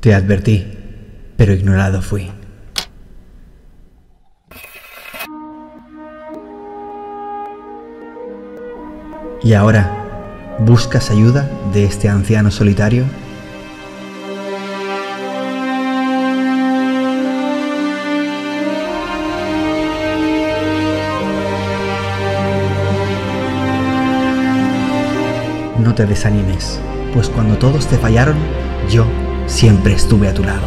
Te advertí, pero ignorado fui. ¿Y ahora buscas ayuda de este anciano solitario? No te desanimes, pues cuando todos te fallaron, yo siempre estuve a tu lado.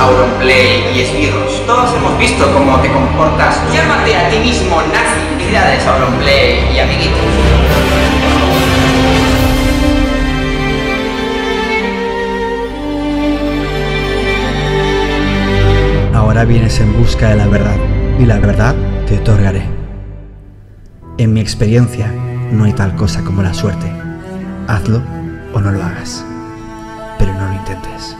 Auronplay y esbirros, todos hemos visto cómo te comportas. Llámate a ti mismo nazi. Felicidades Auronplay y amiguitos. Ahora vienes en busca de la verdad, y la verdad te otorgaré. En mi experiencia, no hay tal cosa como la suerte. Hazlo o no lo hagas, pero no lo intentes.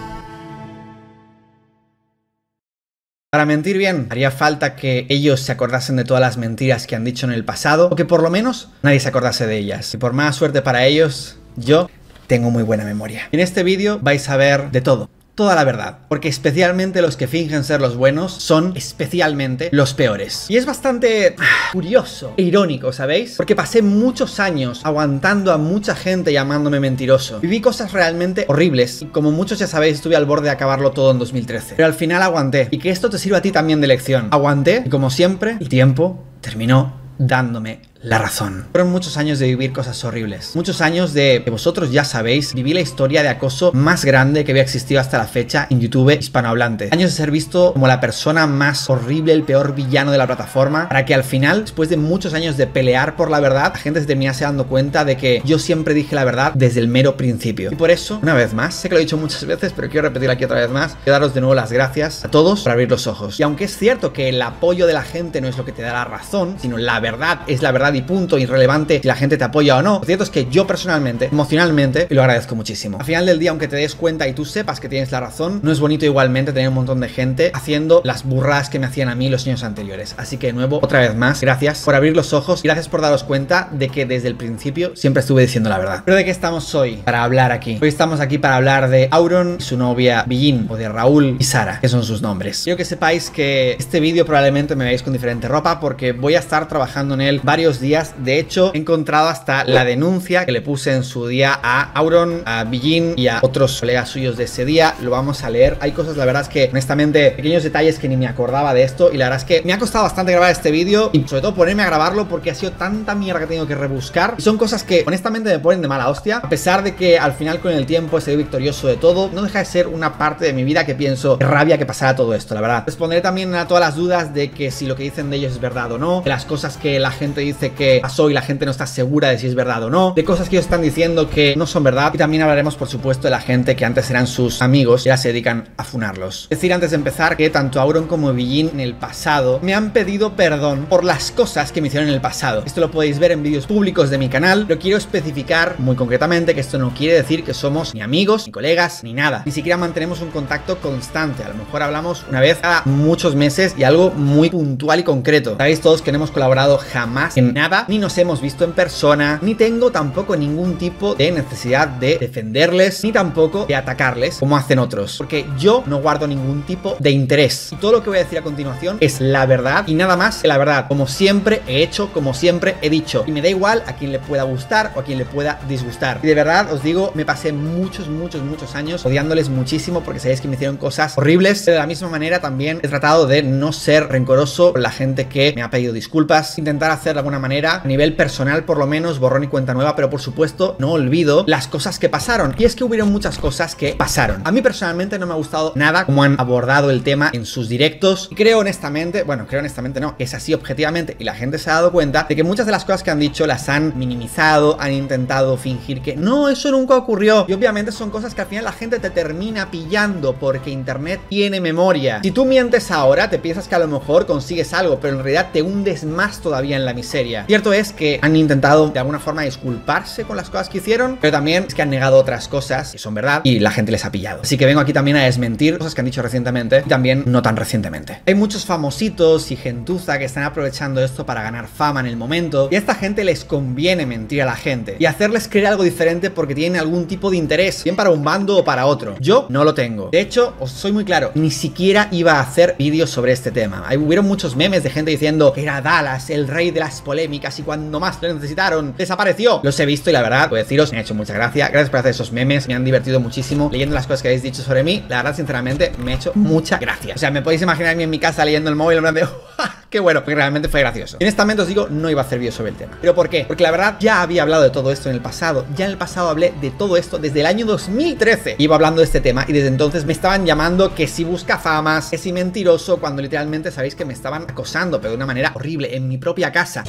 Para mentir bien, haría falta que ellos se acordasen de todas las mentiras que han dicho en el pasado, o que por lo menos nadie se acordase de ellas. Y por más suerte para ellos, yo tengo muy buena memoria. En este vídeo vais a ver de todo toda la verdad, porque especialmente los que fingen ser los buenos son especialmente los peores. Y es bastante ah, curioso e irónico, ¿sabéis? Porque pasé muchos años aguantando a mucha gente llamándome mentiroso. Viví cosas realmente horribles y como muchos ya sabéis estuve al borde de acabarlo todo en 2013. Pero al final aguanté y que esto te sirva a ti también de lección. Aguanté y como siempre el tiempo terminó dándome la razón. Fueron muchos años de vivir cosas horribles. Muchos años de, que vosotros ya sabéis, viví la historia de acoso más grande que había existido hasta la fecha en YouTube hispanohablante. Años de ser visto como la persona más horrible, el peor villano de la plataforma, para que al final, después de muchos años de pelear por la verdad, la gente se terminase dando cuenta de que yo siempre dije la verdad desde el mero principio. Y por eso, una vez más, sé que lo he dicho muchas veces, pero quiero repetir aquí otra vez más, quiero daros de nuevo las gracias a todos por abrir los ojos. Y aunque es cierto que el apoyo de la gente no es lo que te da la razón, sino la verdad es la verdad y punto, irrelevante si la gente te apoya o no. Lo cierto es que yo personalmente, emocionalmente, lo agradezco muchísimo. Al final del día, aunque te des cuenta y tú sepas que tienes la razón, no es bonito igualmente tener un montón de gente haciendo las burras que me hacían a mí los años anteriores. Así que de nuevo, otra vez más, gracias por abrir los ojos y gracias por daros cuenta de que desde el principio siempre estuve diciendo la verdad. Pero de qué estamos hoy para hablar aquí. Hoy estamos aquí para hablar de Auron y su novia Billin, o de Raúl y Sara, que son sus nombres. Quiero que sepáis que este vídeo probablemente me veáis con diferente ropa porque voy a estar trabajando en él varios días de hecho, he encontrado hasta la denuncia que le puse en su día a Auron, a Billin y a otros colegas suyos de ese día. Lo vamos a leer. Hay cosas, la verdad es que, honestamente, pequeños detalles que ni me acordaba de esto. Y la verdad es que me ha costado bastante grabar este vídeo y sobre todo ponerme a grabarlo porque ha sido tanta mierda que he tenido que rebuscar. Y son cosas que, honestamente, me ponen de mala hostia. A pesar de que al final, con el tiempo, he sido victorioso de todo, no deja de ser una parte de mi vida que pienso, rabia que pasara todo esto, la verdad. Responderé también a todas las dudas de que si lo que dicen de ellos es verdad o no, de las cosas que la gente dice que pasó y la gente no está segura de si es verdad o no, de cosas que ellos están diciendo que no son verdad y también hablaremos por supuesto de la gente que antes eran sus amigos y ahora se dedican a funarlos. Decir antes de empezar que tanto Auron como Billin en el pasado me han pedido perdón por las cosas que me hicieron en el pasado. Esto lo podéis ver en vídeos públicos de mi canal, pero quiero especificar muy concretamente que esto no quiere decir que somos ni amigos, ni colegas, ni nada. Ni siquiera mantenemos un contacto constante. A lo mejor hablamos una vez a muchos meses y algo muy puntual y concreto. Sabéis todos que no hemos colaborado jamás en nada, ni nos hemos visto en persona, ni tengo tampoco ningún tipo de necesidad de defenderles, ni tampoco de atacarles como hacen otros, porque yo no guardo ningún tipo de interés. Y todo lo que voy a decir a continuación es la verdad y nada más que la verdad, como siempre he hecho, como siempre he dicho. Y me da igual a quien le pueda gustar o a quien le pueda disgustar. Y de verdad os digo, me pasé muchos, muchos, muchos años odiándoles muchísimo porque sabéis que me hicieron cosas horribles. de la misma manera también he tratado de no ser rencoroso con la gente que me ha pedido disculpas, intentar hacer de alguna manera a nivel personal por lo menos borrón y cuenta nueva, pero por supuesto no olvido las cosas que pasaron. Y es que hubieron muchas cosas que pasaron. A mí personalmente no me ha gustado nada cómo han abordado el tema en sus directos. Y creo honestamente, bueno, creo honestamente no, es así objetivamente y la gente se ha dado cuenta de que muchas de las cosas que han dicho las han minimizado, han intentado fingir que no, eso nunca ocurrió. Y obviamente son cosas que al final la gente te termina pillando porque internet tiene memoria. Si tú mientes ahora, te piensas que a lo mejor consigues algo, pero en realidad te hundes más todavía en la miseria. Cierto es que han intentado de alguna forma disculparse con las cosas que hicieron, pero también es que han negado otras cosas que son verdad y la gente les ha pillado. Así que vengo aquí también a desmentir cosas que han dicho recientemente y también no tan recientemente. Hay muchos famositos y gentuza que están aprovechando esto para ganar fama en el momento y a esta gente les conviene mentir a la gente y hacerles creer algo diferente porque tienen algún tipo de interés, bien para un bando o para otro. Yo no lo tengo. De hecho, os soy muy claro, ni siquiera iba a hacer vídeos sobre este tema. Hubieron muchos memes de gente diciendo que era Dallas, el rey de las polémicas y cuando más lo necesitaron, desapareció. Los he visto y la verdad, puedo deciros, me ha hecho mucha gracia. Gracias por hacer esos memes, me han divertido muchísimo leyendo las cosas que habéis dicho sobre mí. La verdad, sinceramente, me ha hecho mucha gracia. O sea, me podéis imaginarme en mi casa leyendo el móvil en de... Qué bueno, porque realmente fue gracioso. Honestamente os digo, no iba a hacer vídeos sobre el tema. ¿Pero por qué? Porque la verdad ya había hablado de todo esto en el pasado. Ya en el pasado hablé de todo esto desde el año 2013. Iba hablando de este tema y desde entonces me estaban llamando que si busca famas, que si mentiroso, cuando literalmente sabéis que me estaban acosando, pero de una manera horrible, en mi propia casa.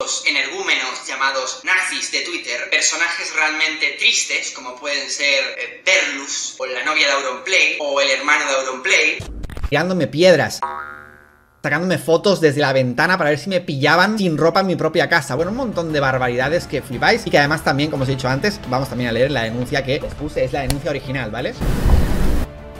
Los energúmenos llamados nazis de Twitter, personajes realmente tristes como pueden ser eh, Perlus o la novia de Auronplay o el hermano de Auronplay. Tirándome piedras sacándome fotos desde la ventana para ver si me pillaban sin ropa en mi propia casa. Bueno, un montón de barbaridades que flipáis y que además también, como os he dicho antes, vamos también a leer la denuncia que les puse, es la denuncia original, ¿vale?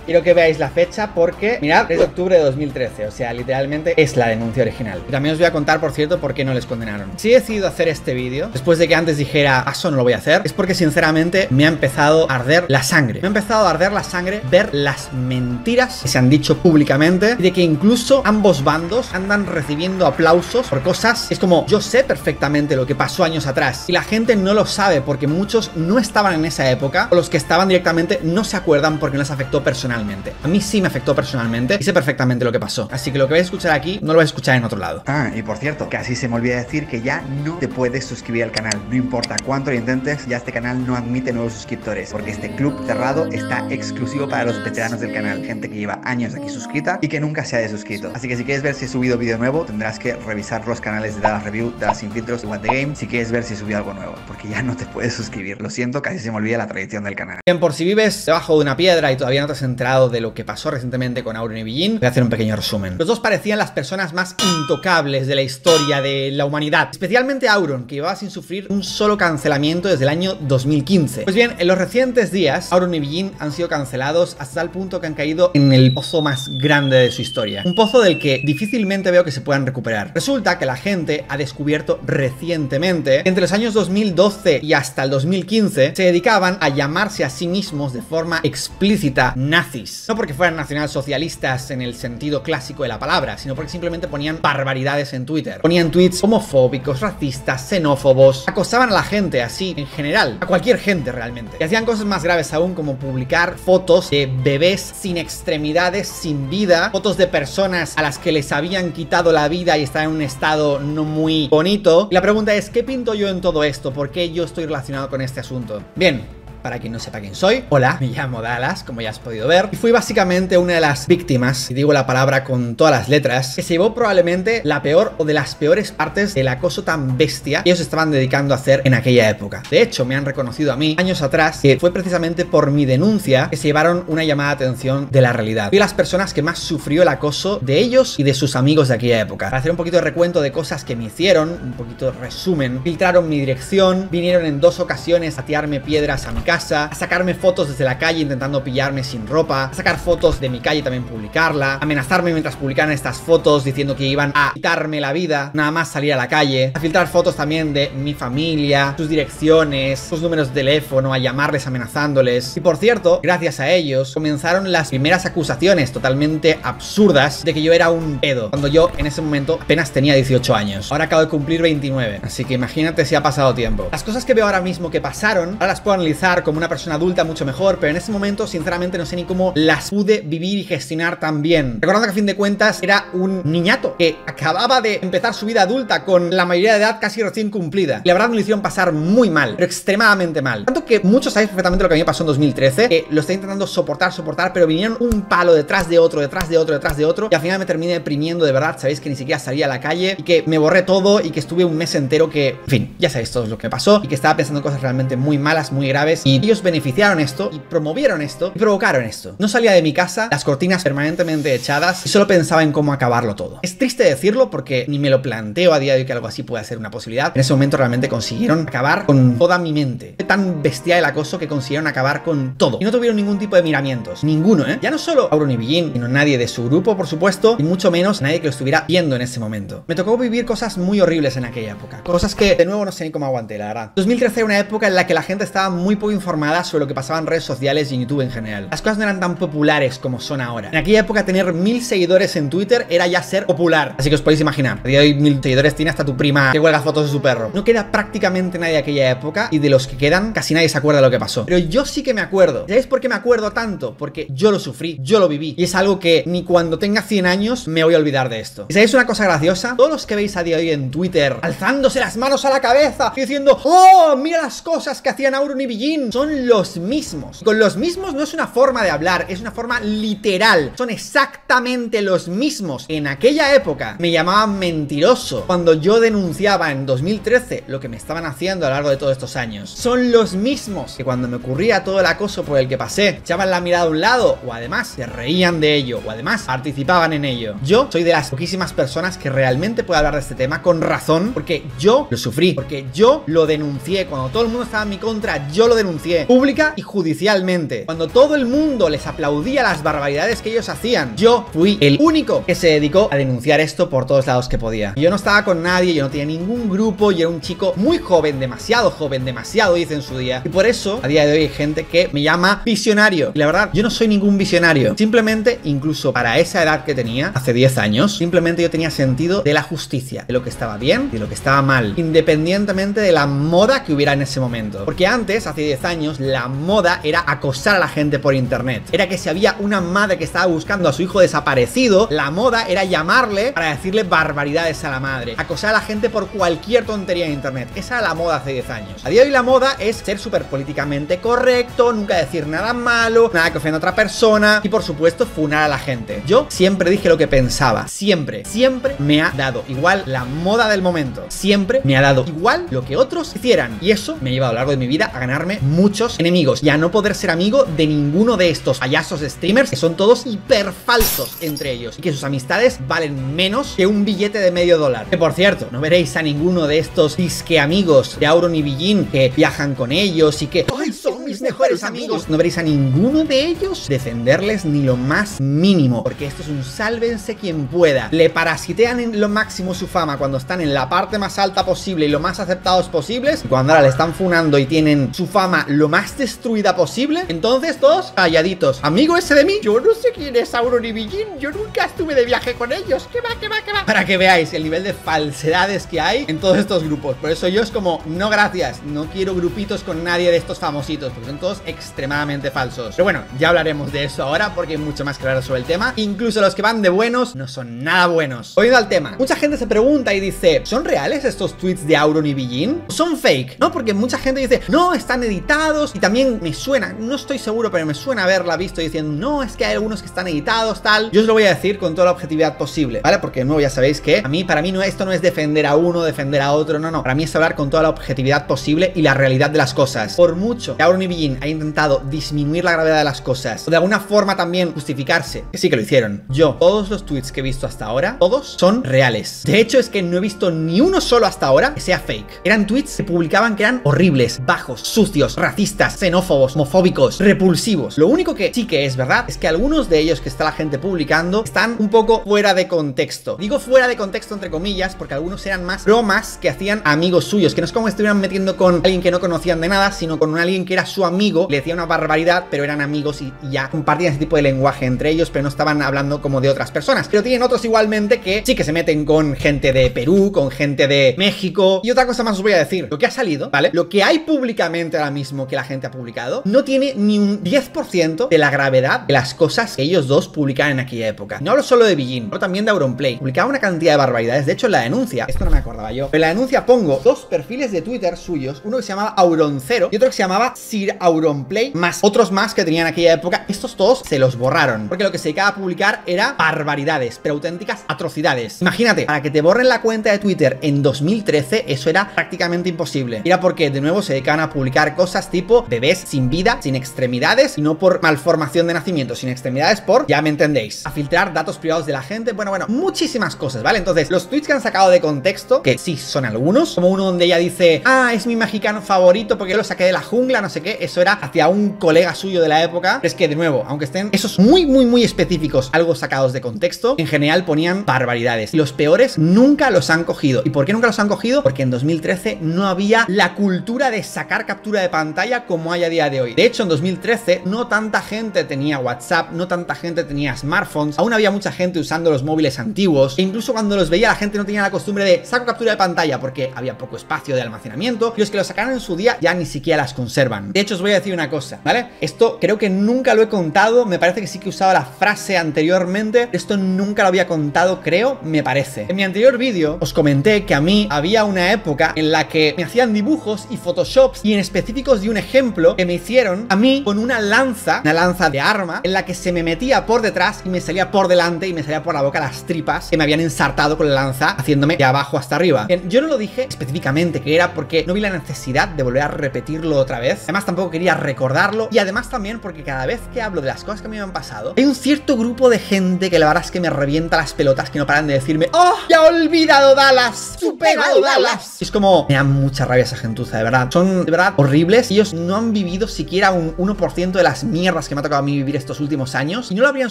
Quiero que veáis la fecha porque, mirad, 3 de octubre de 2013, o sea, literalmente es la denuncia original. Y también os voy a contar, por cierto, por qué no les condenaron. Si he decidido hacer este vídeo, después de que antes dijera, paso no lo voy a hacer, es porque sinceramente me ha empezado a arder la sangre. Me ha empezado a arder la sangre ver las mentiras que se han dicho públicamente y de que incluso ambos bandos andan recibiendo aplausos por cosas. Es como, yo sé perfectamente lo que pasó años atrás y la gente no lo sabe porque muchos no estaban en esa época o los que estaban directamente no se acuerdan porque no les afectó personalmente. A mí sí me afectó personalmente y sé perfectamente lo que pasó. Así que lo que vais a escuchar aquí no lo vais a escuchar en otro lado. Ah, y por cierto, casi se me olvida decir que ya no te puedes suscribir al canal. No importa cuánto lo intentes, ya este canal no admite nuevos suscriptores. Porque este club cerrado está exclusivo para los veteranos del canal. Gente que lleva años aquí suscrita y que nunca se ha desuscrito. Así que si quieres ver si he subido vídeo nuevo, tendrás que revisar los canales de Dallas Review, Dallas Sin Filtros y What the Game si quieres ver si he subido algo nuevo. Porque ya no te puedes suscribir. Lo siento, casi se me olvida la tradición del canal. Bien, por si vives debajo de una piedra y todavía no te has enterado de lo que pasó recientemente con Auron y Billin, voy a hacer un pequeño resumen. Los dos parecían las personas más intocables de la historia de la humanidad, especialmente Auron, que llevaba sin sufrir un solo cancelamiento desde el año 2015. Pues bien, en los recientes días, Auron y Billin han sido cancelados hasta tal punto que han caído en el pozo más grande de su historia. Un pozo del que difícilmente veo que se puedan recuperar. Resulta que la gente ha descubierto recientemente que entre los años 2012 y hasta el 2015 se dedicaban a llamarse a sí mismos de forma explícita nazis no porque fueran nacionalsocialistas en el sentido clásico de la palabra, sino porque simplemente ponían barbaridades en Twitter. Ponían tweets homofóbicos, racistas, xenófobos, acosaban a la gente así, en general, a cualquier gente realmente. Y hacían cosas más graves aún como publicar fotos de bebés sin extremidades, sin vida, fotos de personas a las que les habían quitado la vida y estaban en un estado no muy bonito. Y la pregunta es, ¿qué pinto yo en todo esto? ¿Por qué yo estoy relacionado con este asunto? Bien, para quien no sepa quién soy, hola, me llamo Dallas, como ya has podido ver, y fui básicamente una de las víctimas, y digo la palabra con todas las letras, que se llevó probablemente la peor o de las peores partes del acoso tan bestia que ellos estaban dedicando a hacer en aquella época. De hecho, me han reconocido a mí años atrás que fue precisamente por mi denuncia que se llevaron una llamada de atención de la realidad. Fui las personas que más sufrió el acoso de ellos y de sus amigos de aquella época. Para hacer un poquito de recuento de cosas que me hicieron, un poquito de resumen, filtraron mi dirección, vinieron en dos ocasiones a tirarme piedras a mi casa, a sacarme fotos desde la calle intentando pillarme sin ropa, a sacar fotos de mi calle también publicarla, amenazarme mientras publicaban estas fotos diciendo que iban a quitarme la vida, nada más salir a la calle, a filtrar fotos también de mi familia, sus direcciones, sus números de teléfono, a llamarles amenazándoles. Y por cierto, gracias a ellos comenzaron las primeras acusaciones totalmente absurdas de que yo era un pedo, cuando yo en ese momento apenas tenía 18 años. Ahora acabo de cumplir 29, así que imagínate si ha pasado tiempo. Las cosas que veo ahora mismo que pasaron, ahora las puedo analizar como una persona adulta mucho mejor, pero en ese momento sinceramente no sé ni cómo las pude vivir y gestionar tan bien. Recordando que a fin de cuentas era un niñato que acababa de empezar su vida adulta con la mayoría de edad casi recién cumplida. Y la verdad me lo hicieron pasar muy mal, pero extremadamente mal. Tanto que muchos sabéis perfectamente lo que a mí me pasó en 2013, que lo estoy intentando soportar, soportar, pero vinieron un palo detrás de otro, detrás de otro, detrás de otro, y al final me terminé deprimiendo de verdad, sabéis que ni siquiera salía a la calle y que me borré todo y que estuve un mes entero que, en fin, ya sabéis todo lo que pasó y que estaba pensando en cosas realmente muy malas, muy graves Y ellos beneficiaron esto y promovieron esto y provocaron esto. No salía de mi casa, las cortinas permanentemente echadas y solo pensaba en cómo acabarlo todo. Es triste decirlo porque ni me lo planteo a día de hoy que algo así pueda ser una posibilidad. En ese momento realmente consiguieron acabar con toda mi mente. Fue tan bestial el acoso que consiguieron acabar con todo. Y no tuvieron ningún tipo de miramientos. Ninguno, ¿eh? Ya no solo Auron y Billin, sino nadie de su grupo, por supuesto, y mucho menos nadie que lo estuviera viendo en ese momento. Me tocó vivir cosas muy horribles en aquella época. Cosas que, de nuevo, no sé ni cómo aguanté, la verdad. 2013 era una época en la que la gente estaba muy poco informada sobre lo que pasaba en redes sociales y en YouTube en general. Las cosas no eran tan populares como son ahora. En aquella época tener mil seguidores en Twitter era ya ser popular. Así que os podéis imaginar. A día de hoy mil seguidores tiene hasta tu prima que huelga fotos de su perro. No queda prácticamente nadie de aquella época y de los que quedan casi nadie se acuerda de lo que pasó. Pero yo sí que me acuerdo. ¿Sabéis por qué me acuerdo tanto? Porque yo lo sufrí, yo lo viví. Y es algo que ni cuando tenga 100 años me voy a olvidar de esto. ¿Y sabéis una cosa graciosa? Todos los que veis a día de hoy en Twitter alzándose las manos a la cabeza y diciendo ¡Oh! Mira las cosas que hacían Auron y Billin. Son los mismos. Con los mismos no es una forma de hablar, es una forma literal. Son exactamente los mismos. En aquella época me llamaban mentiroso cuando yo denunciaba en 2013 lo que me estaban haciendo a lo largo de todos estos años. Son los mismos que cuando me ocurría todo el acoso por el que pasé, echaban la mirada a un lado o además se reían de ello o además participaban en ello. Yo soy de las poquísimas personas que realmente puede hablar de este tema con razón porque yo lo sufrí, porque yo lo denuncié. Cuando todo el mundo estaba en mi contra, yo lo denuncié pública y judicialmente. Cuando todo el mundo les aplaudía las barbaridades que ellos hacían, yo fui el único que se dedicó a denunciar esto por todos lados que podía. Yo no estaba con nadie, yo no tenía ningún grupo, yo era un chico muy joven, demasiado joven, demasiado hice en su día. Y por eso, a día de hoy hay gente que me llama visionario. Y la verdad, yo no soy ningún visionario. Simplemente, incluso para esa edad que tenía, hace 10 años, simplemente yo tenía sentido de la justicia, de lo que estaba bien y de lo que estaba mal, independientemente de la moda que hubiera en ese momento. Porque antes, hace 10 años, la moda era acosar a la gente por internet. Era que si había una madre que estaba buscando a su hijo desaparecido, la moda era llamarle para decirle barbaridades a la madre. Acosar a la gente por cualquier tontería en internet. Esa era la moda hace 10 años. A día de hoy la moda es ser súper políticamente correcto, nunca decir nada malo, nada que ofenda a otra persona y por supuesto funar a la gente. Yo siempre dije lo que pensaba, siempre, siempre me ha dado igual la moda del momento. Siempre me ha dado igual lo que otros hicieran. Y eso me lleva a lo largo de mi vida a ganarme muchos enemigos y a no poder ser amigo de ninguno de estos payasos streamers que son todos hiper falsos entre ellos y que sus amistades valen menos que un billete de medio dólar. Que por cierto, no veréis a ninguno de estos disque amigos de Auron y Billin que viajan con ellos y que ¡Ay, son mis mejores amigos! No veréis a ninguno de ellos defenderles ni lo más mínimo, porque esto es un sálvense quien pueda. Le parasitean en lo máximo su fama cuando están en la parte más alta posible y lo más aceptados posibles. Y cuando ahora le están funando y tienen su fama lo más destruida posible, entonces todos calladitos. Amigo ese de mí, yo no sé quién es Auron y Billin, yo nunca estuve de viaje con ellos. ¿Qué va, qué va, qué va? Para que veáis el nivel de falsedades que hay en todos estos grupos. Por eso yo es como, no gracias, no quiero grupitos con nadie de estos famositos, porque son todos extremadamente falsos. Pero bueno, ya hablaremos de eso ahora porque hay mucho más hablar sobre el tema. Incluso los que van de buenos no son nada buenos. Oído al tema, mucha gente se pregunta y dice, ¿son reales estos tweets de Auron y Billin? ¿Son fake? ¿No? Porque mucha gente dice, no, están editados y también me suena, no estoy seguro, pero me suena haberla visto diciendo, no, es que hay algunos que están editados, tal. Yo os lo voy a decir con toda la objetividad posible, ¿vale? Porque de nuevo ya sabéis que a mí, para mí no, esto no es defender a uno, defender a otro, no, no. Para mí es hablar con toda la objetividad posible y la realidad de las cosas. Por mucho que Auron y Billin ha intentado disminuir la gravedad de las cosas, o de alguna forma también justificarse, que sí que lo hicieron. Yo, todos los tweets que he visto hasta ahora, todos son reales. De hecho, es que no he visto ni uno solo hasta ahora que sea fake. Eran tweets que publicaban que eran horribles, bajos, sucios, racistas, xenófobos, homofóbicos, repulsivos. Lo único que sí que es verdad es que algunos de ellos que está la gente publicando están un poco fuera de contexto. Digo fuera de contexto entre comillas porque algunos eran más bromas que hacían amigos suyos, que no es como estuvieran metiendo con alguien que no conocían de nada, sino con alguien que era su amigo, le decía una barbaridad, pero eran amigos y, y ya compartían ese tipo de lenguaje entre ellos, pero no estaban hablando como de otras personas. Pero tienen otros igualmente que sí que se meten con gente de Perú, con gente de México. Y otra cosa más os voy a decir, lo que ha salido, ¿vale? Lo que hay públicamente ahora mismo que la gente ha publicado, no tiene ni un 10% de la gravedad de las cosas que ellos dos publicaban en aquella época. No hablo solo de Billin, hablo también de Auronplay. Publicaba una cantidad de barbaridades. De hecho, en la denuncia, esto no me acordaba yo, en la denuncia pongo dos perfiles de Twitter suyos, uno que se llamaba Auroncero y otro que se llamaba Sir Auronplay, más otros más que tenían en aquella época, estos todos se los borraron. Porque lo que se dedicaba a publicar era barbaridades, pero auténticas atrocidades. Imagínate, para que te borren la cuenta de Twitter en 2013, eso era prácticamente imposible. Era porque de nuevo se dedicaban a publicar cosas tipo bebés sin vida, sin extremidades, y no por malformación de nacimiento, sin extremidades por, ya me entendéis, a filtrar datos privados de la gente, bueno, bueno, muchísimas cosas, ¿vale? Entonces, los tweets que han sacado de contexto, que sí son algunos, como uno donde ella dice, ah, es mi mexicano favorito porque lo saqué de la jungla, no sé qué, eso era hacia un colega suyo de la época, es que de nuevo, aunque estén esos muy, muy, muy específicos, algo sacados de contexto, en general ponían barbaridades. Y los peores nunca los han cogido. ¿Y por qué nunca los han cogido? Porque en 2013 no había la cultura de sacar captura de pantalla como hay a día de hoy. De hecho, en 2013 no tanta gente tenía WhatsApp, no tanta gente tenía smartphones, aún había mucha gente usando los móviles antiguos, e incluso cuando los veía la gente no tenía la costumbre de saco captura de pantalla porque había poco espacio de almacenamiento, y los que lo sacaron en su día ya ni siquiera las conservan. De hecho, os voy a decir una cosa, ¿vale? Esto creo que nunca lo he contado, me parece que sí que usaba la frase anteriormente, esto nunca lo había contado, creo, me parece. En mi anterior vídeo os comenté que a mí había una época en la que me hacían dibujos y photoshops y en específicos di un ejemplo que me hicieron a mí con una lanza, una lanza de arma, en la que se me metía por detrás y me salía por delante y me salía por la boca las tripas que me habían ensartado con la lanza, haciéndome de abajo hasta arriba. Bien, yo no lo dije específicamente que era porque no vi la necesidad de volver a repetirlo otra vez. Además, tampoco quería recordarlo. Y además también porque cada vez que hablo de las cosas que a mí me han pasado, hay un cierto grupo de gente que la verdad es que me revienta las pelotas, que no paran de decirme, ¡Oh! ¡Ya he olvidado Dallas! ¡Superado Dallas! Y es como, me da mucha rabia esa gentuza, de verdad. Son de verdad horribles. Ellos no han vivido siquiera un 1% de las mierdas que me ha tocado a mí vivir estos últimos años. Y no lo habrían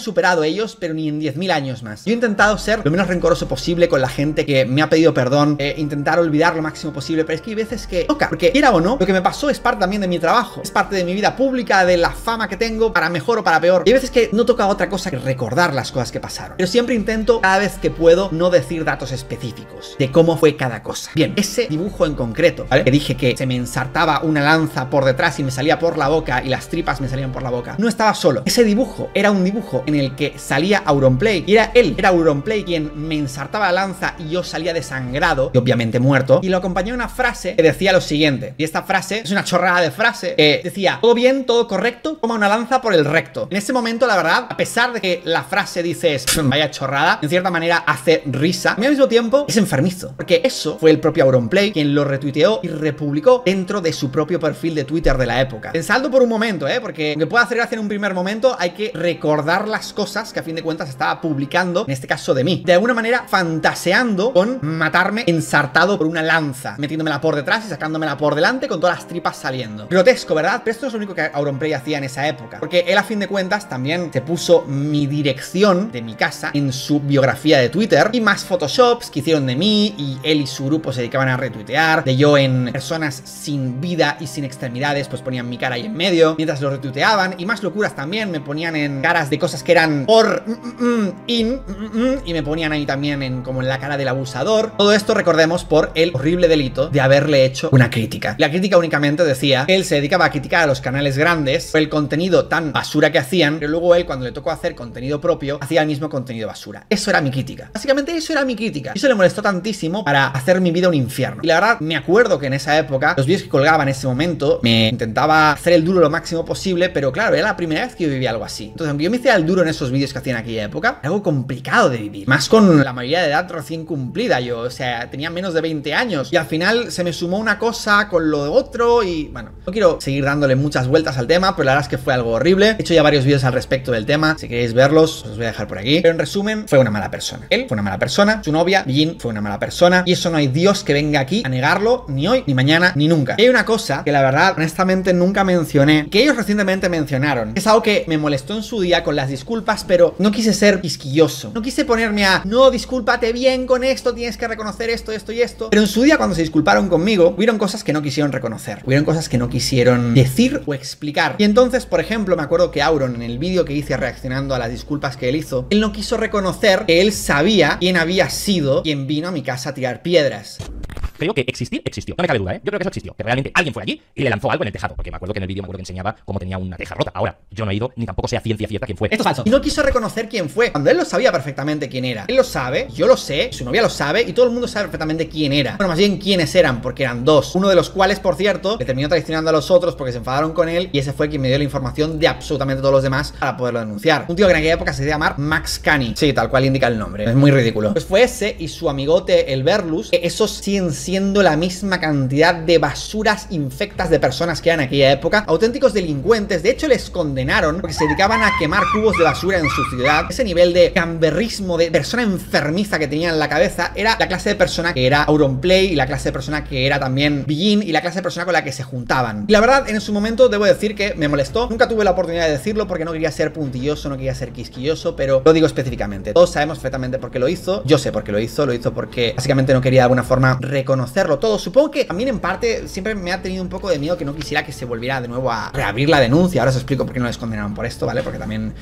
superado ellos, pero ni en 10.000 años más. Yo he intentado ser lo menos rencoroso posible con la gente que me ha pedido perdón, eh, intentar olvidar lo máximo posible, pero es que hay veces que toca, porque quiera o no, lo que me pasó es parte también de mi trabajo, es parte de mi vida pública, de la fama que tengo, para mejor o para peor. Y hay veces que no toca otra cosa que recordar las cosas que pasaron. Pero siempre intento, cada vez que puedo, no decir datos específicos de cómo fue cada cosa. Bien, ese dibujo en concreto, ¿vale? Que dije que se me ensartaba una lanza por detrás y me salía por la boca y las tripas me salían por la boca. No estaba solo. Ese dibujo era un dibujo en el que salía Auronplay y era él, era Auronplay quien me ensartaba la lanza y yo salía desangrado y obviamente muerto. Y lo acompañó una frase que decía lo siguiente. Y esta frase es una chorrada de frase que decía, todo bien, todo correcto, toma una lanza por el recto. En ese momento, la verdad, a pesar de que la frase dices, vaya chorrada, en cierta manera hace risa, y al mismo tiempo es enfermizo. Porque eso fue el propio Auronplay quien lo retuiteó y republicó dentro de su propio perfil Twitter de la época. Pensadlo por un momento, ¿eh? Porque aunque pueda hacer gracia en un primer momento, hay que recordar las cosas que a fin de cuentas estaba publicando, en este caso de mí. De alguna manera fantaseando con matarme ensartado por una lanza, metiéndomela por detrás y sacándomela por delante con todas las tripas saliendo. Grotesco, ¿verdad? Pero esto es lo único que Auronplay hacía en esa época. Porque él a fin de cuentas también se puso mi dirección de mi casa en su biografía de Twitter y más photoshops que hicieron de mí y él y su grupo se dedicaban a retuitear, de yo en personas sin vida y sin extremidades pues ponían mi cara ahí en medio mientras lo retuiteaban y más locuras también me ponían en caras de cosas que eran por mm, mm, mm, in y me ponían ahí también en como en la cara del abusador. Todo esto recordemos por el horrible delito de haberle hecho una crítica. La crítica únicamente decía que él se dedicaba a criticar a los canales grandes por el contenido tan basura que hacían, pero luego él cuando le tocó hacer contenido propio hacía el mismo contenido basura. Eso era mi crítica. Básicamente eso era mi crítica. Y eso le molestó tantísimo para hacer mi vida un infierno. Y la verdad me acuerdo que en esa época los vídeos que colgaba en ese momento me intentaba hacer el duro lo máximo posible, pero claro, era la primera vez que vivía algo así. Entonces, aunque yo me hiciera el duro en esos vídeos que hacía en aquella época, era algo complicado de vivir. Más con la mayoría de edad recién cumplida. Yo, o sea, tenía menos de 20 años. Y al final se me sumó una cosa con lo otro. Y bueno, no quiero seguir dándole muchas vueltas al tema, pero la verdad es que fue algo horrible. He hecho ya varios vídeos al respecto del tema. Si queréis verlos, os voy a dejar por aquí. Pero en resumen, fue una mala persona. Él fue una mala persona. Su novia, Jin, fue una mala persona. Y eso no hay Dios que venga aquí a negarlo, ni hoy, ni mañana, ni nunca. Y hay una cosa que la verdad, honestamente, nunca mencioné, que ellos recientemente mencionaron. Es algo que me molestó en su día con las disculpas, pero no quise ser quisquilloso. No quise ponerme a, no, discúlpate bien con esto, tienes que reconocer esto, esto y esto. Pero en su día, cuando se disculparon conmigo, hubieron cosas que no quisieron reconocer. Hubieron cosas que no quisieron decir o explicar. Y entonces, por ejemplo, me acuerdo que Auron, en el vídeo que hice reaccionando a las disculpas que él hizo, él no quiso reconocer que él sabía quién había sido quien vino a mi casa a tirar piedras. creo que existir, existió. No me cabe duda, ¿eh? Yo creo que eso existió. Que realmente alguien fue allí y le lanzó algo en el tejado. Porque me acuerdo que en el vídeo me acuerdo que enseñaba cómo tenía una teja rota. Ahora, yo no he ido, ni tampoco sea ciencia cierta quién fue. Esto es falso. Y no quiso reconocer quién fue. Cuando él lo sabía perfectamente quién era. Él lo sabe, yo lo sé, su novia lo sabe y todo el mundo sabe perfectamente quién era. Bueno, más bien quiénes eran, porque eran dos. Uno de los cuales, por cierto, le terminó traicionando a los otros porque se enfadaron con él y ese fue quien me dio la información de absolutamente todos los demás para poderlo denunciar. Un tío que en aquella época se decía llamar Max Cani. Sí, tal cual indica el nombre. Es muy ridículo. Pues fue ese y su amigote, el Berlus, que esos siguen siendo la misma cantidad de basuras infectas de personas que eran en aquella época. Auténticos delincuentes. De hecho, les condenaron porque se dedicaban a quemar cubos de basura en su ciudad. Ese nivel de camberrismo, de persona enfermiza que tenían en la cabeza, era la clase de persona que era Auronplay y la clase de persona que era también Begin y la clase de persona con la que se juntaban. Y la verdad, en su momento debo decir que me molestó. Nunca tuve la oportunidad de decirlo porque no quería ser puntilloso, no quería ser quisquilloso, pero lo digo específicamente. Todos sabemos perfectamente por qué lo hizo. Yo sé por qué lo hizo. Lo hizo porque básicamente no quería de alguna forma reconocerlo todo. Supongo que también en parte siempre me ha tenido un poco de miedo que no quisiera que se volviera de nuevo a reabrir la denuncia. Ahora os explico por qué no les condenaron por esto, ¿vale? Porque también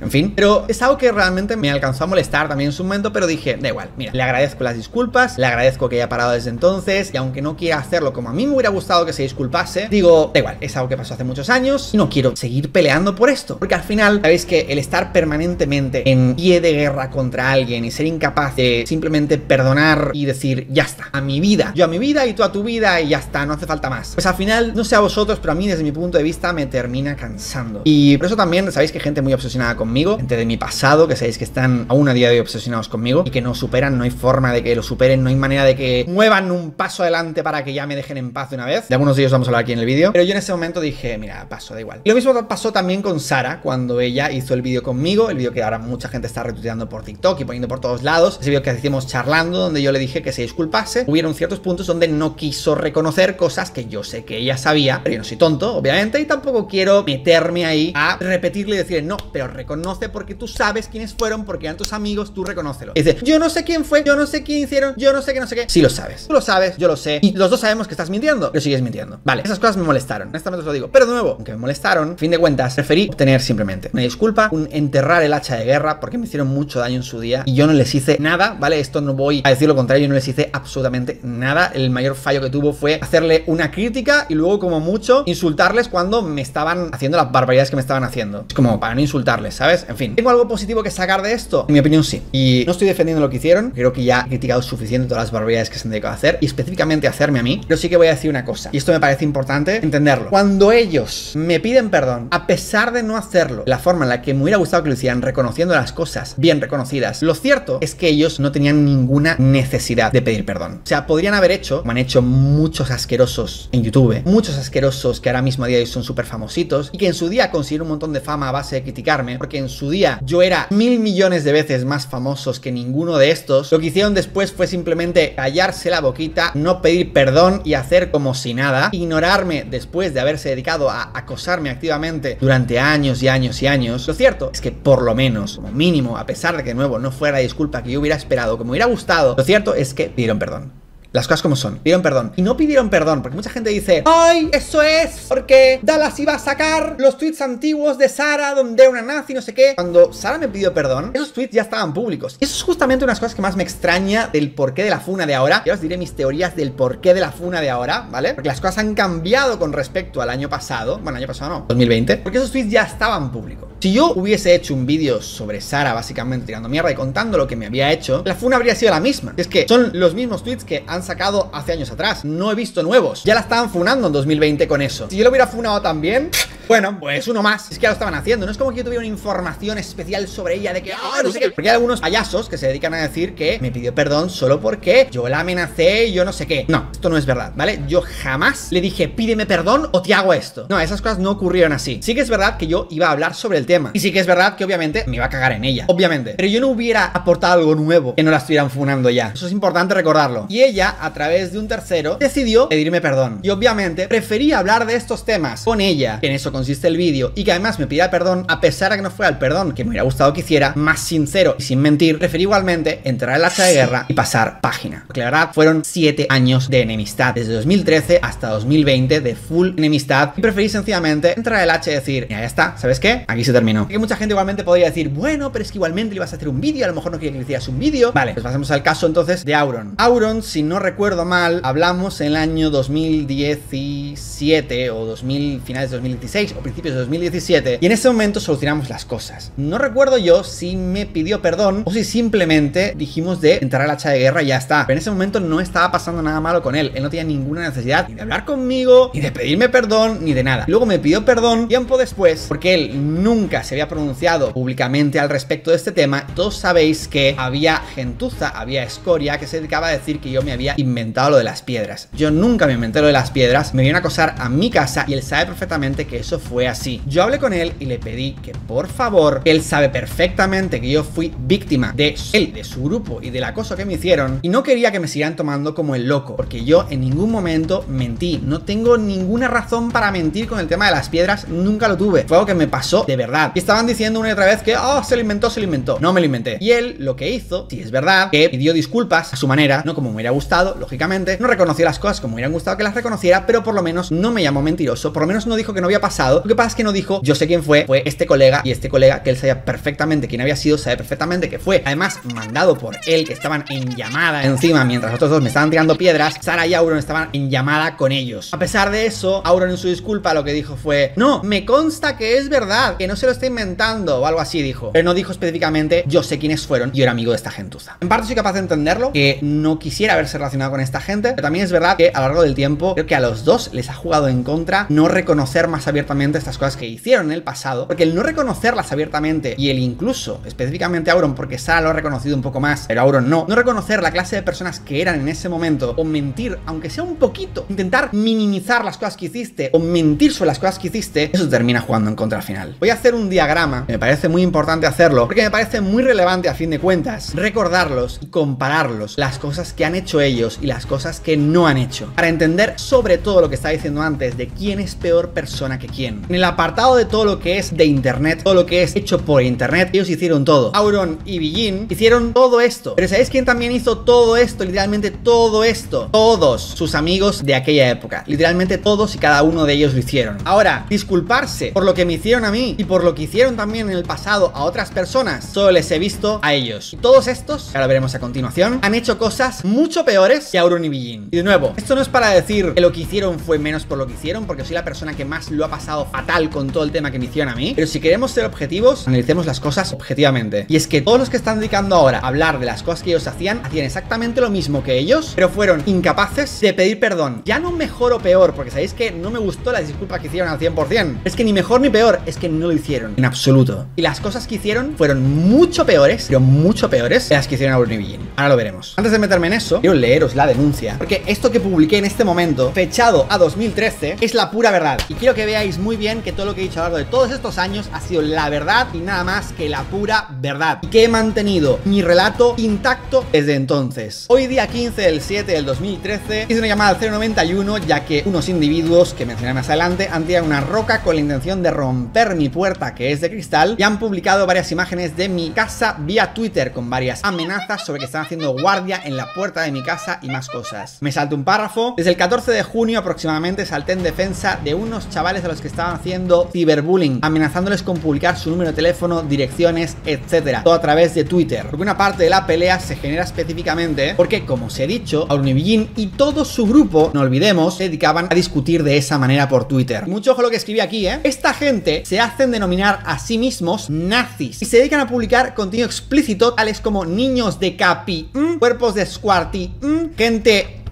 en fin, pero es algo que realmente me alcanzó a molestar también en su momento, pero dije, da igual, mira, le agradezco las disculpas, le agradezco que haya parado desde entonces, y aunque no quiera hacerlo como a mí me hubiera gustado que se disculpase, digo, da igual, es algo que pasó hace muchos años, y no quiero seguir peleando por esto, porque al final, sabéis que el estar permanentemente en pie de guerra contra alguien y ser incapaz de simplemente perdonar y decir, ya está, a mi vida, yo a mi vida y tú a tu vida y ya está, no hace falta más. Pues al final, no sé a vosotros, pero a mí desde mi punto de vista me termina cansando. Y por eso también, sabéis que gente muy obsesionada con conmigo, gente de mi pasado, que sabéis que están aún a día de hoy obsesionados conmigo y que no superan, no hay forma de que lo superen, no hay manera de que muevan un paso adelante para que ya me dejen en paz de una vez. De algunos de ellos vamos a hablar aquí en el vídeo, pero yo en ese momento dije, mira, paso, da igual. Y lo mismo pasó también con Sara cuando ella hizo el vídeo conmigo, el vídeo que ahora mucha gente está retuiteando por TikTok y poniendo por todos lados, ese vídeo que hicimos charlando, donde yo le dije que se disculpase. Hubieron ciertos puntos donde no quiso reconocer cosas que yo sé que ella sabía, pero yo no soy tonto, obviamente, y tampoco quiero meterme ahí a repetirle y decirle, no, pero reconoce porque tú sabes quiénes fueron, porque eran tus amigos, tú reconócelo. Y dice, yo no sé quién fue, yo no sé quién hicieron, yo no sé qué, no sé qué. Sí lo sabes. Tú lo sabes, yo lo sé. Y los dos sabemos que estás mintiendo, pero sigues mintiendo. Vale, esas cosas me molestaron. Honestamente os lo digo. Pero de nuevo, aunque me molestaron, fin de cuentas, preferí obtener simplemente una disculpa, un enterrar el hacha de guerra, porque me hicieron mucho daño en su día y yo no les hice nada, ¿vale? Esto no voy a decir lo contrario, yo no les hice absolutamente nada. El mayor fallo que tuvo fue hacerle una crítica y luego, como mucho, insultarles cuando me estaban haciendo las barbaridades que me estaban haciendo. Es como para no insultarles, ¿sabes? En fin, ¿tengo algo positivo que sacar de esto? En mi opinión, sí. Y no estoy defendiendo lo que hicieron. Creo que ya he criticado suficiente todas las barbaridades que se han dedicado a hacer y específicamente a hacerme a mí. Pero sí que voy a decir una cosa. Y esto me parece importante entenderlo. Cuando ellos me piden perdón, a pesar de no hacerlo, la forma en la que me hubiera gustado que lo hicieran, reconociendo las cosas bien reconocidas, lo cierto es que ellos no tenían ninguna necesidad de pedir perdón. O sea, podrían haber hecho, como han hecho muchos asquerosos en YouTube, muchos asquerosos que ahora mismo a día de hoy son súper famositos y que en su día consiguieron un montón de fama a base de criticarme, porque en su día yo era mil millones de veces más famosos que ninguno de estos. Lo que hicieron después fue simplemente callarse la boquita, no pedir perdón y hacer como si nada, ignorarme después de haberse dedicado a acosarme activamente durante años y años y años. Lo cierto es que por lo menos, como mínimo, a pesar de que de nuevo no fuera la disculpa que yo hubiera esperado, que me hubiera gustado, lo cierto es que pidieron perdón. Las cosas como son. Pidieron perdón. Y no pidieron perdón, porque mucha gente dice, ¡ay! Eso es porque Dallas iba a sacar los tweets antiguos de Sara, donde era una nazi, no sé qué. Cuando Sara me pidió perdón, esos tweets ya estaban públicos. Y eso es justamente unas cosas que más me extraña del porqué de la funa de ahora. Ya os diré mis teorías del porqué de la funa de ahora, ¿vale? Porque las cosas han cambiado con respecto al año pasado. Bueno, año pasado no, 2020. Porque esos tweets ya estaban públicos. Si yo hubiese hecho un vídeo sobre Sara, básicamente tirando mierda y contando lo que me había hecho, la funa habría sido la misma. Es que son los mismos tweets que han sacado hace años atrás. No he visto nuevos. Ya la estaban funando en 2020 con eso. Si yo lo hubiera funado también, bueno, pues uno más. Es que ya lo estaban haciendo. No es como que yo tuviera una información especial sobre ella de que, ah, no sé qué. Porque hay algunos payasos que se dedican a decir que me pidió perdón solo porque yo la amenacé y yo no sé qué. No, esto no es verdad, ¿vale? Yo jamás le dije, pídeme perdón o te hago esto. No, esas cosas no ocurrieron así. Sí que es verdad que yo iba a hablar sobre el tema. Y sí que es verdad que obviamente me iba a cagar en ella. Obviamente. Pero yo no hubiera aportado algo nuevo que no la estuvieran funando ya. Eso es importante recordarlo. Y ella, a través de un tercero, decidió pedirme perdón. Y obviamente preferí hablar de estos temas con ella, que en eso consiste el vídeo y que además me pida perdón, a pesar de que no fuera el perdón que me hubiera gustado que hiciera, más sincero y sin mentir, preferí igualmente entrar en la hacha de guerra y pasar página. Porque la verdad fueron 7 años de enemistad, desde 2013 hasta 2020 de full enemistad y preferí sencillamente entrar en el hacha y decir, ya está, ¿sabes qué? Aquí se terminó. Que mucha gente igualmente podría decir, bueno, pero es que igualmente le ibas a hacer un vídeo, a lo mejor no quería que le hicieras un vídeo. Vale, pues pasemos al caso entonces de Auron. Auron, si no recuerdo mal, hablamos en el año 2017 o 2000, finales de 2016 o principios de 2017 y en ese momento solucionamos las cosas. No recuerdo yo si me pidió perdón o si simplemente dijimos de entrar al hacha de guerra y ya está. Pero en ese momento no estaba pasando nada malo con él. Él no tenía ninguna necesidad ni de hablar conmigo, ni de pedirme perdón, ni de nada. Luego me pidió perdón tiempo después porque él nunca se había pronunciado públicamente al respecto de este tema. Todos sabéis que había gentuza, había escoria que se dedicaba a decir que yo me había inventado lo de las piedras. Yo nunca me inventé lo de las piedras, me vino a acosar a mi casa y él sabe perfectamente que eso fue así. Yo hablé con él y le pedí que por favor, él sabe perfectamente que yo fui víctima de él, de su grupo y del acoso que me hicieron y no quería que me sigan tomando como el loco, porque yo en ningún momento mentí, no tengo ninguna razón para mentir con el tema de las piedras, nunca lo tuve, fue algo que me pasó de verdad. Y estaban diciendo una y otra vez que, oh, se lo inventó, se lo inventó. No me lo inventé. Y él lo que hizo, si es verdad, que pidió disculpas a su manera, no como me hubiera gustado, lógicamente, no reconoció las cosas como me hubieran gustado que las reconociera, pero por lo menos no me llamó mentiroso, por lo menos no dijo que no había pasado. Lo que pasa es que no dijo, yo sé quién fue, fue este colega y este colega que él sabía perfectamente quién había sido, sabe perfectamente que fue, además mandado por él, que estaban en llamada encima mientras otros dos me estaban tirando piedras, Sara y Auron estaban en llamada con ellos. A pesar de eso, Auron en su disculpa lo que dijo fue, no, me consta que es verdad, que no se lo está inventando o algo así dijo, pero no dijo específicamente, yo sé quiénes fueron, yo era amigo de esta gentuza. En parte soy capaz de entenderlo, que no quisiera haberse relacionado con esta gente, pero también es verdad que a lo largo del tiempo creo que a los dos les ha jugado en contra no reconocer más abiertamente estas cosas que hicieron en el pasado, porque el no reconocerlas abiertamente y el incluso, específicamente Auron, porque Sara lo ha reconocido un poco más, pero Auron no, no reconocer la clase de personas que eran en ese momento o mentir, aunque sea un poquito, intentar minimizar las cosas que hiciste o mentir sobre las cosas que hiciste, eso termina jugando en contra al final. Voy a hacer un diagrama, me parece muy importante hacerlo, porque me parece muy relevante a fin de cuentas recordarlos y compararlos, las cosas que han hecho ellos y las cosas que no han hecho, para entender sobre todo lo que estaba diciendo antes de quién es peor persona que quién. En el apartado de todo lo que es de internet, todo lo que es hecho por internet, ellos hicieron todo. Auron y Bijin hicieron todo esto. Pero ¿sabéis quién también hizo todo esto? Literalmente todo esto. Todos sus amigos de aquella época. Literalmente todos y cada uno de ellos lo hicieron. Ahora, disculparse por lo que me hicieron a mí y por lo que hicieron también en el pasado a otras personas, solo les he visto a ellos. Y todos estos, que ahora veremos a continuación, han hecho cosas mucho peores que Auron y Bijin. Y de nuevo, esto no es para decir que lo que hicieron fue menos por lo que hicieron, porque soy la persona que más lo ha pasado fatal con todo el tema que me hicieron a mí. Pero si queremos ser objetivos, analicemos las cosas objetivamente. Y es que todos los que están dedicando ahora a hablar de las cosas que ellos hacían, hacían exactamente lo mismo que ellos, pero fueron incapaces de pedir perdón. Ya no mejor o peor, porque sabéis que no me gustó la disculpa que hicieron al 100%. Es que ni mejor ni peor, es que no lo hicieron en absoluto. Y las cosas que hicieron fueron mucho peores, pero mucho peores que las que hicieron a Bruno y Ahora lo veremos. Antes de meterme en eso, quiero leeros la denuncia, porque esto que publiqué en este momento, fechado a 2013, es la pura verdad. Y quiero que veáis muy bien que todo lo que he dicho a lo largo de todos estos años ha sido la verdad y nada más que la pura verdad. Y que he mantenido mi relato intacto desde entonces. Hoy día 15 del 7 del 2013 hice una llamada al 091 ya que unos individuos que mencioné más adelante han tirado una roca con la intención de romper mi puerta que es de cristal y han publicado varias imágenes de mi casa vía Twitter con varias amenazas sobre que están haciendo guardia en la puerta de mi casa y más cosas. Me salto un párrafo. Desde el 14 de junio aproximadamente salté en defensa de unos chavales a los que estaban haciendo ciberbullying, amenazándoles con publicar su número de teléfono, direcciones, etcétera, todo a través de Twitter. Porque una parte de la pelea se genera específicamente porque, como os he dicho, Aurunibillín y todo su grupo, no olvidemos, se dedicaban a discutir de esa manera por Twitter. Mucho ojo lo que escribí aquí, ¿eh? Esta gente se hacen denominar a sí mismos nazis y se dedican a publicar contenido explícito tales como niños de capi, mm, cuerpos de squarty, mm, gente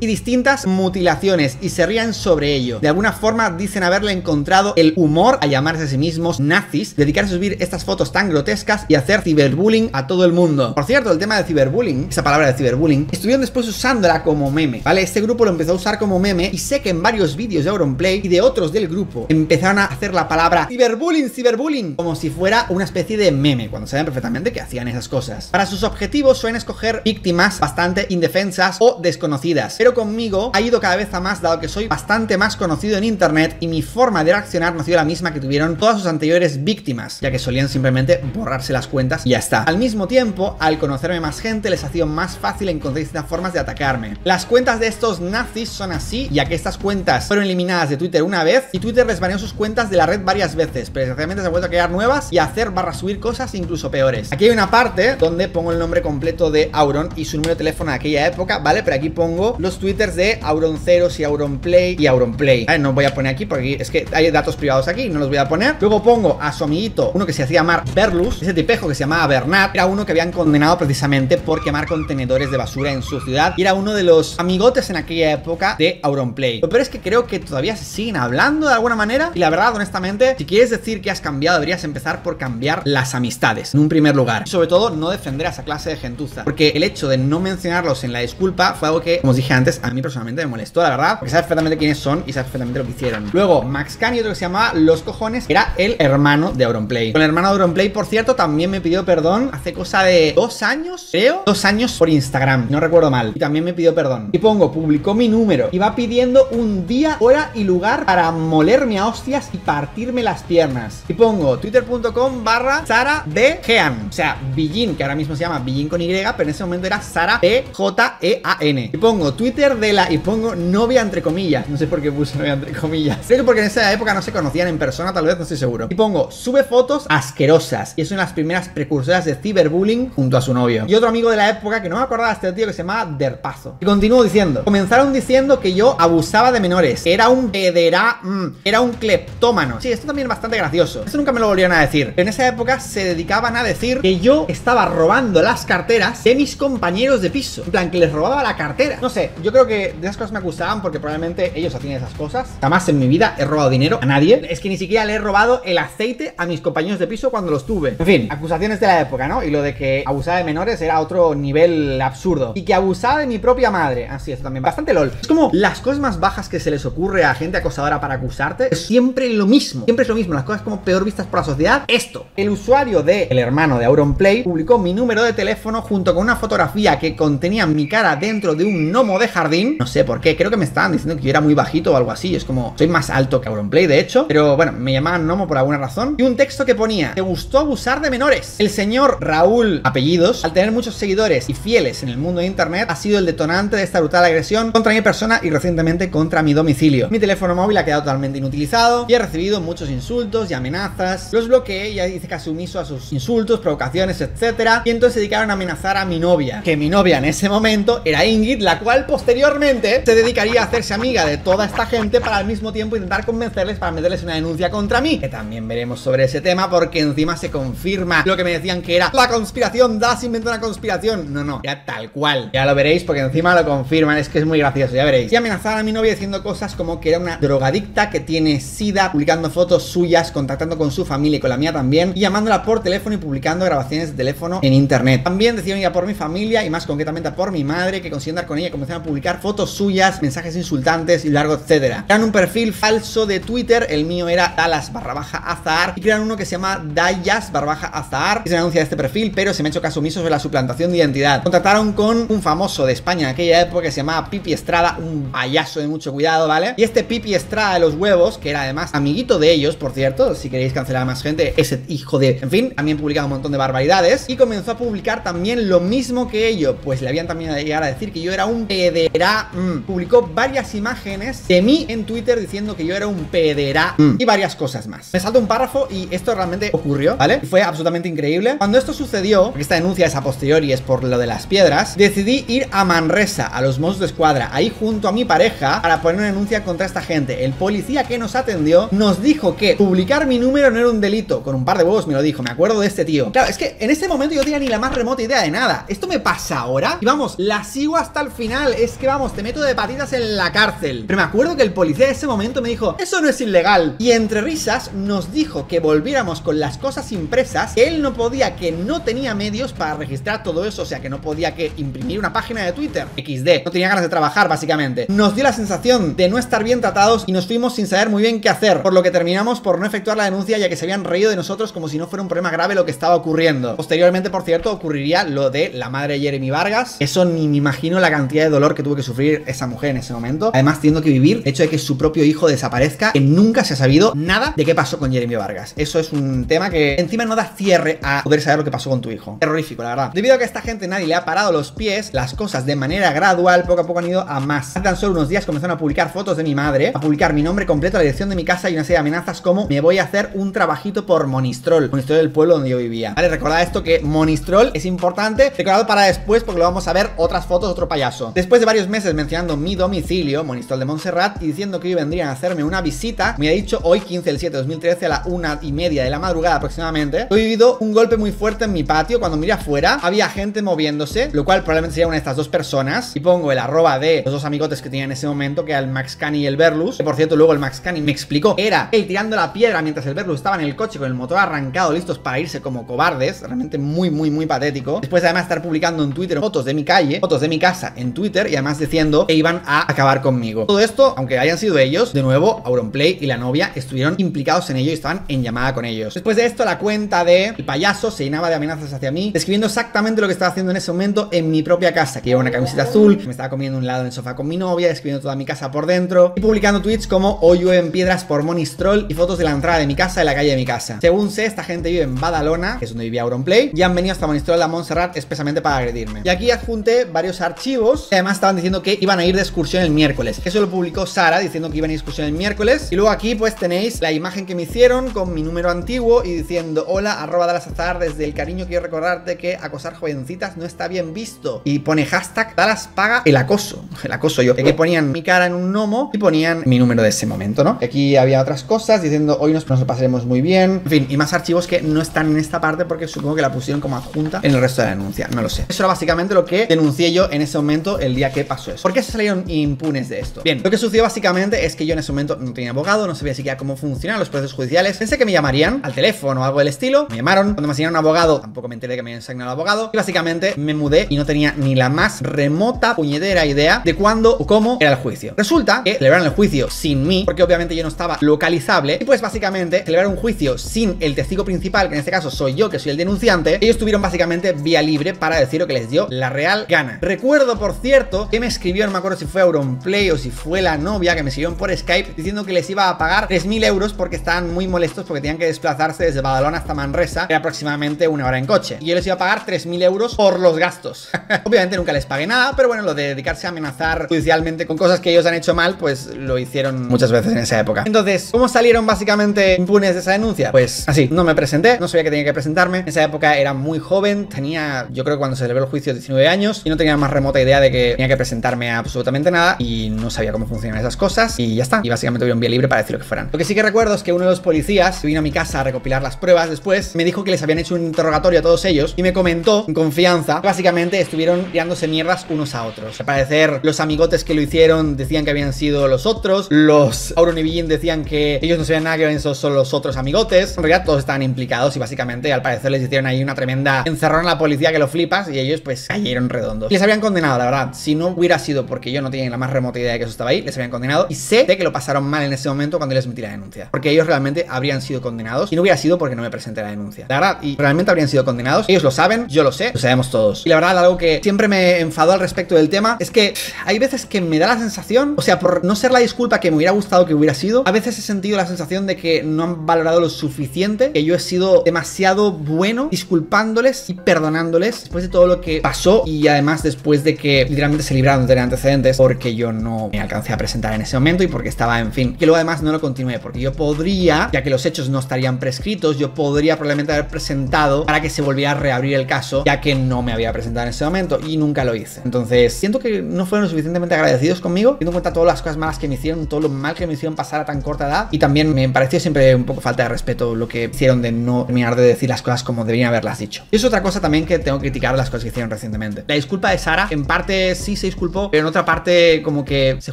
y distintas mutilaciones y se rían sobre ello. De alguna forma dicen haberle encontrado el humor a llamarse a sí mismos nazis, dedicarse a subir estas fotos tan grotescas y hacer ciberbullying a todo el mundo. Por cierto, el tema de ciberbullying, esa palabra de ciberbullying, estuvieron después usándola como meme, ¿vale? Este grupo lo empezó a usar como meme y sé que en varios vídeos de Auronplay y de otros del grupo empezaron a hacer la palabra ciberbullying, ciberbullying, como si fuera una especie de meme, cuando saben perfectamente que hacían esas cosas. Para sus objetivos suelen escoger víctimas bastante indefensas o desconocidas Pero conmigo ha ido cada vez a más, dado que soy bastante más conocido en internet y mi forma de reaccionar no ha sido la misma que tuvieron todas sus anteriores víctimas, ya que solían simplemente borrarse las cuentas y ya está. Al mismo tiempo, al conocerme más gente, les ha sido más fácil encontrar distintas formas de atacarme. Las cuentas de estos nazis son así, ya que estas cuentas fueron eliminadas de Twitter una vez y Twitter les baneó sus cuentas de la red varias veces, pero desgraciadamente se ha vuelto a crear nuevas y a hacer barra subir cosas incluso peores. Aquí hay una parte donde pongo el nombre completo de Auron y su número de teléfono de aquella época, ¿vale? Pero aquí pongo los twitters de Auron Ceros y Auron Play y Auron Play. ¿vale? No voy a poner aquí porque es que hay datos privados aquí, no los voy a poner. Luego pongo a su amiguito, uno que se hacía llamar Berlus, ese tipejo que se llamaba Bernat, era uno que habían condenado precisamente por quemar contenedores de basura en su ciudad y era uno de los amigotes en aquella época de Auronplay. Lo peor es que creo que todavía se siguen hablando de alguna manera y la verdad, honestamente, si quieres decir que has cambiado, deberías empezar por cambiar las amistades en un primer lugar. Y sobre todo, no defender a esa clase de gentuza, porque el hecho de no mencionarlos en la disculpa fue algo que, os dije antes, a mí personalmente me molestó, la verdad, porque sabes perfectamente quiénes son y sabes perfectamente lo que hicieron. Luego, Max Khan y otro que se llamaba Los Cojones, era el hermano de Auronplay. Con el hermano de Auronplay, por cierto, también me pidió perdón hace cosa de dos años, creo, dos años por Instagram, no recuerdo mal. Y también me pidió perdón. Y pongo, publicó mi número y va pidiendo un día, hora y lugar para molerme a hostias y partirme las piernas. Y pongo twitter.com barra Sara de Gean. O sea, Billin, que ahora mismo se llama Billin con Y, pero en ese momento era Sara B J E A N. Y pongo Twitter de la y pongo novia entre comillas. No sé por qué puse novia entre comillas. Creo que porque en esa época no se conocían en persona, tal vez, no estoy seguro. Y pongo sube fotos asquerosas. Y es una de las primeras precursoras de ciberbullying junto a su novio. Y otro amigo de la época que no me acordaba este tío que se llamaba Derpazo. Y continúo diciendo, comenzaron diciendo que yo abusaba de menores, era un pedera, mm, era un cleptómano. Sí, esto también es bastante gracioso. Esto nunca me lo volvieron a decir. En esa época se dedicaban a decir que yo estaba robando las carteras de mis compañeros de piso. En plan, que les robaba la cartera. No sé, yo creo que de esas cosas me acusaban porque probablemente ellos hacían esas cosas. Jamás en mi vida he robado dinero a nadie. Es que ni siquiera le he robado el aceite a mis compañeros de piso cuando los tuve. En fin, acusaciones de la época, ¿no? Y lo de que abusaba de menores era otro nivel absurdo. Y que abusaba de mi propia madre. Así, eso también. Bastante lol. Es como las cosas más bajas que se les ocurre a gente acosadora para acusarte. Es siempre lo mismo. Siempre es lo mismo. Las cosas como peor vistas por la sociedad. Esto. El usuario de el hermano de Auronplay publicó mi número de teléfono junto con una fotografía que contenía mi cara dentro de un gnomo de jardín. No sé por qué. Creo que me estaban diciendo que yo era muy bajito o algo así. Es como, soy más alto que Auronplay, de hecho. Pero bueno, me llamaban gnomo por alguna razón. Y un texto que ponía, te gustó abusar de menores. El señor Raúl Apellidos, al tener muchos seguidores y fieles en el mundo de internet, ha sido el detonante de esta brutal agresión contra mi persona y recientemente contra mi domicilio. Mi teléfono móvil ha quedado totalmente inutilizado y he recibido muchos insultos y amenazas. Los bloqueé y hice caso omiso a sus insultos, provocaciones, etcétera. Y entonces se dedicaron a amenazar a mi novia. Que mi novia en ese momento era Ingrid, la cual posteriormente se dedicaría a hacerse amiga de toda esta gente para al mismo tiempo intentar convencerles para meterles una denuncia contra mí. Que también veremos sobre ese tema porque encima se confirma lo que me decían que era la conspiración. Das inventó una conspiración. No, no, ya tal cual. Ya lo veréis porque encima lo confirman. Es que es muy gracioso, ya veréis. Y amenazaron a mi novia diciendo cosas como que era una drogadicta que tiene sida, publicando fotos suyas, contactando con su familia y con la mía también, y llamándola por teléfono y publicando grabaciones de teléfono en internet. También decían ir a por mi familia y más concretamente a por mi madre, que consiguiendo dar con ella comenzaron a publicar fotos suyas, mensajes insultantes y largo, etcétera. Crean un perfil falso de Twitter, el mío era Dallas barra baja Azar, y crean uno que se llama Dayas barra baja Azar, que se anuncia este perfil, pero se me ha hecho caso omiso sobre la suplantación de identidad. Contactaron con un famoso de España en aquella época que se llamaba Pipi Estrada, un payaso de mucho cuidado, ¿vale? Y este Pipi Estrada de los huevos, que era además amiguito de ellos, por cierto, si queréis cancelar a más gente, ese hijo de... En fin, también publicaba un montón de barbaridades y comenzó a publicar también lo mismo que ello, pues le habían también llegado a decir que yo era un pedera. Mm. Publicó varias imágenes de mí en Twitter diciendo que yo era un pedera mm. y varias cosas más. Me salto un párrafo y esto realmente ocurrió, ¿vale? Y fue absolutamente increíble. Cuando esto sucedió, porque esta denuncia es a posteriori, es por lo de las piedras, decidí ir a Manresa, a los Mossos de Escuadra, ahí junto a mi pareja, para poner una denuncia contra esta gente. El policía que nos atendió nos dijo que publicar mi número no era un delito. Con un par de huevos me lo dijo, me acuerdo de este tío. Claro, es que en ese momento yo tenía ni la más remota idea de nada. Esto me pasa ahora y vamos, la sigo hasta el final. Es que vamos, te meto de patitas en la cárcel. Pero me acuerdo que el policía en ese momento me dijo, eso no es ilegal. Y entre risas nos dijo que volviéramos con las cosas impresas, que él no podía, que no tenía medios para registrar todo eso, o sea, que no podía que imprimir una página de Twitter. XD, no tenía ganas de trabajar básicamente. Nos dio la sensación de no estar bien tratados y nos fuimos sin saber muy bien qué hacer, por lo que terminamos por no efectuar la denuncia ya que se habían reído de nosotros como si no fuera un problema grave lo que estaba ocurriendo. Posteriormente, por cierto, ocurriría lo de la madre de Jeremy Vargas. Eso ni me imagino la cantidad cantidad de dolor que tuvo que sufrir esa mujer en ese momento. Además, teniendo que vivir el hecho de que su propio hijo desaparezca, que nunca se ha sabido nada de qué pasó con Jeremy Vargas. Eso es un tema que encima no da cierre a poder saber lo que pasó con tu hijo. Terrorífico, la verdad. Debido a que a esta gente nadie le ha parado los pies, las cosas de manera gradual, poco a poco han ido a más. Hace tan solo unos días comenzaron a publicar fotos de mi madre, a publicar mi nombre completo, la dirección de mi casa y una serie de amenazas como me voy a hacer un trabajito por Monistrol. Monistrol del pueblo donde yo vivía. Vale, recordad esto que Monistrol es importante. Recordad para después porque lo vamos a ver otras fotos otro payaso. Después de varios meses mencionando mi domicilio, Monistrol de Montserrat, y diciendo que hoy vendrían a hacerme una visita, me ha dicho hoy 15 del 7 de 2013 a la una y media de la madrugada aproximadamente. He vivido un golpe muy fuerte en mi patio. Cuando miré afuera, había gente moviéndose, lo cual probablemente sería una de estas dos personas. Y pongo el arroba de los dos amigotes que tenía en ese momento, que era el Max Cani y el Berlus. Que por cierto, luego el Max Cani me explicó. Era él tirando la piedra mientras el Berlus estaba en el coche con el motor arrancado, listos para irse como cobardes. Realmente muy, muy, muy patético. Después, además, estar publicando en Twitter fotos de mi calle, fotos de mi casa en Twitter y además diciendo que iban a acabar conmigo. Todo esto, aunque hayan sido ellos, de nuevo, Auronplay y la novia estuvieron implicados en ello y estaban en llamada con ellos. Después de esto, la cuenta de el payaso se llenaba de amenazas hacia mí, describiendo exactamente lo que estaba haciendo en ese momento en mi propia casa, que lleva una camiseta azul, me estaba comiendo un lado en el sofá con mi novia, describiendo toda mi casa por dentro y publicando tweets como hoy llueve en piedras por Monistrol y fotos de la entrada de mi casa y la calle de mi casa. Según sé, esta gente vive en Badalona, que es donde vivía Auronplay, y han venido hasta Monistrol a Montserrat expresamente para agredirme. Y aquí adjunté varios archivos que además estaban diciendo que iban a ir de excursión el miércoles. Eso lo publicó Sara diciendo que iban a ir de excursión el miércoles. Y luego aquí pues tenéis la imagen que me hicieron con mi número antiguo y diciendo hola, arroba Dalasazar, desde el cariño quiero recordarte que acosar jovencitas no está bien visto. Y pone hashtag Dalas el acoso. El acoso yo. Que ponían mi cara en un gnomo y ponían mi número de ese momento, ¿no? Aquí había otras cosas diciendo hoy nos, pasaremos muy bien. En fin, y más archivos que no están en esta parte porque supongo que la pusieron como adjunta en el resto de la denuncia. No lo sé. Eso era básicamente lo que denuncié yo en ese momento el día que pasó eso. ¿Por qué se salieron impunes de esto? Bien, lo que sucedió básicamente es que yo en ese momento no tenía abogado, no sabía siquiera cómo funcionan los procesos judiciales. Pensé que me llamarían al teléfono o algo del estilo. Me llamaron. Cuando me asignaron un abogado, tampoco me enteré que me habían asignado abogado. Y básicamente me mudé y no tenía ni la más remota puñetera idea de cuándo o cómo era el juicio. Resulta que celebraron el juicio sin mí, porque obviamente yo no estaba localizable. Y pues básicamente celebraron un juicio sin el testigo principal, que en este caso soy yo, que soy el denunciante. Ellos tuvieron básicamente vía libre para decir lo que les dio la real gana. Recuerdo, por cierto, que me escribió, no me acuerdo si fue Auronplay o si fue la novia que me siguieron por Skype diciendo que les iba a pagar 3.000 euros porque estaban muy molestos porque tenían que desplazarse desde Badalona hasta Manresa, que era aproximadamente una hora en coche. Y yo les iba a pagar 3.000 euros por los gastos. Obviamente nunca les pagué nada, pero bueno, lo de dedicarse a amenazar judicialmente con cosas que ellos han hecho mal, pues lo hicieron muchas veces en esa época. Entonces, ¿cómo salieron básicamente impunes de esa denuncia? Pues así, no me presenté, no sabía que tenía que presentarme. En esa época era muy joven, tenía, yo creo que cuando se celebró el juicio, 19 años, y no tenía más remota idea de que tenía que presentarme a absolutamente nada y no sabía cómo funcionan esas cosas y ya está. Y básicamente tuvieron vía libre para decir lo que fueran. Lo que sí que recuerdo es que uno de los policías vino a mi casa a recopilar las pruebas después, me dijo que les habían hecho un interrogatorio a todos ellos y me comentó en confianza, que básicamente estuvieron tirándose mierdas unos a otros. Al parecer, los amigotes que lo hicieron decían que habían sido los otros, los Auron y Villín decían que ellos no sabían nada que sido solo los otros amigotes. En realidad todos estaban implicados y básicamente al parecer les hicieron ahí una tremenda encerrón a la policía que lo flipas y ellos pues cayeron redondos. Les habían condenado, la verdad. Si no hubiera sido porque yo no tenía la más remota idea de que eso estaba ahí, les habían condenado y sé de que lo pasaron mal en ese momento cuando les metí la denuncia. Porque ellos realmente habrían sido condenados y no hubiera sido porque no me presenté la denuncia. La verdad, y realmente habrían sido condenados. Ellos lo saben, yo lo sé, lo sabemos todos. Y la verdad, algo que siempre me enfadó al respecto del tema es que hay veces que me da la sensación, o sea, por no ser la disculpa que me hubiera gustado que hubiera sido, a veces he sentido la sensación de que no han valorado lo suficiente, que yo he sido demasiado bueno disculpándoles y perdonándoles después de todo lo que pasó y además después de que literalmente se libraron de tener antecedentes porque yo no me alcancé a presentar en ese momento y porque estaba, en fin, que luego además no lo continué porque yo podría, ya que los hechos no estarían prescritos, yo podría probablemente haber presentado para que se volviera a reabrir el caso, ya que no me había presentado en ese momento y nunca lo hice. Entonces, siento que no fueron suficientemente agradecidos conmigo, teniendo en cuenta todas las cosas malas que me hicieron, todo lo mal que me hicieron pasar a tan corta edad y también me pareció siempre un poco falta de respeto lo que hicieron de no terminar de decir las cosas como deberían haberlas dicho. Y es otra cosa también que tengo que criticar las cosas que hicieron recientemente. La disculpa de Sara, en parte sí se disculpó, pero en otra parte como que se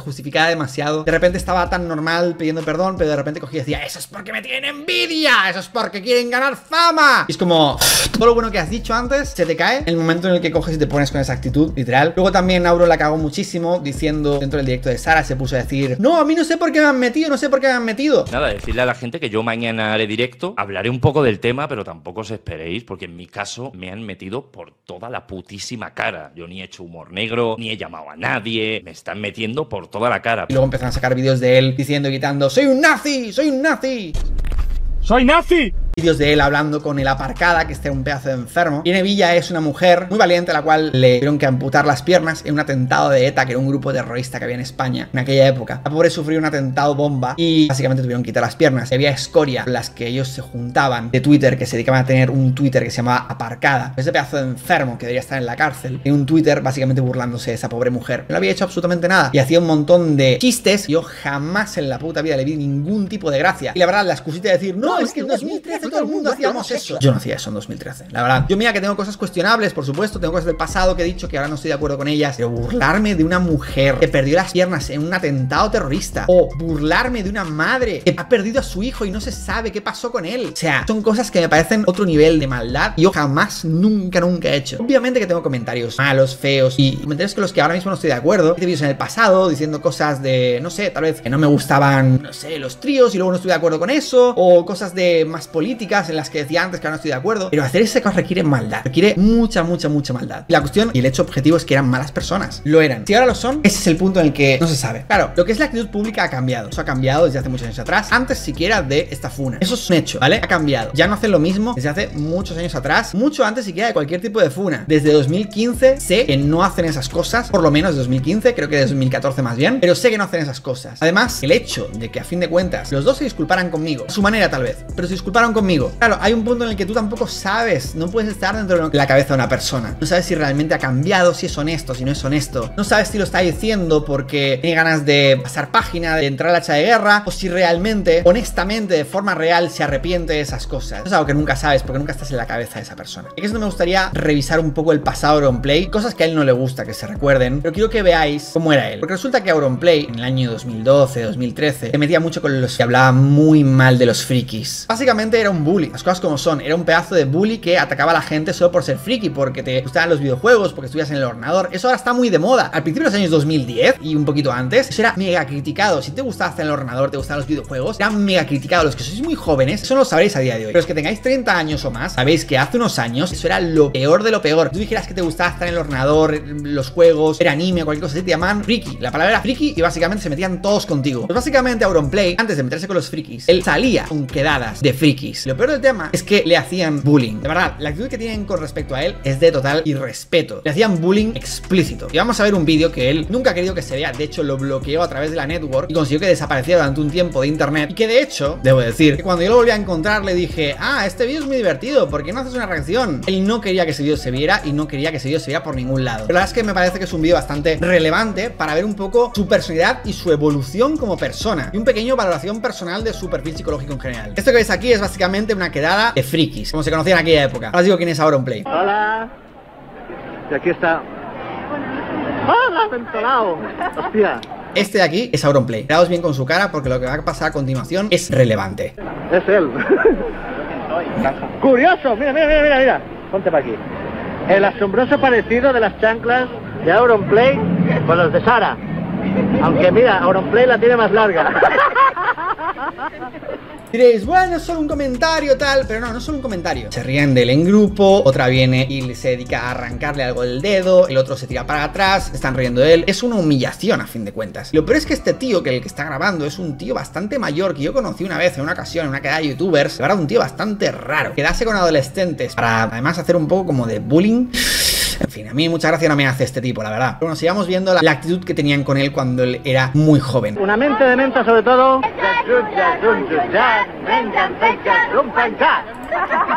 justificaba demasiado. De repente estaba tan normal pidiendo perdón, pero de repente cogía y decía, eso es porque me tienen envidia, eso es porque quieren ganar fama. Y es como, todo lo bueno que has dicho antes se te cae en el momento en el que coges y te pones con esa actitud, literal. Luego también Auro la cagó muchísimo diciendo dentro del directo de Sara, se puso a decir, no, a mí no sé por qué me han metido, no sé por qué me han metido. Nada, decirle a la gente que yo mañana haré directo, hablaré un poco del tema, pero tampoco os esperéis, porque en mi caso me han metido por toda la putísima cara. Yo ni he hecho humor negro, ni he llamado a nadie, me están metiendo por toda la cara. Y luego empezaron a sacar vídeos de él diciendo y gritando, soy un nazi, soy un nazi. ¡Soy nazi! Vídeos de él hablando con el aparcada, que este un pedazo de enfermo. Irene Villa es una mujer muy valiente, a la cual le tuvieron que amputar las piernas en un atentado de ETA, que era un grupo terrorista que había en España en aquella época. La pobre sufrió un atentado bomba y básicamente tuvieron que quitar las piernas. Había escoria las que ellos se juntaban de Twitter, que se dedicaban a tener un Twitter que se llamaba Aparcada. Ese pedazo de enfermo que debería estar en la cárcel. En un Twitter básicamente burlándose de esa pobre mujer. No había hecho absolutamente nada y hacía un montón de chistes. Yo jamás en la puta vida le vi ningún tipo de gracia. Y la verdad, la excusita de decir, no, es que en 2013 todo el mundo hacíamos eso. Yo no hacía eso en 2013, la verdad. Yo mira que tengo cosas cuestionables, por supuesto, tengo cosas del pasado que he dicho que ahora no estoy de acuerdo con ellas, pero burlarme de una mujer que perdió las piernas en un atentado terrorista o burlarme de una madre que ha perdido a su hijo y no se sabe qué pasó con él. O sea, son cosas que me parecen otro nivel de maldad y yo jamás, nunca, nunca he hecho. Obviamente que tengo comentarios malos, feos y comentarios con los que ahora mismo no estoy de acuerdo. Hice vídeos en el pasado diciendo cosas de, no sé, tal vez que no me gustaban, no sé, los tríos y luego no estoy de acuerdo con eso o cosas de más en las que decía antes que ahora no estoy de acuerdo, pero hacer esa cosa requiere maldad, requiere mucha, mucha, mucha maldad. Y la cuestión y el hecho objetivo es que eran malas personas. Lo eran. Si ahora lo son, ese es el punto en el que no se sabe. Claro, lo que es la actitud pública ha cambiado. Eso ha cambiado desde hace muchos años atrás, antes siquiera de esta funa. Eso es un hecho, ¿vale? Ha cambiado. Ya no hacen lo mismo desde hace muchos años atrás, mucho antes siquiera de cualquier tipo de funa. Desde 2015 sé que no hacen esas cosas, por lo menos de 2015, creo que de 2014 más bien, pero sé que no hacen esas cosas. Además, el hecho de que a fin de cuentas los dos se disculparan conmigo, a su manera tal vez, pero se disculparon conmigo. Claro, hay un punto en el que tú tampoco sabes, no puedes estar dentro de la cabeza de una persona. No sabes si realmente ha cambiado, si es honesto, si no es honesto. No sabes si lo está diciendo porque tiene ganas de pasar página, de entrar a la hacha de guerra, o si realmente, honestamente, de forma real, se arrepiente de esas cosas. Es algo que nunca sabes porque nunca estás en la cabeza de esa persona. Y que eso me gustaría revisar un poco el pasado de Auronplay, cosas que a él no le gusta que se recuerden, pero quiero que veáis cómo era él. Porque resulta que Auronplay, en el año 2012, 2013, se metía mucho con los que hablaban muy mal de los frikis. Básicamente era un bully, las cosas como son, era un pedazo de bully que atacaba a la gente solo por ser friki, porque te gustaban los videojuegos, porque estudias en el ordenador. Eso ahora está muy de moda. Al principio de los años 2010 y un poquito antes, eso era mega criticado. Si te gustaba hacer el ordenador, te gustaban los videojuegos, era mega criticado. Los que sois muy jóvenes, eso no lo sabréis a día de hoy. Pero los que tengáis 30 años o más, sabéis que hace unos años eso era lo peor de lo peor. Tú dijeras que te gustaba estar en el ordenador, los juegos, era anime, cualquier cosa así, te llaman friki. La palabra era friki y básicamente se metían todos contigo. Pues básicamente Auronplay, antes de meterse con los frikis, él salía con quedadas de frikis. Lo peor del tema es que le hacían bullying. De verdad, la actitud que tienen con respecto a él es de total irrespeto. Le hacían bullying explícito. Y vamos a ver un vídeo que él nunca ha querido que se vea. De hecho, lo bloqueó a través de la network y consiguió que desapareciera durante un tiempo de internet. Y que de hecho, debo decir, que cuando yo lo volví a encontrar le dije, ah, este vídeo es muy divertido, ¿por qué no haces una reacción? Él no quería que ese vídeo se viera y no quería que ese vídeo se viera por ningún lado. La verdad es que me parece que es un vídeo bastante relevante para ver un poco su personalidad y su evolución como persona. Y un pequeño valoración personal de su perfil psicológico en general. Esto que veis aquí es básicamente una quedada de frikis, como se conocía en aquella época. Ahora os digo quién es Auronplay. Hola. Y aquí está. ¡Hola, mentolao! Hostia, Este de aquí es Auronplay. Quedaos bien con su cara porque lo que va a pasar a continuación es relevante. es él. Curioso, mira, mira, mira, mira, mira. Ponte para aquí. El asombroso parecido de las chanclas de Auronplay con los de Sara. Aunque mira, Auronplay la tiene más larga. Diréis, bueno, es solo un comentario tal, pero no, no es solo un comentario. Se ríen de él en grupo, otra viene y se dedica a arrancarle algo del dedo, el otro se tira para atrás, están riendo de él. Es una humillación a fin de cuentas. Lo peor es que este tío, que el que está grabando, es un tío bastante mayor que yo conocí una vez en una ocasión, en una quedada de youtubers. De verdad, un tío bastante raro. Quedarse con adolescentes para además hacer un poco como de bullying. En fin, a mí mucha gracia no me hace este tipo, la verdad. Pero bueno, sigamos viendo la, la actitud que tenían con él cuando él era muy joven. Una mente de menta sobre todo.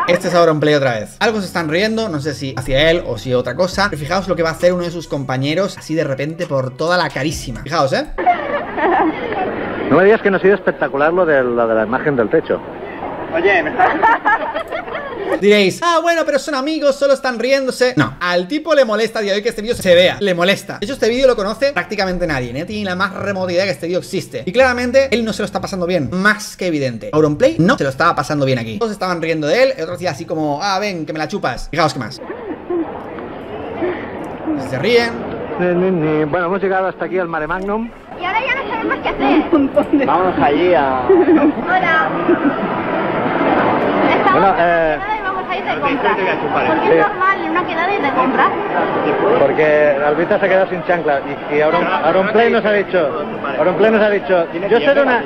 Este es ahora un play otra vez. Algo se están riendo, no sé si hacia él o si otra cosa. Pero fijaos lo que va a hacer uno de sus compañeros así de repente por toda la carísima. Fijaos, ¿eh? No me digas que no ha sido espectacular lo de, lo de la imagen del techo. Oye, me estás... Diréis, ah, bueno, pero son amigos, solo están riéndose. No, al tipo le molesta a día de hoy que este vídeo se vea. Le molesta. De hecho, este vídeo lo conoce prácticamente nadie. No tiene la más remota idea que este vídeo existe. Y claramente, él no se lo está pasando bien. Más que evidente. Auronplay no se lo estaba pasando bien aquí. Todos estaban riendo de él. El otro decía así como, ah, ven, que me la chupas. Fijaos qué más. Se ríen. Bueno, hemos llegado hasta aquí al Mare Magnum. Y ahora ya no sabemos qué hacer. Vámonos allí a... Hola. Estamos Bueno, eh, de compras. Porque Sí. es normal en una quedada ir de compras. Porque Albita se ha quedado sin chancla y, y Auron, Auronplay nos ha dicho, Auronplay nos ha dicho, yo sé de una,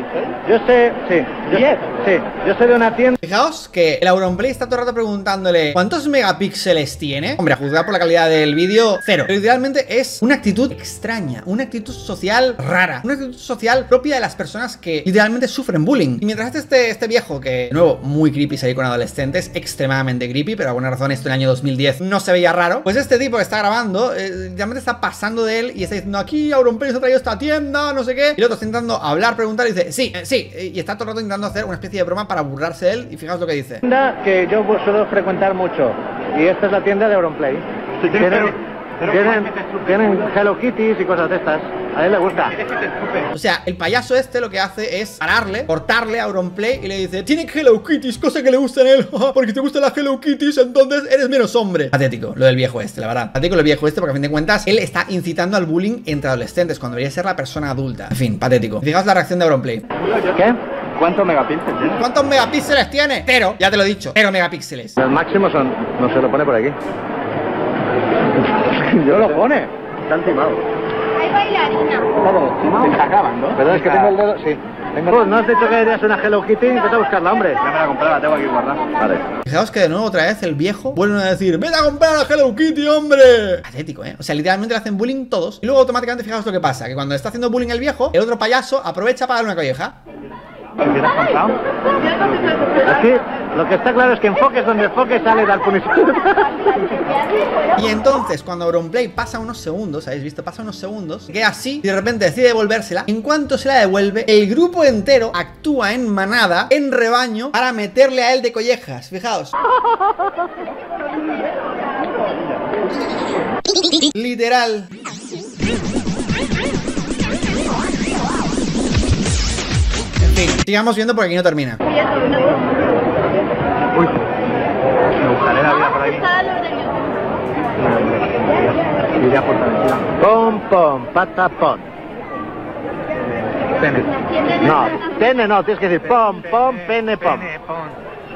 yo sé, sí, yo, sí, yo sé de una tienda Fijaos que el Auronplay está todo el rato preguntándole ¿Cuántos megapíxeles tiene? Hombre, a juzgar por la calidad del vídeo, cero Pero literalmente es una actitud extraña Una actitud social rara Una actitud social propia de las personas que literalmente sufren bullying Y mientras este, este viejo, que de nuevo, muy creepy salir con adolescentes Extremadamente creepy, pero por alguna razón esto en el año 2010 no se veía raro. Pues este tipo que está grabando, eh, literalmente está pasando de él Y está diciendo, aquí Auronplay se ha traído esta tienda, no sé qué Y el otro está intentando hablar, preguntar y dice, sí, eh, sí Y está todo el rato intentando hacer una especie de broma para burlarse de él Y fijaos lo que dice. Que yo suelo frecuentar mucho y esta es la tienda de Auronplay. Tienen, tienen, tienen Hello Kitties y cosas de estas. A él le gusta. O sea, el payaso este lo que hace es pararle, cortarle a Auronplay y le dice Tiene Hello Kitties, cosa que le gusta en él Porque te gustan las Hello Kitties, entonces eres menos hombre Patético, lo del viejo este, la verdad Patético lo del viejo este porque a fin de cuentas Él está incitando al bullying entre adolescentes Cuando debería ser la persona adulta En fin, patético Fijaos la reacción de Auronplay ¿Qué? ¿Cuántos megapíxeles tiene? ¿Cuántos megapíxeles tiene? Cero, ya te lo he dicho, cero megapíxeles Los máximos son, no se lo pone por aquí. Yo lo pone. Está encimado. Hay bailarina. ¿Se está acabando? Perdón, es que tengo el dedo, sí. Pues no has dicho que eres una Hello Kitty, vete a buscarla, hombre. Ya me la compré, la tengo aquí guardada. Vale. Fijaos que de nuevo otra vez el viejo vuelve a decir ¡Vete a comprar a Hello Kitty, hombre! Patético, ¿eh? O sea, literalmente le hacen bullying todos Y luego automáticamente fijaos lo que pasa Que cuando está haciendo bullying el viejo El otro payaso aprovecha para darle una colleja Aquí, lo que está claro es que enfoques donde enfoques sale del punishment. Y entonces, cuando Auronplay pasa unos segundos, ¿habéis visto? Pasa unos segundos, queda así y de repente decide devolvérsela. En cuanto se la devuelve, el grupo entero actúa en manada, en rebaño, para meterle a él de collejas. Fijaos. Literal. Fin, sigamos viendo porque aquí no termina. Uy, me buscaré la vida por aquí. Iré a por tranquila. Pom, pom, pata, pom. Pene. No, pene no, tienes que decir pom, pom, pene, pom.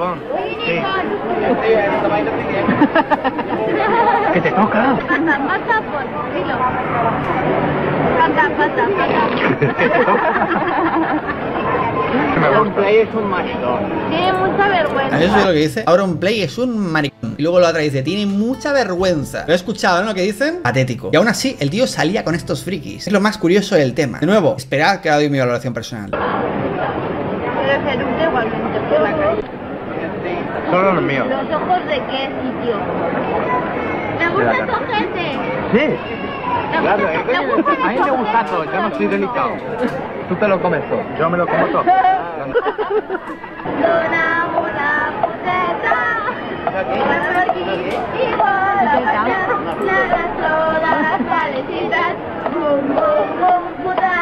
¿Qué te toca? Pata, pata, por. Dilo. Pata, pata, pata. Tiene mucha vergüenza. ¿Sabéis lo que dice? Auronplay es un maricón. Y luego la otra dice, tiene mucha vergüenza. Lo he escuchado, ¿no? Lo que dicen. Patético. Y aún así, el tío salía con estos frikis. Es lo más curioso del tema. De nuevo, esperad que ahora doy mi valoración personal. Solo los míos. ¿Los ojos de qué sitio? Me gusta tu gente. Sí. Gusta A mí me gusta todo, yo no soy delicado. Tú te lo comes todo. Yo me lo como todo. Una, una puceta. Igual aquí, igual allá. Las todas las calecitas. Bum, bum, bum, puta.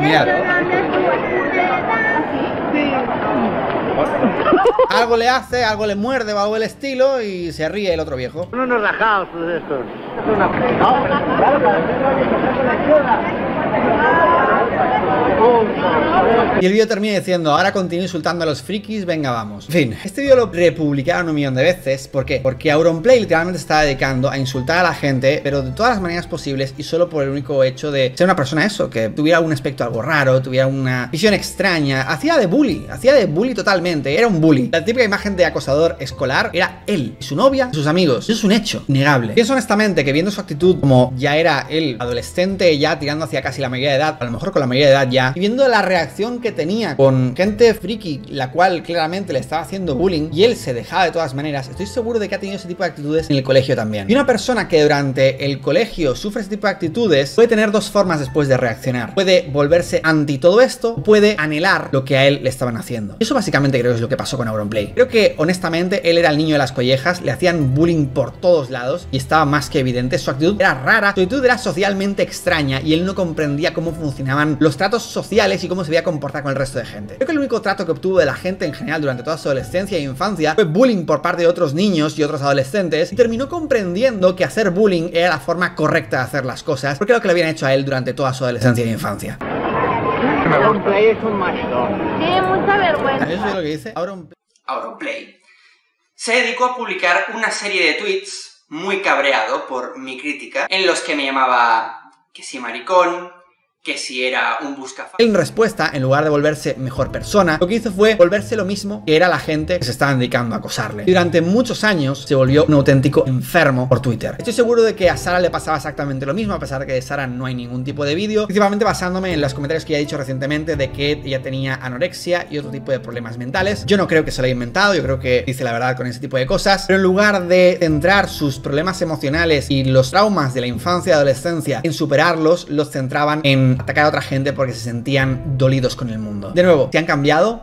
Mirad. Algo le hace, algo le muerde o algo del estilo y se ríe el otro viejo. Son unos rajados todos estos. Y el vídeo termina diciendo, ahora continúe insultando a los frikis, venga vamos. En fin, este vídeo lo republicaron un millón de veces. ¿Por qué? Porque Auronplay literalmente se está dedicando a insultar a la gente, pero de todas las maneras posibles y solo por el único hecho de ser una persona eso, que tuviera un aspecto algo raro, tuviera una visión extraña. Hacía de bully, hacía de bully totalmente, era un bully. La típica imagen de acosador escolar era él, su novia, sus amigos. Eso es un hecho, innegable. Pienso honestamente que viendo su actitud como ya era él adolescente, ya tirando hacia casi la mayoría de edad, a lo mejor con la mayoría de edad ya, y viendo la reacción que tenía con gente friki, la cual claramente le estaba haciendo bullying, y él se dejaba de todas maneras, estoy seguro de que ha tenido ese tipo de actitudes en el colegio también. Y una persona que durante el colegio sufre ese tipo de actitudes puede tener dos formas después de reaccionar. Puede volverse anti todo esto, puede anhelar lo que a él le estaban haciendo. Eso básicamente creo que es lo que pasó con Auronplay. Creo que honestamente él era el niño de las collejas, le hacían bullying por todos lados y estaba más que evidente. Su actitud era rara, su actitud era socialmente extraña y él no comprendía cómo funcionaban los tratos sociales y cómo se debía comportar con el resto de gente. Creo que el único trato que obtuvo de la gente en general durante toda su adolescencia e infancia fue bullying por parte de otros niños y otros adolescentes y terminó comprendiendo que hacer bullying era la forma correcta de hacer las cosas porque lo que le habían hecho a él durante toda su adolescencia e infancia. Auronplay es un machón. Tiene mucha vergüenza. Eso es lo que dice Auronplay. Auronplay, se dedicó a publicar una serie de tweets muy cabreado por mi crítica, en los que me llamaba que si maricón, que si era un buscafa. En respuesta, en lugar de volverse mejor persona, lo que hizo fue volverse lo mismo que era la gente que se estaba dedicando a acosarle. Y durante muchos años se volvió un auténtico enfermo por Twitter. Estoy seguro de que a Sara le pasaba exactamente lo mismo, a pesar de que de Sara no hay ningún tipo de vídeo, principalmente basándome en los comentarios que ya he dicho recientemente de que ella tenía anorexia y otro tipo de problemas mentales. Yo no creo que se lo haya inventado, yo creo que dice la verdad con ese tipo de cosas, pero en lugar de centrar sus problemas emocionales y los traumas de la infancia y adolescencia en superarlos, los centraban en atacar a otra gente porque se sentían dolidos con el mundo. De nuevo, ¿te han cambiado?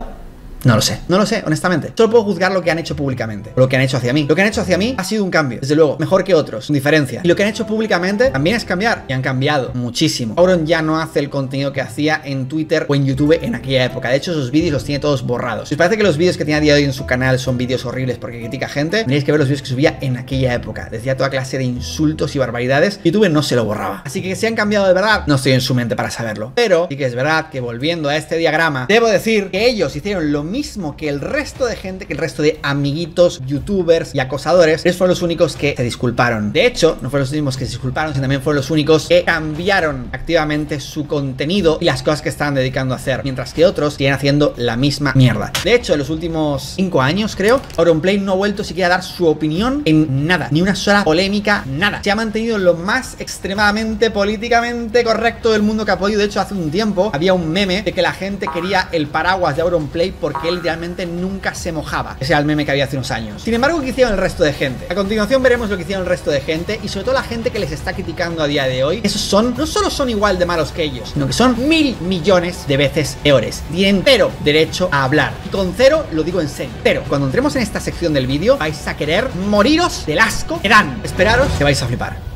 No lo sé, no lo sé, honestamente. Solo puedo juzgar lo que han hecho públicamente, lo que han hecho hacia mí. Lo que han hecho hacia mí ha sido un cambio, desde luego, mejor que otros, sin diferencia. Y lo que han hecho públicamente también es cambiar, y han cambiado muchísimo. Auron ya no hace el contenido que hacía en Twitter o en YouTube en aquella época. De hecho, sus vídeos los tiene todos borrados. Si os parece que los vídeos que tiene a día de hoy en su canal son vídeos horribles porque critica gente, tendréis que ver los vídeos que subía en aquella época. Decía toda clase de insultos y barbaridades. YouTube no se lo borraba. Así que si han cambiado de verdad, no estoy en su mente para saberlo. Pero sí que es verdad que volviendo a este diagrama, debo decir que ellos hicieron lo mismo que el resto de gente, que el resto de amiguitos, youtubers y acosadores, ellos fueron los únicos que se disculparon. De hecho, no fueron los mismos que se disculparon, sino también fueron los únicos que cambiaron activamente su contenido y las cosas que estaban dedicando a hacer, mientras que otros siguen haciendo la misma mierda. De hecho, en los últimos 5 años, creo, Auronplay no ha vuelto siquiera a dar su opinión en nada, ni una sola polémica, nada. Se ha mantenido lo más extremadamente políticamente correcto del mundo que ha podido. De hecho, hace un tiempo había un meme de que la gente quería el paraguas de Auronplay porque él literalmente nunca se mojaba. Ese era el meme que había hace unos años. Sin embargo, ¿qué hicieron el resto de gente? A continuación veremos lo que hicieron el resto de gente y sobre todo la gente que les está criticando a día de hoy. Esos son, no solo son igual de malos que ellos, sino que son mil millones de veces peores. Tienen cero derecho a hablar. Y con cero lo digo en serio. Pero cuando entremos en esta sección del vídeo vais a querer moriros del asco que. Esperaros que vais a flipar.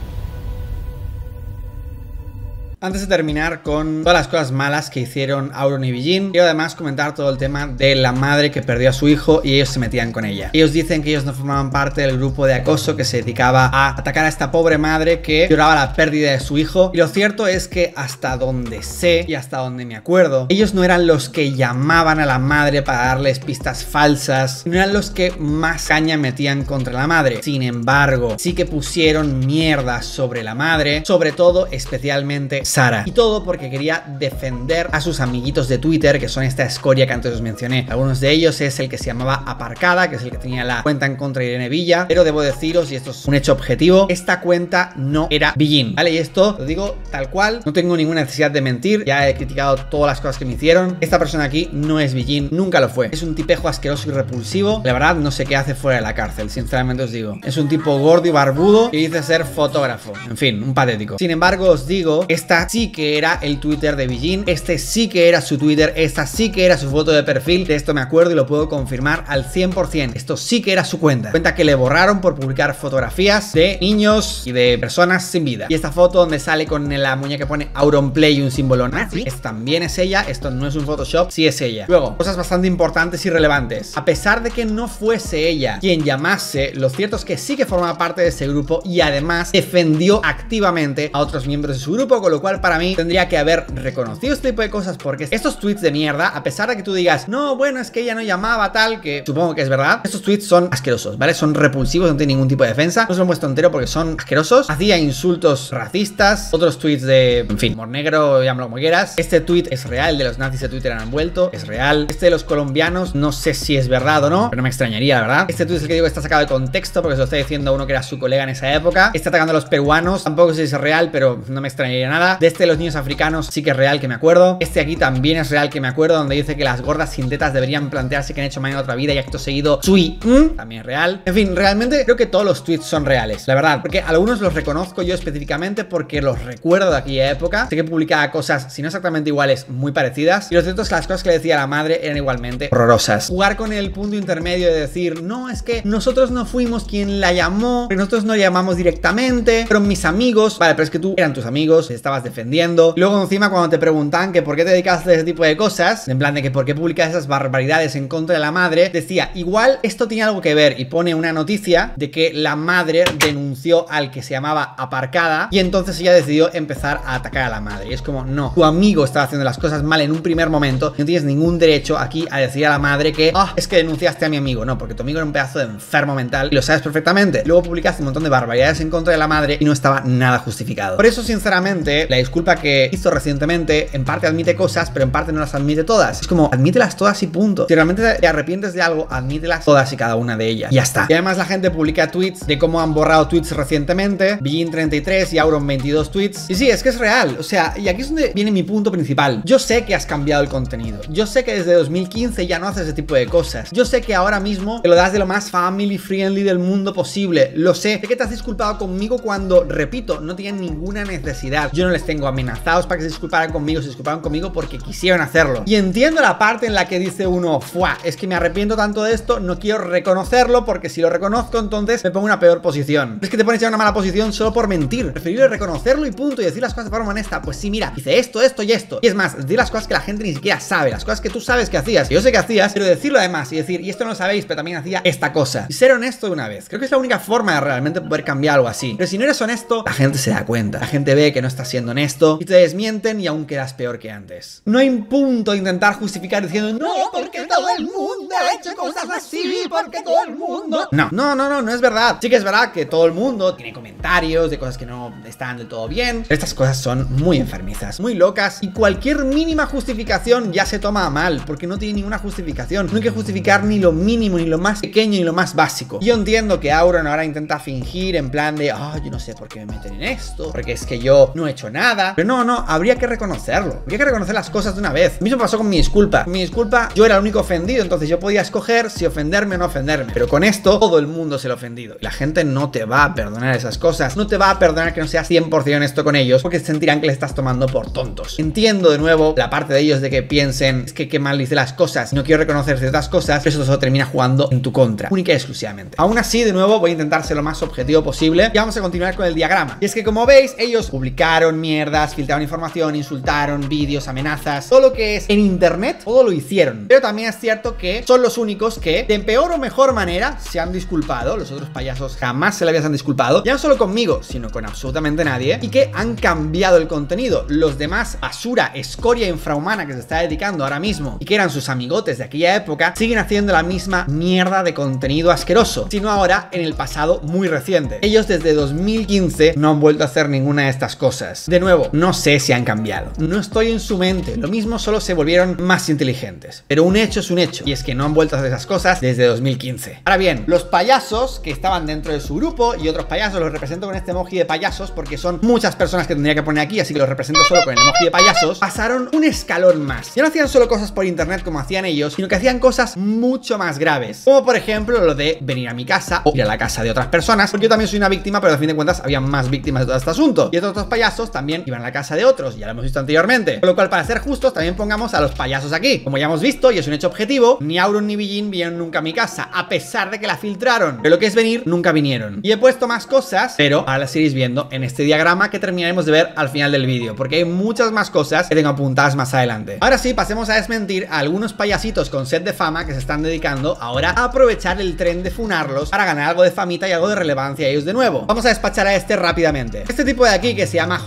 Antes de terminar con todas las cosas malas que hicieron Auron y Villin, quiero además comentar todo el tema de la madre que perdió a su hijo y ellos se metían con ella. Ellos dicen que ellos no formaban parte del grupo de acoso que se dedicaba a atacar a esta pobre madre que lloraba la pérdida de su hijo. Y lo cierto es que hasta donde sé y hasta donde me acuerdo, ellos no eran los que llamaban a la madre para darles pistas falsas, no eran los que más caña metían contra la madre. Sin embargo, sí que pusieron mierda sobre la madre, sobre todo especialmente Sara. Y todo porque quería defender a sus amiguitos de Twitter, que son esta escoria que antes os mencioné. Algunos de ellos es el que se llamaba Aparcada, que es el que tenía la cuenta en contra Irene Villa. Pero debo deciros, y esto es un hecho objetivo, esta cuenta no era Villin, ¿vale? Y esto lo digo tal cual, no tengo ninguna necesidad de mentir, ya he criticado todas las cosas que me hicieron. Esta persona aquí no es Villin, nunca lo fue. Es un tipejo asqueroso y repulsivo. La verdad, no sé qué hace fuera de la cárcel, sinceramente os digo. Es un tipo gordo y barbudo que dice ser fotógrafo. En fin, un patético. Sin embargo, os digo, esta sí que era el Twitter de Villin, este sí que era su Twitter, esta sí que era su foto de perfil, de esto me acuerdo y lo puedo confirmar al 100%. Esto sí que era su cuenta. Cuenta que le borraron por publicar fotografías de niños y de personas sin vida. Y esta foto donde sale con la muñeca que pone Auronplay y un símbolo nazi, es, también es ella, esto no es un Photoshop, sí es ella. Luego, cosas bastante importantes y relevantes. A pesar de que no fuese ella quien llamase, lo cierto es que sí que formaba parte de ese grupo y además defendió activamente a otros miembros de su grupo, con lo cual para mí tendría que haber reconocido este tipo de cosas porque estos tweets de mierda, a pesar de que tú digas, no, bueno, es que ella no llamaba tal, que supongo que es verdad, estos tweets son asquerosos, ¿vale? Son repulsivos, no tienen ningún tipo de defensa. No se lo muestro entero porque son asquerosos. Hacía insultos racistas, otros tweets de, en fin, humor negro, llámalo como quieras. Este tweet es real, de los nazis de Twitter han vuelto, es real. Este de los colombianos, no sé si es verdad o no, pero no me extrañaría, la verdad. Este tweet es el que digo que está sacado de contexto porque se lo está diciendo uno que era su colega en esa época. Está atacando a los peruanos, tampoco sé si es real, pero no me extrañaría nada. De este de los niños africanos sí que es real que me acuerdo. Este aquí también es real que me acuerdo, donde dice que las gordas sin tetas deberían plantearse que han hecho mañana otra vida y acto seguido sui. ¿Mm? También es real. En fin, realmente creo que todos los tweets son reales, la verdad. Porque algunos los reconozco yo específicamente porque los recuerdo de aquella época. Sé que publicaba cosas, si no exactamente iguales, muy parecidas. Y lo cierto es las cosas que le decía la madre eran igualmente horrorosas. Jugar con el punto intermedio de decir, no, es que nosotros no fuimos quien la llamó, nosotros no llamamos directamente, pero mis amigos. Vale, pero es que tú eran tus amigos, estabas defendiendo. Luego encima cuando te preguntan que por qué te dedicaste a ese tipo de cosas, en plan de que por qué publicas esas barbaridades en contra de la madre, decía, igual esto tiene algo que ver y pone una noticia de que la madre denunció al que se llamaba aparcada y entonces ella decidió empezar a atacar a la madre. Y es como, no, tu amigo estaba haciendo las cosas mal en un primer momento, no tienes ningún derecho aquí a decir a la madre que, ah, es que denunciaste a mi amigo. No, porque tu amigo era un pedazo de enfermo mental y lo sabes perfectamente. Luego publicaste un montón de barbaridades en contra de la madre y no estaba nada justificado. Por eso, sinceramente, la disculpa que hizo recientemente en parte admite cosas, pero en parte no las admite todas. Es como, admítelas todas y punto. Si realmente te arrepientes de algo, admítelas todas y cada una de ellas. Y ya está. Y además la gente publica tweets de cómo han borrado tweets recientemente. Begin33 y Auron22 tweets. Y sí, es que es real. O sea, y aquí es donde viene mi punto principal. Yo sé que has cambiado el contenido. Yo sé que desde 2015 ya no haces ese tipo de cosas. Yo sé que ahora mismo te lo das de lo más family friendly del mundo posible. Lo sé. Sé que te has disculpado conmigo cuando, repito, no tenían ninguna necesidad. Yo no les tengo amenazados para que se disculparan conmigo. Se disculparon conmigo porque quisieron hacerlo. Y entiendo la parte en la que dice uno, fuah, es que me arrepiento tanto de esto, no quiero reconocerlo porque si lo reconozco entonces me pongo en una peor posición. Es que te pones en una mala posición solo por mentir. Preferible reconocerlo y punto y decir las cosas de forma honesta. Pues sí, mira, hice esto, esto y esto. Y es más, decir las cosas que la gente ni siquiera sabe, las cosas que tú sabes que hacías. Yo sé que hacías, pero decirlo además y decir, y esto no lo sabéis, pero también hacía esta cosa. Y ser honesto de una vez. Creo que es la única forma de realmente poder cambiar algo así. Pero si no eres honesto, la gente se da cuenta. La gente ve que no estás siendo honesto y te desmienten y aún quedas peor que antes. No hay punto de intentar justificar diciendo, no, porque todo el mundo ha hecho cosas así, porque todo el mundo. No, no, no, no, no es verdad. Sí que es verdad que todo el mundo tiene comentarios de cosas que no están del todo bien. Estas cosas son muy enfermizas, muy locas y cualquier mínima justificación ya se toma mal porque no tiene ninguna justificación. No hay que justificar ni lo mínimo, ni lo más pequeño, ni lo más básico. Yo entiendo que Auron ahora intenta fingir en plan de, ah, yo no sé por qué me meten en esto, porque es que yo no he hecho nada. Pero no, no, habría que reconocerlo. Habría que reconocer las cosas de una vez. Lo mismo pasó con mi disculpa. Mi disculpa, yo era el único ofendido, entonces yo podía escoger si ofenderme o no ofenderme. Pero con esto, todo el mundo se lo ofendido. La gente no te va a perdonar esas cosas. No te va a perdonar que no seas 100% honesto con ellos, porque sentirán que le estás tomando por tontos. Entiendo de nuevo la parte de ellos de que piensen, es que qué mal dice las cosas, no quiero reconocer ciertas cosas, pero eso solo termina jugando en tu contra, única y exclusivamente. Aún así, de nuevo, voy a intentar ser lo más objetivo posible y vamos a continuar con el diagrama. Y es que como veis, ellos publicaron mierdas, filtraron información, insultaron, vídeos, amenazas, todo lo que es en internet, todo lo hicieron. Pero también es cierto que son los únicos que, de peor o mejor manera, se han disculpado. Los otros payasos jamás se le habían disculpado, ya no solo conmigo, sino con absolutamente nadie, y que han cambiado el contenido. Los demás, basura, escoria infrahumana que se está dedicando ahora mismo y que eran sus amigotes de aquella época, siguen haciendo la misma mierda de contenido asqueroso, sino ahora en el pasado muy reciente. Ellos desde 2015 no han vuelto a hacer ninguna de estas cosas. De nuevo, no sé si han cambiado. No estoy en su mente. Lo mismo solo se volvieron más inteligentes. Pero un hecho es un hecho. Y es que no han vuelto a hacer esas cosas desde 2015. Ahora bien, los payasos que estaban dentro de su grupo y otros payasos los represento con este emoji de payasos porque son muchas personas que tendría que poner aquí, así que los represento solo con el emoji de payasos. Pasaron un escalón más. Ya no hacían solo cosas por internet como hacían ellos, sino que hacían cosas mucho más graves. Como por ejemplo lo de venir a mi casa o ir a la casa de otras personas, porque yo también soy una víctima, pero a fin de cuentas había más víctimas de todo este asunto. Y estos otros payasos también iban a la casa de otros, ya lo hemos visto anteriormente. Con lo cual, para ser justos, también pongamos a los payasos aquí. Como ya hemos visto, y es un hecho objetivo, ni Auron ni Bijin vinieron nunca a mi casa, a pesar de que la filtraron. Pero lo que es venir, nunca vinieron. Y he puesto más cosas, pero ahora las iréis viendo en este diagrama que terminaremos de ver al final del vídeo, porque hay muchas más cosas que tengo apuntadas más adelante. Ahora sí, pasemos a desmentir a algunos payasitos con set de fama que se están dedicando ahora a aprovechar el tren de funarlos para ganar algo de famita y algo de relevancia a ellos de nuevo. Vamos a despachar a este rápidamente. Este tipo de aquí que se llama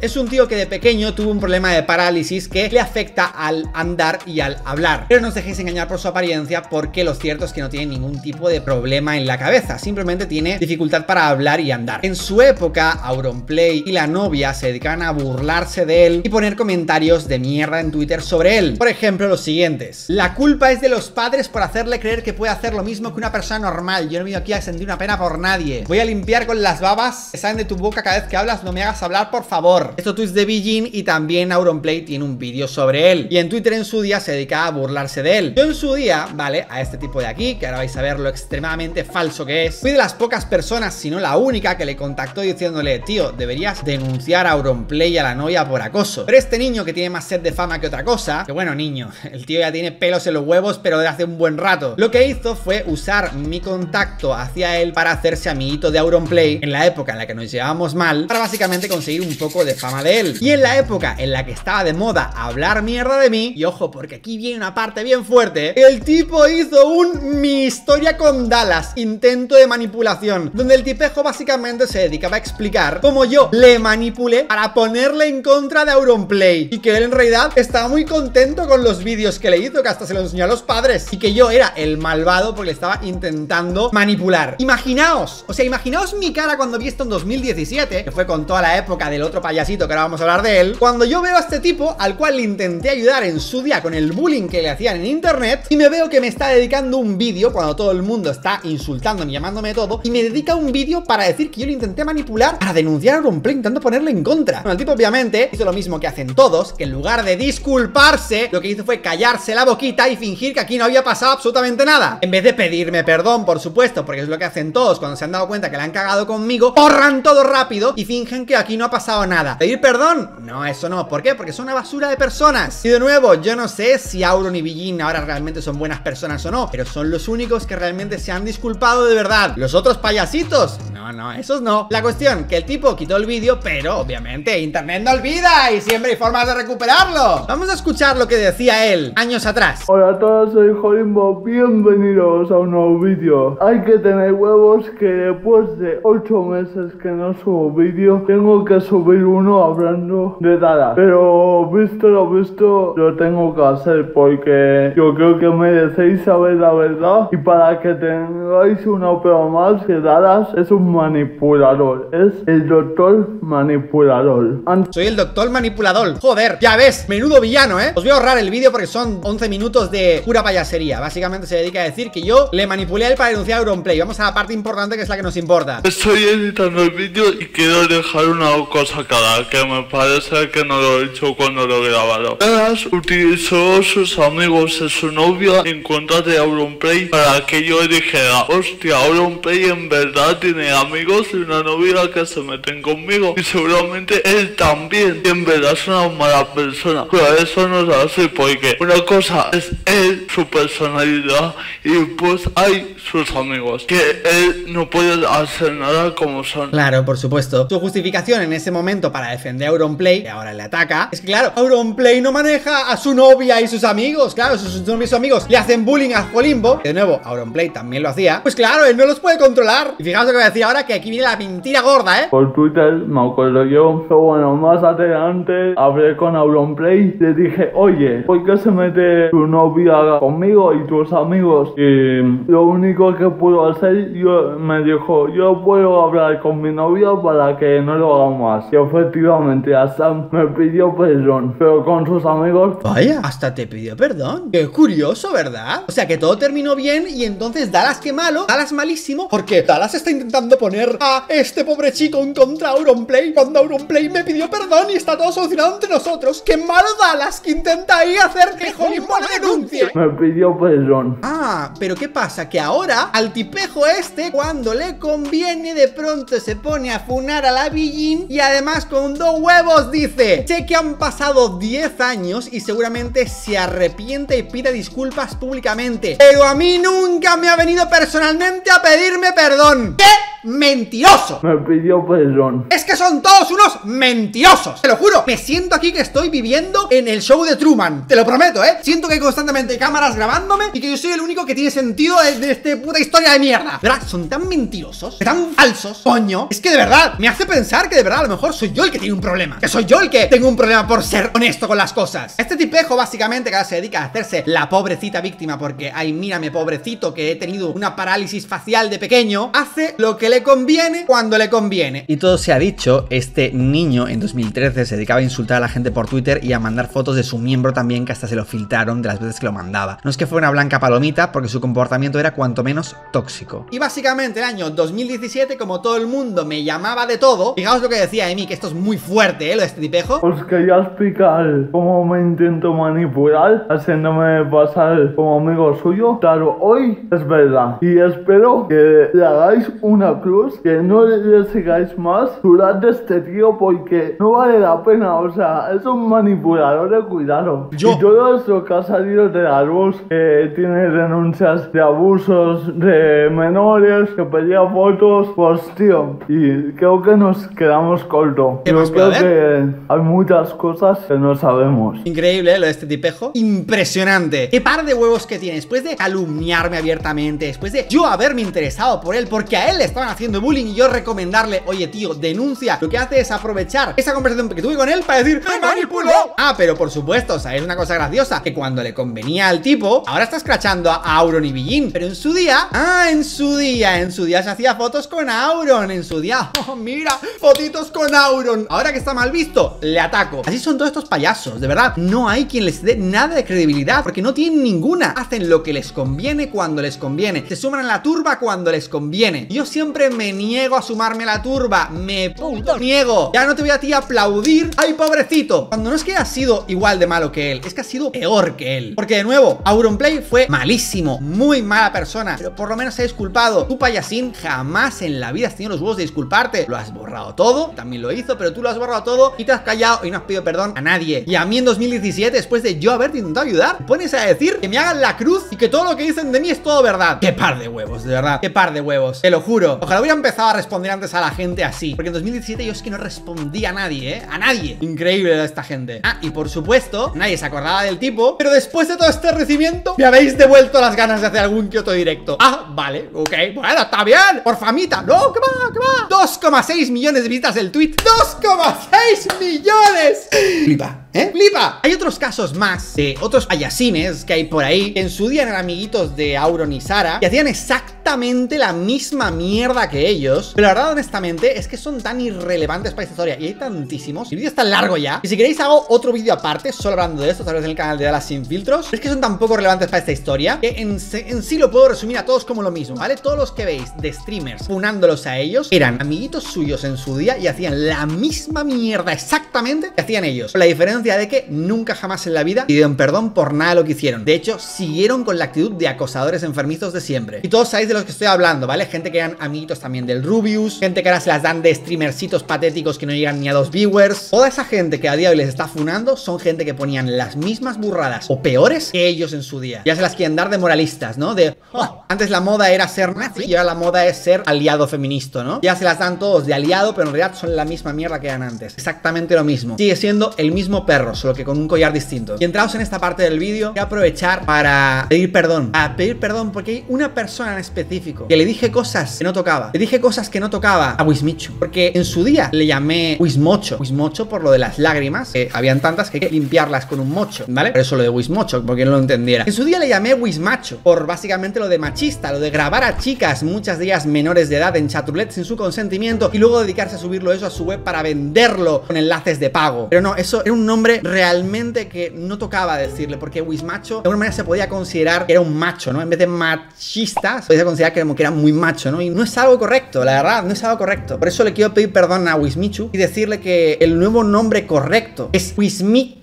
Es un tío que de pequeño tuvo un problema de parálisis que le afecta al andar y al hablar. Pero no os dejéis engañar por su apariencia porque lo cierto es que no tiene ningún tipo de problema en la cabeza, simplemente tiene dificultad para hablar y andar. En su época, Auronplay y la novia se dedicaban a burlarse de él y poner comentarios de mierda en Twitter sobre él. Por ejemplo, los siguientes. La culpa es de los padres por hacerle creer que puede hacer lo mismo que una persona normal. Yo no he venido aquí a sentir una pena por nadie. Voy a limpiar con las babas que salen de tu boca cada vez que hablas. No me hagas hablar, por favor favor. Estos tweets de Beijing y también Auronplay tiene un vídeo sobre él. Y en Twitter en su día se dedicaba a burlarse de él. Yo en su día, vale, a este tipo de aquí, que ahora vais a ver lo extremadamente falso que es, fui de las pocas personas, si no la única, que le contactó diciéndole, tío, deberías denunciar a Auronplay y a la novia por acoso. Pero este niño que tiene más sed de fama que otra cosa, que bueno, niño, el tío ya tiene pelos en los huevos, pero de hace un buen rato. Lo que hizo fue usar mi contacto hacia él para hacerse amiguito de Auronplay en la época en la que nos llevábamos mal, para básicamente conseguir un de fama de él. Y en la época en la que estaba de moda hablar mierda de mí, y ojo, porque aquí viene una parte bien fuerte, el tipo hizo un mi historia con Dallas, intento de manipulación, donde el tipejo básicamente se dedicaba a explicar cómo yo le manipulé para ponerle en contra de Auronplay. Y que él en realidad estaba muy contento con los vídeos que le hizo, que hasta se los enseñó a los padres. Y que yo era el malvado porque le estaba intentando manipular. Imaginaos, o sea, imaginaos mi cara cuando vi esto en 2017, que fue con toda la época del otro payasito que ahora vamos a hablar de él, cuando yo veo a este tipo al cual le intenté ayudar en su día con el bullying que le hacían en internet y me veo que me está dedicando un vídeo cuando todo el mundo está insultándome llamándome todo y me dedica un vídeo para decir que yo le intenté manipular para denunciar a Auronplay intentando ponerle en contra. Bueno, el tipo obviamente hizo lo mismo que hacen todos, que en lugar de disculparse, lo que hizo fue callarse la boquita y fingir que aquí no había pasado absolutamente nada. En vez de pedirme perdón, por supuesto, porque es lo que hacen todos cuando se han dado cuenta que le han cagado conmigo, borran todo rápido y fingen que aquí no ha pasado nada. ¿Pedir perdón? No, eso no. ¿Por qué? Porque son una basura de personas. Y de nuevo, yo no sé si Auron y Villin ahora realmente son buenas personas o no, pero son los únicos que realmente se han disculpado de verdad. Los otros payasitos, no, no, esos no. La cuestión, que el tipo quitó el vídeo, pero obviamente internet no olvida y siempre hay formas de recuperarlo. Vamos a escuchar lo que decía él años atrás. Hola a todos, soy Jolimbo, bienvenidos a un nuevo vídeo. Hay que tener huevos que después de 8 meses que no subo vídeo, tengo que subir uno hablando de Dada. Pero visto lo visto, lo tengo que hacer porque yo creo que merecéis saber la verdad y para que tengáis una prueba más que Dallas es un manipulador, es el doctor manipulador. An- Soy el doctor manipulador. Joder, ya ves, menudo villano, ¿eh? Os voy a ahorrar el vídeo porque son 11 minutos de pura payasería. Básicamente se dedica a decir que yo le manipulé a él para denunciar a Auronplay. Vamos a la parte importante que es la que nos importa. Estoy editando el vídeo y quiero dejar una cosa que me parece que no lo he hecho cuando lo he grabado. Dallas utilizó sus amigos y su novia en contra de Auronplay para que yo dijera, hostia, Auronplay en verdad tiene amigos y una novia que se meten conmigo y seguramente él también y en verdad es una mala persona. Pero eso no es así porque una cosa es él, su personalidad y pues hay sus amigos que él no puede hacer nada como son. Claro, por supuesto. Su justificación en ese momento para defender a Auronplay, que ahora le ataca, es que claro, Auronplay no maneja a su novia y sus amigos. Claro, sus, novios y sus amigos le hacen bullying a Jolimbo. De nuevo, Auronplay también lo hacía. Pues claro, él no los puede controlar. Y fijaos lo que voy a decir ahora, que aquí viene la mentira gorda, ¿eh? Por Twitter me acuerdo yo, bueno, más adelante hablé con Auronplay, le dije, oye, ¿por qué se mete tu novia conmigo y tus amigos? Y lo único que puedo hacer, yo me dijo, yo puedo hablar con mi novia para que no lo haga más. Y efectivamente, hasta me pidió perdón, pero con sus amigos Vaya, hasta te pidió perdón. Qué curioso, ¿verdad? O sea, que todo terminó bien y entonces Dallas qué malo, Dallas malísimo, porque Dallas está intentando poner a este pobre chico en contra de Auronplay cuando Auronplay me pidió perdón y está todo solucionado entre nosotros. ¡Qué malo Dallas que intenta ahí hacer que Jolimbo denuncie! me pidió perdón. Ah, pero ¿qué pasa? Que ahora al tipejo este, cuando le conviene, de pronto se pone a funar a la Villín y además con dos huevos dice: Sé que han pasado 10 años y seguramente se arrepiente y pide disculpas públicamente. Pero a mí nunca me ha venido personalmente a pedirme perdón. ¡Qué mentiroso! Me pidió perdón. Es que son todos unos mentirosos. Te lo juro. Me siento aquí que estoy viviendo en el show de Truman. Te lo prometo, ¿eh? Siento que hay constantemente cámaras grabándome y que yo soy el único que tiene sentido de, de esta puta historia de mierda. ¿Verdad? Son tan mentirosos, tan falsos, coño. Es que de verdad me hace pensar que de verdad a lo mejor soy yo el que tiene un problema. Que soy yo el que tengo un problema por ser honesto con las cosas. Este tipejo básicamente que ahora se dedica a hacerse la pobrecita víctima porque, ay, mírame, pobrecito, que he tenido una parálisis facial de pequeño, hace lo que le conviene cuando le conviene. Y todo se ha dicho, este niño en 2013 se dedicaba a insultar a la gente por Twitter y a mandar fotos de su miembro también que hasta se lo filtraron de las veces que lo mandaba. No es que fuera una blanca palomita porque su comportamiento era cuanto menos tóxico. Y básicamente el año 2017, como todo el mundo me llamaba de todo, fijaos lo que decía de mí, que esto es muy fuerte, ¿eh? Lo de este tipejo. Os quería explicar cómo me intento manipular, haciéndome pasar como amigo suyo. Claro, hoy es verdad. Y espero que le hagáis una cruz, que no le sigáis más durante este tío porque no vale la pena. O sea, es un manipulador de cuidado. Yo. Y todo esto que ha salido de la luz, que tiene denuncias de abusos de menores, que pedía fotos, pues tío, y creo que nos quedamos corto. ¿Qué Yo más creo que hay muchas cosas que no sabemos. Increíble ¿eh? lo de este tipejo. Impresionante. Qué par de huevos que tiene. Después de calumniarme abiertamente, después de yo haberme interesado por él, porque a él le estaban haciendo bullying y yo recomendarle, oye tío, denuncia. Lo que hace es aprovechar esa conversación que tuve con él para decir, ¡me manipuló! Ah, pero por supuesto, ¿sabéis una cosa graciosa? Que cuando le convenía al tipo, ahora está escrachando a Auron y Billin. Pero en su día, ah, en su día, en su día se hacía fotos con Auron. En su día, oh, mira, fotitos con Auron. Ahora que está mal visto, le ataco. Así son todos estos payasos, de verdad. No hay quien les dé nada de credibilidad, porque no tienen ninguna. Hacen lo que les conviene cuando les conviene. Se suman a la turba cuando les conviene. Yo siempre me niego a sumarme a la turba. Me puto niego. Ya no te voy a ti aplaudir. ¡Ay, pobrecito! Cuando no es que ha sido igual de malo que él, es que ha sido peor que él. Porque de nuevo, Auronplay fue malísimo, muy mala persona, pero por lo menos se ha disculpado. Tú, payasín, jamás en la vida has tenido los huevos de disculparte. Lo has borrado todo, también lo pero tú lo has borrado todo y te has callado y no has pedido perdón a nadie. Y a mí en 2017, después de yo haberte intentado ayudar, pones a decir que me hagan la cruz y que todo lo que dicen de mí es todo verdad. Qué par de huevos, de verdad. Qué par de huevos. Te lo juro. Ojalá hubiera empezado a responder antes a la gente así. Porque en 2017 yo es que no respondía a nadie, ¿eh? A nadie. Increíble esta gente. Ah, y por supuesto, nadie se acordaba del tipo. Pero después de todo este recibimiento, me habéis devuelto las ganas de hacer algún que directo. Ah, vale, ok. Bueno, está bien. Por famita. No, que va, que va. 2,6 millones de visitas el tweet. ¡2,6 millones! Flipa. ¿Eh? ¡Flipa! Hay otros casos más de otros payasines que hay por ahí que en su día eran amiguitos de Auron y Sara y hacían exactamente la misma mierda que ellos. Pero la verdad, honestamente, es que son tan irrelevantes para esta historia y hay tantísimos. El vídeo está largo ya. Y si queréis, hago otro vídeo aparte solo hablando de esto, tal vez en el canal de Dallas Sin Filtros. Pero es que son tan poco relevantes para esta historia que en, en sí lo puedo resumir a todos como lo mismo, ¿vale? Todos los que veis de streamers funándolos a ellos eran amiguitos suyos en su día y hacían la misma mierda exactamente que hacían ellos. La diferencia de que nunca jamás en la vida pidieron perdón por nada de lo que hicieron. De hecho, siguieron con la actitud de acosadores enfermizos de siempre. Y todos sabéis de los que estoy hablando, ¿vale? Gente que eran amiguitos también del Rubius, gente que ahora se las dan de streamercitos patéticos que no llegan ni a dos viewers. Toda esa gente que a día de hoy les está funando son gente que ponían las mismas burradas o peores que ellos en su día. Ya se las quieren dar de moralistas, ¿no? De, oh, antes la moda era ser nazi y ahora la moda es ser aliado feminista, ¿no? Ya se las dan todos de aliado, pero en realidad son la misma mierda que eran antes. Exactamente lo mismo. Sigue siendo el mismo perro, solo que con un collar distinto. Y entrados en esta parte del vídeo, voy a aprovechar para pedir perdón. A pedir perdón porque hay una persona en específico que le dije cosas que no tocaba. Le dije cosas que no tocaba a Wismichu. Porque en su día le llamé Wismocho. Wismocho por lo de las lágrimas. Que habían tantas que hay que limpiarlas con un mocho. ¿Vale? Por eso lo de Wismocho, porque no lo entendiera. En su día le llamé Wismacho. Por básicamente lo de machista. Lo de grabar a chicas, muchas ellas menores de edad, en chatrulets sin su consentimiento. Y luego dedicarse a subirlo eso a su web para venderlo con enlaces de pago. Pero no, eso era un nombre realmente que no tocaba decirle, porque Wismacho de alguna manera se podía considerar que era un macho, ¿no? En vez de machista, se podía considerar que, era muy macho, ¿no? Y no es algo correcto, la verdad, no es algo correcto. Por eso le quiero pedir perdón a Wismichu y decirle que el nuevo nombre correcto es Wismi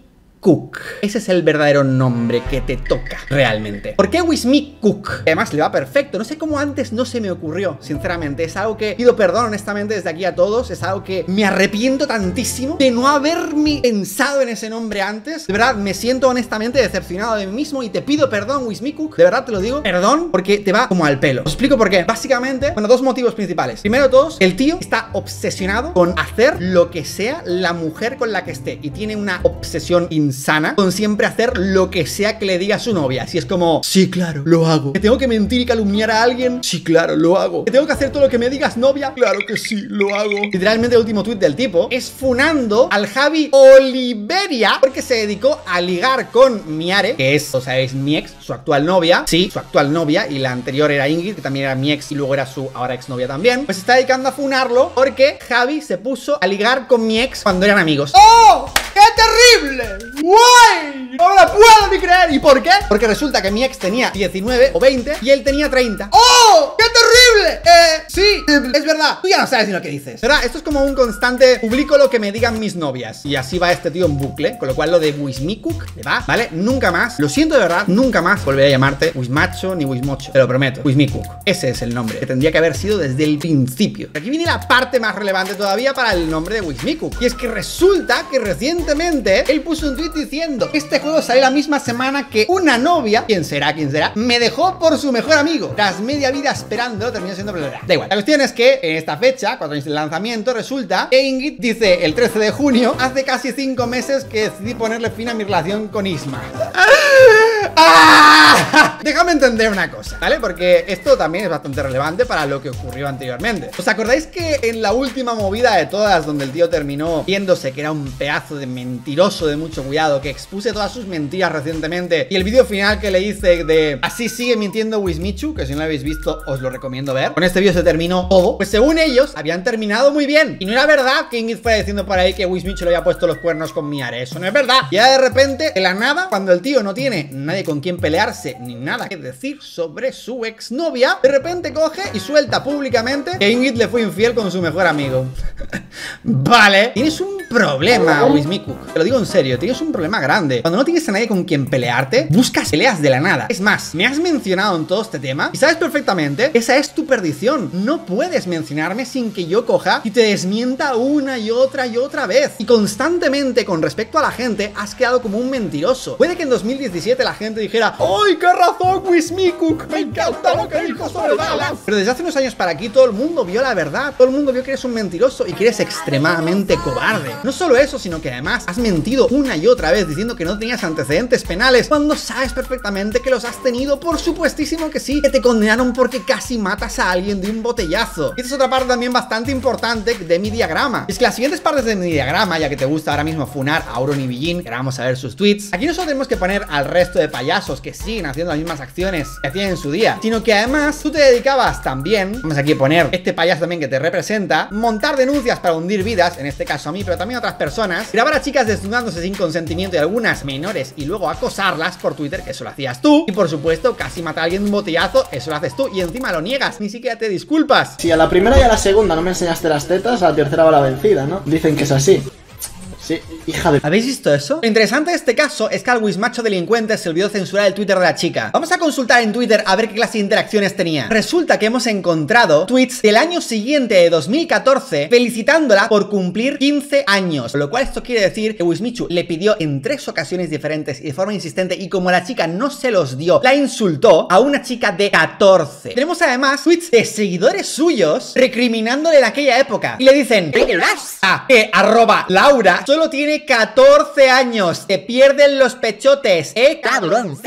Ese es el verdadero nombre que te toca realmente. ¿Por qué Wismi Cook? Además le va perfecto. No sé cómo antes no se me ocurrió, sinceramente. Es algo que pido perdón honestamente desde aquí a todos. Es algo que me arrepiento tantísimo de no haberme pensado en ese nombre antes. De verdad, me siento honestamente decepcionado de mí mismo y te pido perdón, Wismi Cook. De verdad te lo digo. Perdón porque te va como al pelo. Os explico por qué. Básicamente, bueno, dos motivos principales. Primero todos, el tío está obsesionado con hacer lo que sea la mujer con la que esté. Y tiene una obsesión insana insana con siempre hacer lo que sea que le diga a su novia. Si es como, sí, claro, lo hago. ¿Que tengo que mentir y calumniar a alguien? Sí, claro, lo hago. ¿Que tengo que hacer todo lo que me digas, novia? Claro que sí, lo hago. Literalmente el último tuit del tipo es funando al Javi Oliveria porque se dedicó a ligar con Miare, que es, o sea, es mi ex, su actual novia. Sí, su actual novia y la anterior era Ingrid, que también era mi ex y luego era su ahora ex novia también. Pues se está dedicando a funarlo porque Javi se puso a ligar con mi ex cuando eran amigos. ¡Oh! ¡Qué terrible! ¡Guay! No me puedo ni creer. ¿Y por qué? Porque resulta que mi ex tenía 19 o 20 y él tenía 30. ¡Oh! ¡Qué terrible! Eh, sí, es verdad. Tú ya no sabes ni lo que dices. ¿Verdad? Esto es como un constante publico lo que me digan mis novias. Y así va este tío en bucle. Con lo cual lo de Wismikuk le va, ¿vale? Nunca más. Lo siento de verdad, nunca más volveré a llamarte Wismacho ni Wismocho. Te lo prometo. Wismikuk. Ese es el nombre que tendría que haber sido desde el principio. Aquí viene la parte más relevante todavía para el nombre de Wismikuk. Y es que resulta que recientemente él puso un tweet diciendo este juego sale la misma semana que una novia, quién será, quién será, me dejó por su mejor amigo. Tras media vida esperando, terminó siendo bla, Da igual. La cuestión es que en esta fecha, cuando años el lanzamiento, resulta que Ingrid dice el 13 de junio, hace casi 5 meses que decidí ponerle fin a mi relación con Isma. ¡Ah! Déjame entender una cosa, ¿vale? Porque esto también es bastante relevante para lo que ocurrió anteriormente. ¿Os acordáis que en la última movida de todas, donde el tío terminó viéndose que era un pedazo de mentiroso de mucho cuidado, que expuse todas sus mentiras recientemente, y el vídeo final que le hice de así sigue mintiendo Wismichu, que si no lo habéis visto os lo recomiendo ver, con este vídeo se terminó todo, pues según ellos habían terminado muy bien. Y no era verdad que Ingrid fuera diciendo por ahí que Wismichu le había puesto los cuernos con Miare, eso no es verdad. Y ya de repente, de la nada, cuando el tío no tiene nadie con quien pelearse, ni nada que decir sobre su exnovia, de repente coge y suelta públicamente que Ingrid le fue infiel con su mejor amigo. vale, tienes un problema, Te lo digo en serio, tienes un problema grande. Cuando no tienes a nadie con quien pelearte, buscas peleas de la nada. Es más, me has mencionado en todo este tema y sabes perfectamente, esa es tu perdición. No puedes mencionarme sin que yo coja y te desmienta una y otra y otra vez. Y constantemente con respecto a la gente, has quedado como un mentiroso. Puede que en 2017 la gente dijera, ¡Ay, qué razón, Wismikuk! Me encanta lo que dijo sobre Dallas. Pero desde hace unos años para aquí todo el mundo vio la verdad. Todo el mundo vio que eres un mentiroso y que eres extremadamente cobarde. No solo eso, sino que además has mentido una y otra vez diciendo que no tenías antecedentes penales cuando sabes perfectamente que los has tenido. Por supuestísimo que sí, que te condenaron porque casi matas a alguien de un botellazo. Y esta es otra parte también bastante importante de mi diagrama. es que las siguientes partes de mi diagrama, ya que te gusta ahora mismo funar a Auron y Billin, que vamos a ver sus tweets, aquí no solo tenemos que poner al resto de payasos que siguen haciendo las mismas acciones que hacían en su día, sino que además tú te dedicabas también, vamos aquí a poner este payaso también que te representa, montar denuncias para hundir vidas, en este caso a mí, pero también a otras personas, grabar a chicas desnudándose sin consentimiento de algunas menores y luego acosarlas por Twitter, que eso lo hacías tú, y por supuesto casi matar a alguien de un botellazo, eso lo haces tú, y encima lo niegas, ni siquiera te disculpas. Si a la primera y a la segunda no me enseñaste las tetas, a la tercera va la vencida, ¿no? Dicen que es así. Sí, hija de... ¿Habéis visto eso? Lo interesante de este caso es que al Wismacho delincuente se olvidó censurar el Twitter de la chica. Vamos a consultar en Twitter a ver qué clase de interacciones tenía. Resulta que hemos encontrado tweets del año siguiente de 2014 felicitándola por cumplir 15 años. Lo cual esto quiere decir que Wismichu le pidió en tres ocasiones diferentes y de forma insistente y como la chica no se los dio, la insultó a una chica de 14. Tenemos además tweets de seguidores suyos recriminándole en aquella época. Y le dicen, ah, que arroba Laura solo tiene 14 años. Te pierden los pechotes, ¿eh, cabrón?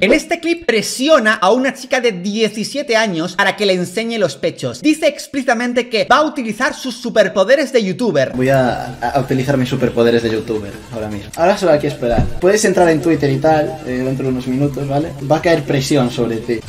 En este clip presiona a una chica de 17 años para que le enseñe los pechos. Dice explícitamente que va a utilizar sus superpoderes de youtuber. Voy a, utilizar mis superpoderes de youtuber ahora mismo. Ahora solo hay que esperar. Puedes entrar en Twitter y tal, eh, dentro de unos minutos, ¿vale? Va a caer presión sobre ti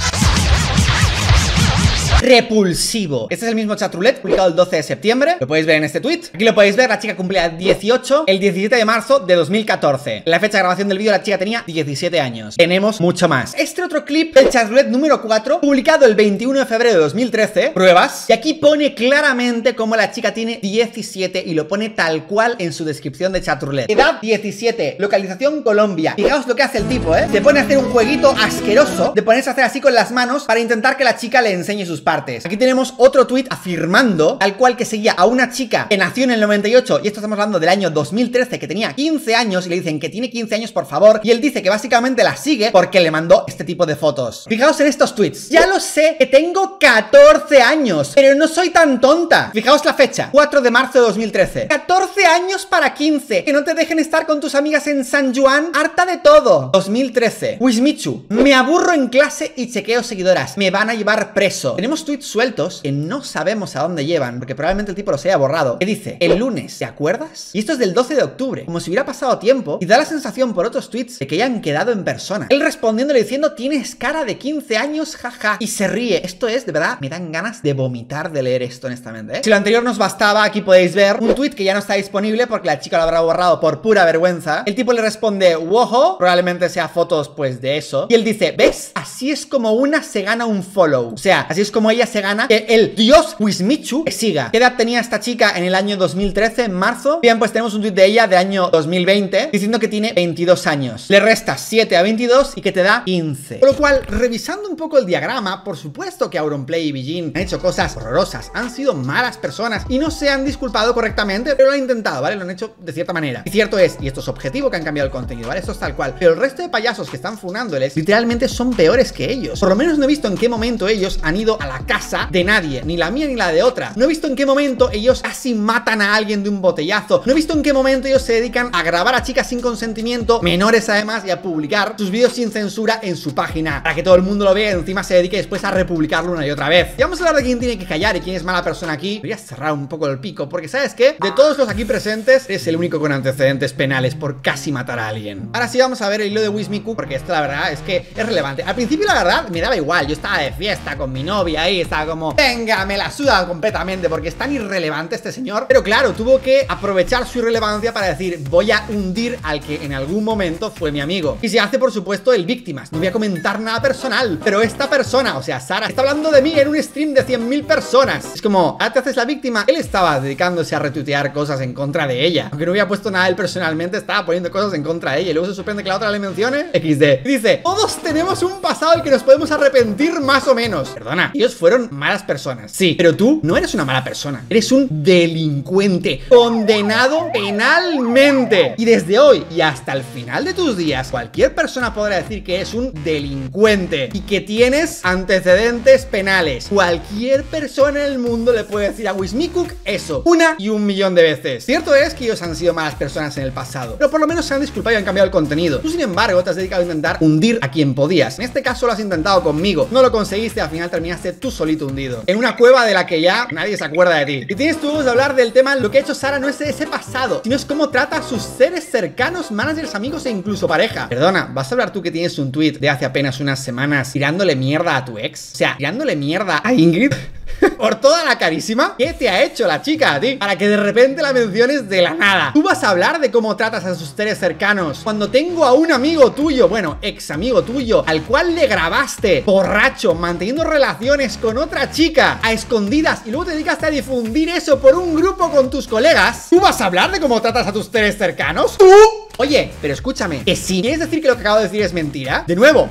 repulsivo. Este es el mismo chatroulette publicado el 12 de septiembre. Lo podéis ver en este tweet. Aquí lo podéis ver, la chica cumplía 18 el 17 de marzo de 2014. En la fecha de grabación del vídeo la chica tenía 17 años. Tenemos mucho más. Este otro clip del chatroulette número 4, publicado el 21 de febrero de 2013, pruebas. Y aquí pone claramente cómo la chica tiene 17 y lo pone tal cual en su descripción de chatroulette. Edad 17, localización Colombia. Fijaos lo que hace el tipo, ¿eh? Te pone a hacer un jueguito asqueroso de ponerse a hacer así con las manos para intentar que la chica le enseñe sus partes. Aquí tenemos otro tweet afirmando, tal cual que seguía a una chica que nació en el 98, y esto estamos hablando del año 2013, que tenía 15 años, y le dicen que tiene 15 años, por favor, y él dice que básicamente la sigue porque le mandó este tipo de fotos. Fijaos en estos tweets. Ya lo sé, que tengo 14 años, pero no soy tan tonta. Fijaos la fecha, 4 de marzo de 2013. 14 años para 15. Que no te dejen estar con tus amigas en San Juan. Harta de todo. 2013. Wismichu. Me aburro en clase y chequeo seguidoras. Me van a llevar preso. Tenemos tweets sueltos que no sabemos a dónde llevan, porque probablemente el tipo los haya borrado. Que dice, el lunes, ¿te acuerdas? Y esto es del 12 de octubre, como si hubiera pasado tiempo, y da la sensación por otros tweets de que hayan quedado en persona. Él respondiéndole diciendo, tienes cara de 15 años, jaja. Y se ríe. Esto es, de verdad, me dan ganas de vomitar de leer esto, honestamente. ¿eh? Si lo anterior nos bastaba, aquí podéis ver un tweet que ya no está disponible porque la chica lo habrá borrado por pura vergüenza. El tipo le responde, wojo, probablemente sea fotos pues de eso. Y él dice, ¿ves? Así es como una se gana un follow. O sea, así es como ella se gana que el dios Wismichu le siga. ¿Qué edad tenía esta chica en el año 2013, en marzo? Bien, pues tenemos un tweet de ella de año 2020 diciendo que tiene 22 años. Le restas 7 a 22 y que te da 15. Por lo cual, revisando un poco el diagrama, por supuesto que Auronplay y Bijin han hecho cosas horrorosas, han sido malas personas y no se han disculpado correctamente, pero lo han intentado, ¿vale? Lo han hecho de cierta manera. Y cierto es, y esto es objetivo que han cambiado el contenido, ¿vale? Esto es tal cual. Pero el resto de payasos que están funándoles, literalmente son peores que ellos. Por lo menos no he visto en qué momento ellos han ido a la casa de nadie, ni la mía ni la de otra. No he visto en qué momento ellos casi matan a alguien de un botellazo. No he visto en qué momento ellos se dedican a grabar a chicas sin consentimiento, menores además, y a publicar sus vídeos sin censura en su página. Para que todo el mundo lo vea y encima se dedique después a republicarlo una y otra vez. Y vamos a hablar de quién tiene que callar y quién es mala persona aquí. Voy a cerrar un poco el pico, porque ¿sabes qué? De todos los aquí presentes, es el único con antecedentes penales por casi matar a alguien. Ahora sí vamos a ver el hilo de Wismiku, porque esto la verdad es que es relevante. Al principio la verdad me daba igual, yo estaba de fiesta con mi novia ahí, estaba como, venga, me la suda completamente, porque es tan irrelevante este señor. Pero claro, tuvo que aprovechar su irrelevancia para decir, voy a hundir al que en algún momento fue mi amigo. Y se hace, por supuesto, el víctimas. No voy a comentar nada personal, pero esta persona, o sea, Sara, está hablando de mí en un stream de 100.000 personas. Es como, ah, te haces la víctima. Él estaba dedicándose a retuitear cosas en contra de ella. Aunque no había puesto nada él personalmente, estaba poniendo cosas en contra de ella. Y luego se sorprende que la otra le mencione. XD. Dice, todos tenemos un pasado al que nos podemos arrepentir más o menos. Perdona, fueron malas personas. Sí, pero tú no eres una mala persona. Eres un delincuente condenado penalmente. Y desde hoy y hasta el final de tus días, cualquier persona podrá decir que es un delincuente y que tienes antecedentes penales. Cualquier persona en el mundo le puede decir a Wismikuk eso una y un millón de veces. Cierto es que ellos han sido malas personas en el pasado, pero por lo menos se han disculpado y han cambiado el contenido. Tú, sin embargo, te has dedicado a intentar hundir a quien podías. En este caso lo has intentado conmigo. No lo conseguiste, al final terminaste tú solito hundido. En una cueva de la que ya nadie se acuerda de ti. Y tienes tú de hablar del tema, lo que ha hecho Sara no es ese pasado, sino es cómo trata a sus seres cercanos, managers, amigos e incluso pareja. Perdona, ¿vas a hablar tú que tienes un tweet de hace apenas unas semanas tirándole mierda a tu ex? O sea, tirándole mierda a Ingrid. Por toda la carísima. ¿Qué te ha hecho la chica a ti? Para que de repente la menciones de la nada. Tú vas a hablar de cómo tratas a sus seres cercanos. Cuando tengo a un amigo tuyo, bueno, ex amigo tuyo, al cual le grabaste borracho, manteniendo relaciones con otra chica a escondidas y luego te dedicaste a difundir eso por un grupo con tus colegas. ¿Tú vas a hablar de cómo tratas a tus seres cercanos? ¿Tú? Oye, pero escúchame, que si quieres decir que lo que acabo de decir es mentira, de nuevo,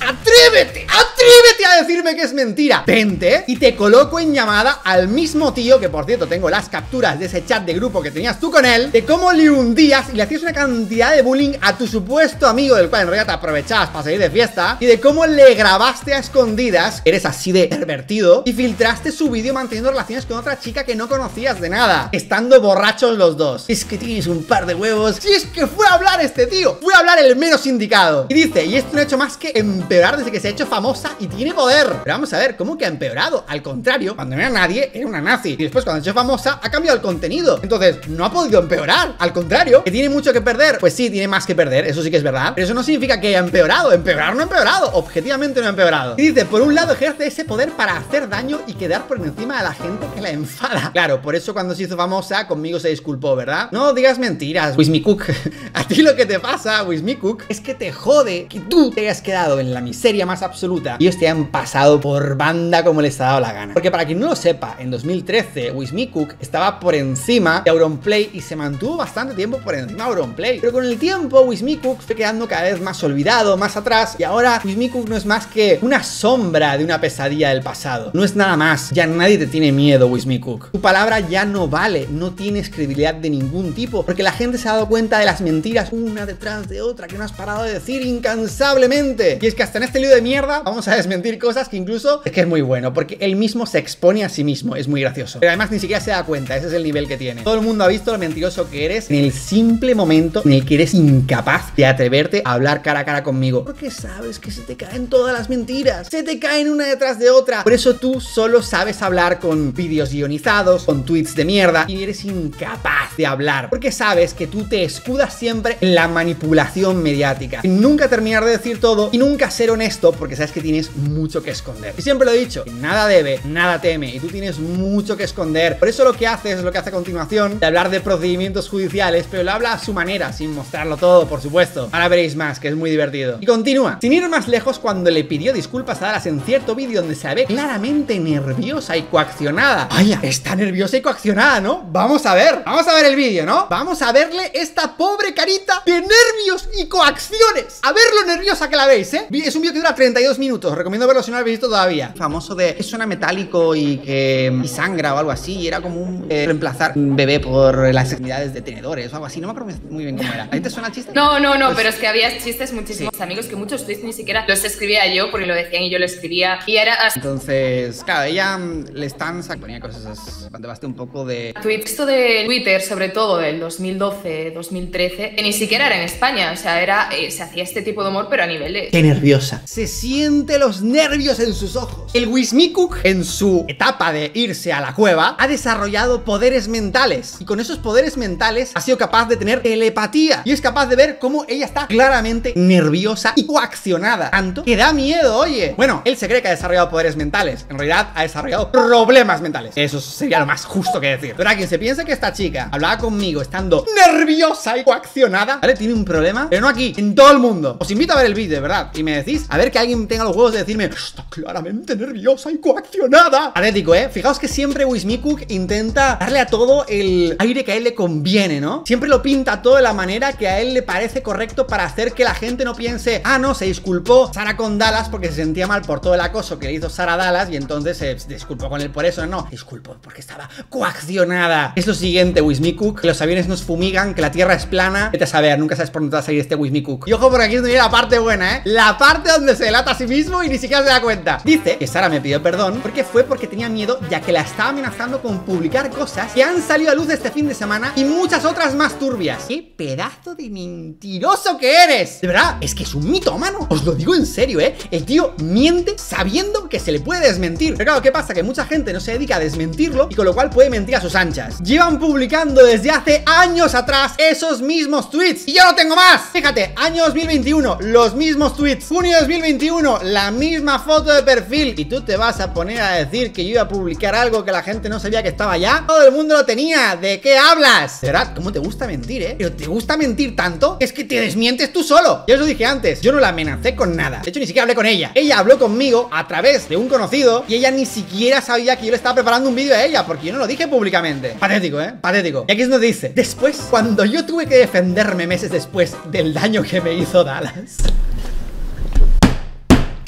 ¡Atrévete! ¡Atrévete a decirme que es mentira! Vente y te coloco en llamada al mismo tío, que por cierto tengo las capturas de ese chat de grupo que tenías tú con él, de cómo le hundías y le hacías una cantidad de bullying a tu supuesto amigo, del cual en realidad te aprovechabas para salir de fiesta, y de cómo le grabaste a escondidas, eres así de pervertido, y filtraste su vídeo manteniendo relaciones con otra chica que no conocías de nada, estando borrachos los dos. Es que tienes un par de huevos. Si es que fue a hablar este tío, fue a hablar el menos indicado. Y dice, y esto no ha hecho más que empeorar desde que se ha hecho famosa y tiene poder. Pero vamos a ver, ¿cómo que ha empeorado? Al contrario, cuando no era nadie, era una nazi. Y después cuando se ha hecho famosa, ha cambiado el contenido. Entonces, no ha podido empeorar. Al contrario, que tiene mucho que perder. Pues sí, tiene más que perder, eso sí que es verdad. Pero eso no significa que haya empeorado. Empeorar no ha empeorado. Objetivamente no ha empeorado. Y dice, por un lado ejerce ese poder para hacer daño y quedar por encima de la gente que la enfada. Claro, por eso cuando se hizo famosa, conmigo se disculpó, ¿verdad? No digas mentiras, Wismi Cook. A ti lo que te pasa, Wismi Cook, es que te jode que tú te hayas quedado en la miseria más absoluta y ellos te han pasado por banda como les ha dado la gana. Porque para quien no lo sepa, en 2013 Wismicook estaba por encima de Auronplay y se mantuvo bastante tiempo por encima de Auronplay. Pero con el tiempo Wismicook fue quedando cada vez más olvidado, más atrás y ahora Wismicook no es más que una sombra de una pesadilla del pasado. No es nada más, ya nadie te tiene miedo Wismicook. Tu palabra ya no vale, no tienes credibilidad de ningún tipo porque la gente se ha dado cuenta de las mentiras una detrás de otra que no has parado de decir incansablemente. Y es que en este lío de mierda vamos a desmentir cosas que incluso es que es muy bueno, porque él mismo se expone a sí mismo, es muy gracioso. Pero además ni siquiera se da cuenta, ese es el nivel que tiene. Todo el mundo ha visto lo mentiroso que eres en el simple momento en el que eres incapaz de atreverte a hablar cara a cara conmigo. Porque sabes que se te caen todas las mentiras, se te caen una detrás de otra. Por eso tú solo sabes hablar con vídeos guionizados, con tweets de mierda y eres incapaz de hablar. Porque sabes que tú te escudas siempre en la manipulación mediática. Y nunca terminar de decir todo y nunca ser honesto porque sabes que tienes mucho que esconder. Y siempre lo he dicho, nada debe, nada teme y tú tienes mucho que esconder. Por eso lo que hace es lo que hace a continuación, de hablar de procedimientos judiciales, pero lo habla a su manera, sin mostrarlo todo, por supuesto. Ahora veréis más, que es muy divertido. Y continúa, sin ir más lejos, cuando le pidió disculpas a Dallas en cierto vídeo donde se ve claramente nerviosa y coaccionada. Vaya, está nerviosa y coaccionada, ¿no? Vamos a ver, vamos a ver el vídeo, ¿no? Vamos a verle esta pobre carita de nervios y coacciones. A ver lo nerviosa que la veis, ¿eh? Es un vídeo que dura 32 minutos, recomiendo verlo si no lo habéis visto todavía. Famoso de que suena metálico y que y sangra o algo así, y era como un eh, reemplazar un bebé por las extremidades de tenedores o algo así, no me acuerdo muy bien cómo era. ¿A ti te suena el chiste? No, no, no, Pues- pero es que había chistes muchísimos amigos que muchos tweets ni siquiera los escribía yo porque lo decían y yo lo escribía y era hasta Entonces, claro, ella mm, le están ponía cosas cuando baste un poco de esto de Twitter, sobre todo del 2012, 2013, que ni siquiera era en España, o sea, era eh, se hacía este tipo de humor pero a nivel de Qué nerviosa. Se siente los nervios en sus ojos. El Wismikuk, en su etapa de irse a la cueva, ha desarrollado poderes mentales. Y con esos poderes mentales ha sido capaz de tener telepatía. Y es capaz de ver cómo ella está claramente nerviosa y coaccionada. Tanto que da miedo, oye. Bueno, él se cree que ha desarrollado poderes mentales. En realidad ha desarrollado problemas mentales. Eso sería lo más justo que decir. Pero a quien se piense que esta chica hablaba conmigo estando nerviosa y coaccionada, ¿vale? Tiene un problema, pero no aquí, en todo el mundo. Os invito a ver el vídeo, de verdad. Y me decís, a ver que alguien tenga los huevos de decirme, está claramente nerviosa y coaccionada. Patético, ¿eh? Fijaos que siempre Wismikuk intenta darle a todo el aire que a él le conviene, ¿no? Siempre lo pinta todo de la manera que a él le parece correcto para hacer que la gente no piense, ah, no, se disculpó Sara con Dallas porque se sentía mal por todo el acoso que le hizo Sara Dallas y entonces se disculpó con él por eso. No, disculpó porque estaba coaccionada. Es lo siguiente, Wismikuk, que los aviones nos fumigan, que la tierra es plana. Vete a saber, nunca sabes por dónde va a salir este Wismikuk. Y ojo, porque aquí es donde viene la parte buena, ¿eh? La parte donde se delata a sí mismo y ni siquiera se da cuenta. Dice que Sara me pidió perdón porque fue porque tenía miedo ya que la estaba amenazando con publicar cosas que han salido a luz este fin de semana y muchas otras más turbias. ¡Qué pedazo de mentiroso que eres! De verdad, es que es un mitómano. Os lo digo en serio, ¿eh? El tío miente sabiendo que se le puede desmentir. Pero claro, ¿qué pasa? Que mucha gente no se dedica a desmentirlo y con lo cual puede mentir a sus anchas. Llevan publicando desde hace años atrás esos mismos tweets y yo no tengo más. Fíjate, año 2021, los mismos tweets. Junio 2021, la misma foto de perfil. Y tú te vas a poner a decir que yo iba a publicar algo que la gente no sabía que estaba ya. Todo el mundo lo tenía. ¿De qué hablas? De verdad, ¿cómo te gusta mentir, eh? Pero te gusta mentir tanto que es que te desmientes tú solo. Ya os lo dije antes, yo no la amenacé con nada. De hecho, ni siquiera hablé con ella. Ella habló conmigo a través de un conocido y ella ni siquiera sabía que yo le estaba preparando un vídeo a ella porque yo no lo dije públicamente. Patético, ¿eh? Patético. Y aquí es donde dice, después, cuando yo tuve que defenderme meses después del daño que me hizo Dallas.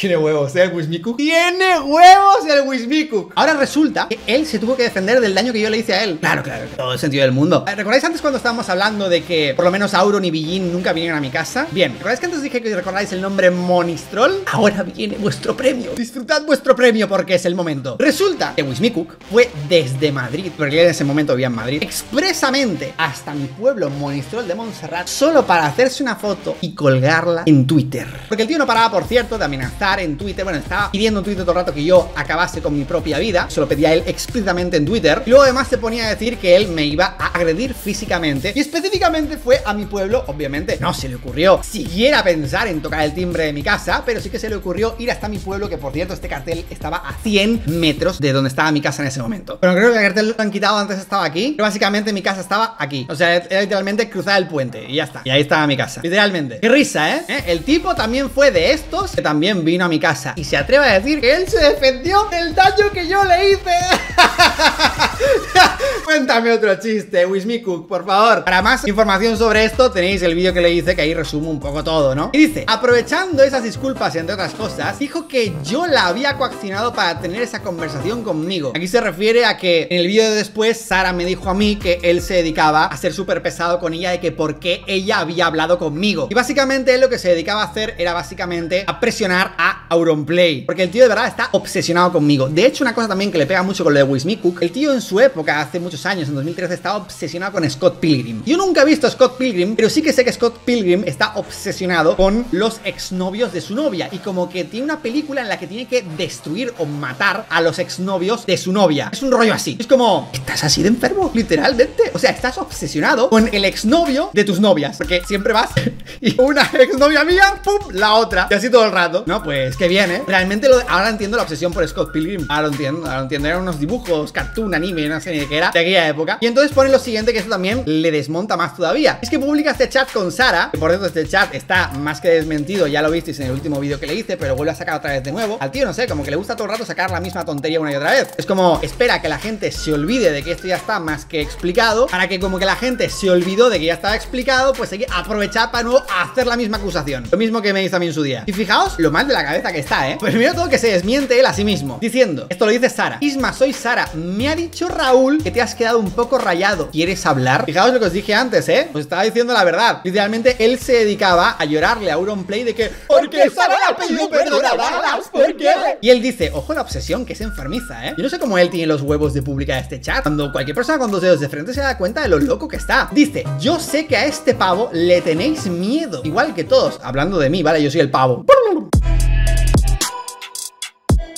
Tiene huevos, ¿eh? El Wismikuk. Tiene huevos el Wismikuk. Ahora resulta que él se tuvo que defender del daño que yo le hice a él. Claro, claro. Todo el sentido del mundo. Eh, ¿Recordáis antes cuando estábamos hablando de que por lo menos Auron y Billin nunca vinieron a mi casa? Bien, ¿recordáis que antes dije que recordáis el nombre Monistrol? Ahora viene vuestro premio. Disfrutad vuestro premio porque es el momento. Resulta que Wismikuk fue desde Madrid, porque él en ese momento vivía en Madrid, expresamente hasta mi pueblo Monistrol de Montserrat, solo para hacerse una foto y colgarla en Twitter. Porque el tío no paraba, por cierto, de amenazar en Twitter, bueno, estaba pidiendo en Twitter todo el rato que yo acabase con mi propia vida, se lo pedía él explícitamente en Twitter, y luego además se ponía a decir que él me iba a agredir físicamente, y específicamente fue a mi pueblo, obviamente, no se le ocurrió siquiera pensar en tocar el timbre de mi casa, pero sí que se le ocurrió ir hasta mi pueblo, que por cierto, este cartel estaba a 100 metros de donde estaba mi casa en ese momento. Pero creo que el cartel lo han quitado, antes estaba aquí, pero básicamente mi casa estaba aquí, o sea, era literalmente cruzar el puente, y ya está, y ahí estaba mi casa, literalmente. Qué risa, ¿eh? ¿Eh? El tipo también fue de estos que también vino a mi casa, y se atreve a decir que él se defendió del daño que yo le hice. Cuéntame otro chiste, Wismi por favor. Para más información sobre esto, tenéis el vídeo que le hice, que ahí resumo un poco todo, ¿no? Y dice, aprovechando esas disculpas, entre otras cosas, dijo que yo la había coaccionado para tener esa conversación conmigo. Aquí se refiere a que en el vídeo de después, Sara me dijo a mí que él se dedicaba a ser súper pesado con ella de que por qué ella había hablado conmigo. Y básicamente él lo que se dedicaba a hacer era básicamente a presionar a Auronplay. Porque el tío de verdad está obsesionado conmigo. De hecho, una cosa también que le pega mucho con lo de Wismi Cook, el tío en su época, hace muchos años, en 2013, estaba obsesionado con Scott Pilgrim. Yo nunca he visto a Scott Pilgrim, pero sí que sé que Scott Pilgrim está obsesionado con los exnovios de su novia. Y como que tiene una película en la que tiene que destruir o matar a los exnovios de su novia. Es un rollo así. Es como, estás así de enfermo, literalmente. O sea, estás obsesionado con el exnovio de tus novias. Porque siempre vas y una exnovia mía, ¡pum! La otra. Y así todo el rato. No, pues que bien, ¿eh? Realmente lo, ahora entiendo la obsesión por Scott Pilgrim. Ahora lo entiendo, ahora lo entiendo. Eran unos dibujos, cartoon, anime, no sé ni qué era, de aquella época. Y entonces pone lo siguiente, que eso también le desmonta más todavía. Es que publica este chat con Sara, que por cierto este chat está más que desmentido, ya lo visteis en el último vídeo que le hice, pero vuelve a sacar otra vez de nuevo. Al tío, no sé, como que le gusta todo el rato sacar la misma tontería una y otra vez. Es como, espera que la gente se olvide de que esto ya está más que explicado, para que como que la gente se olvidó de que ya estaba explicado, pues hay que aprovechar para nuevo hacer la misma acusación. Lo mismo que me hizo a mí en su día. Y fijaos lo mal de la cabeza que está, ¿eh? Pues mira todo que se desmiente él a sí mismo, diciendo, esto lo dice Sara. Isma, soy Sara. Me ha dicho Raúl que te has quedado un poco rayado. ¿Quieres hablar? Fijaos lo que os dije antes, ¿eh? Os estaba diciendo la verdad. Literalmente él se dedicaba a llorarle a Auronplay de que porque Sara le ha pedido perdonadas, ¿por qué? Y él dice, ojo la obsesión, que es enfermiza, ¿eh? Yo no sé cómo él tiene los huevos de publicar este chat. Cuando cualquier persona con dos dedos de frente se da cuenta de lo loco que está. Dice, yo sé que a este pavo le tenéis miedo. Igual que todos. Hablando de mí, ¿vale? Yo soy el pavo.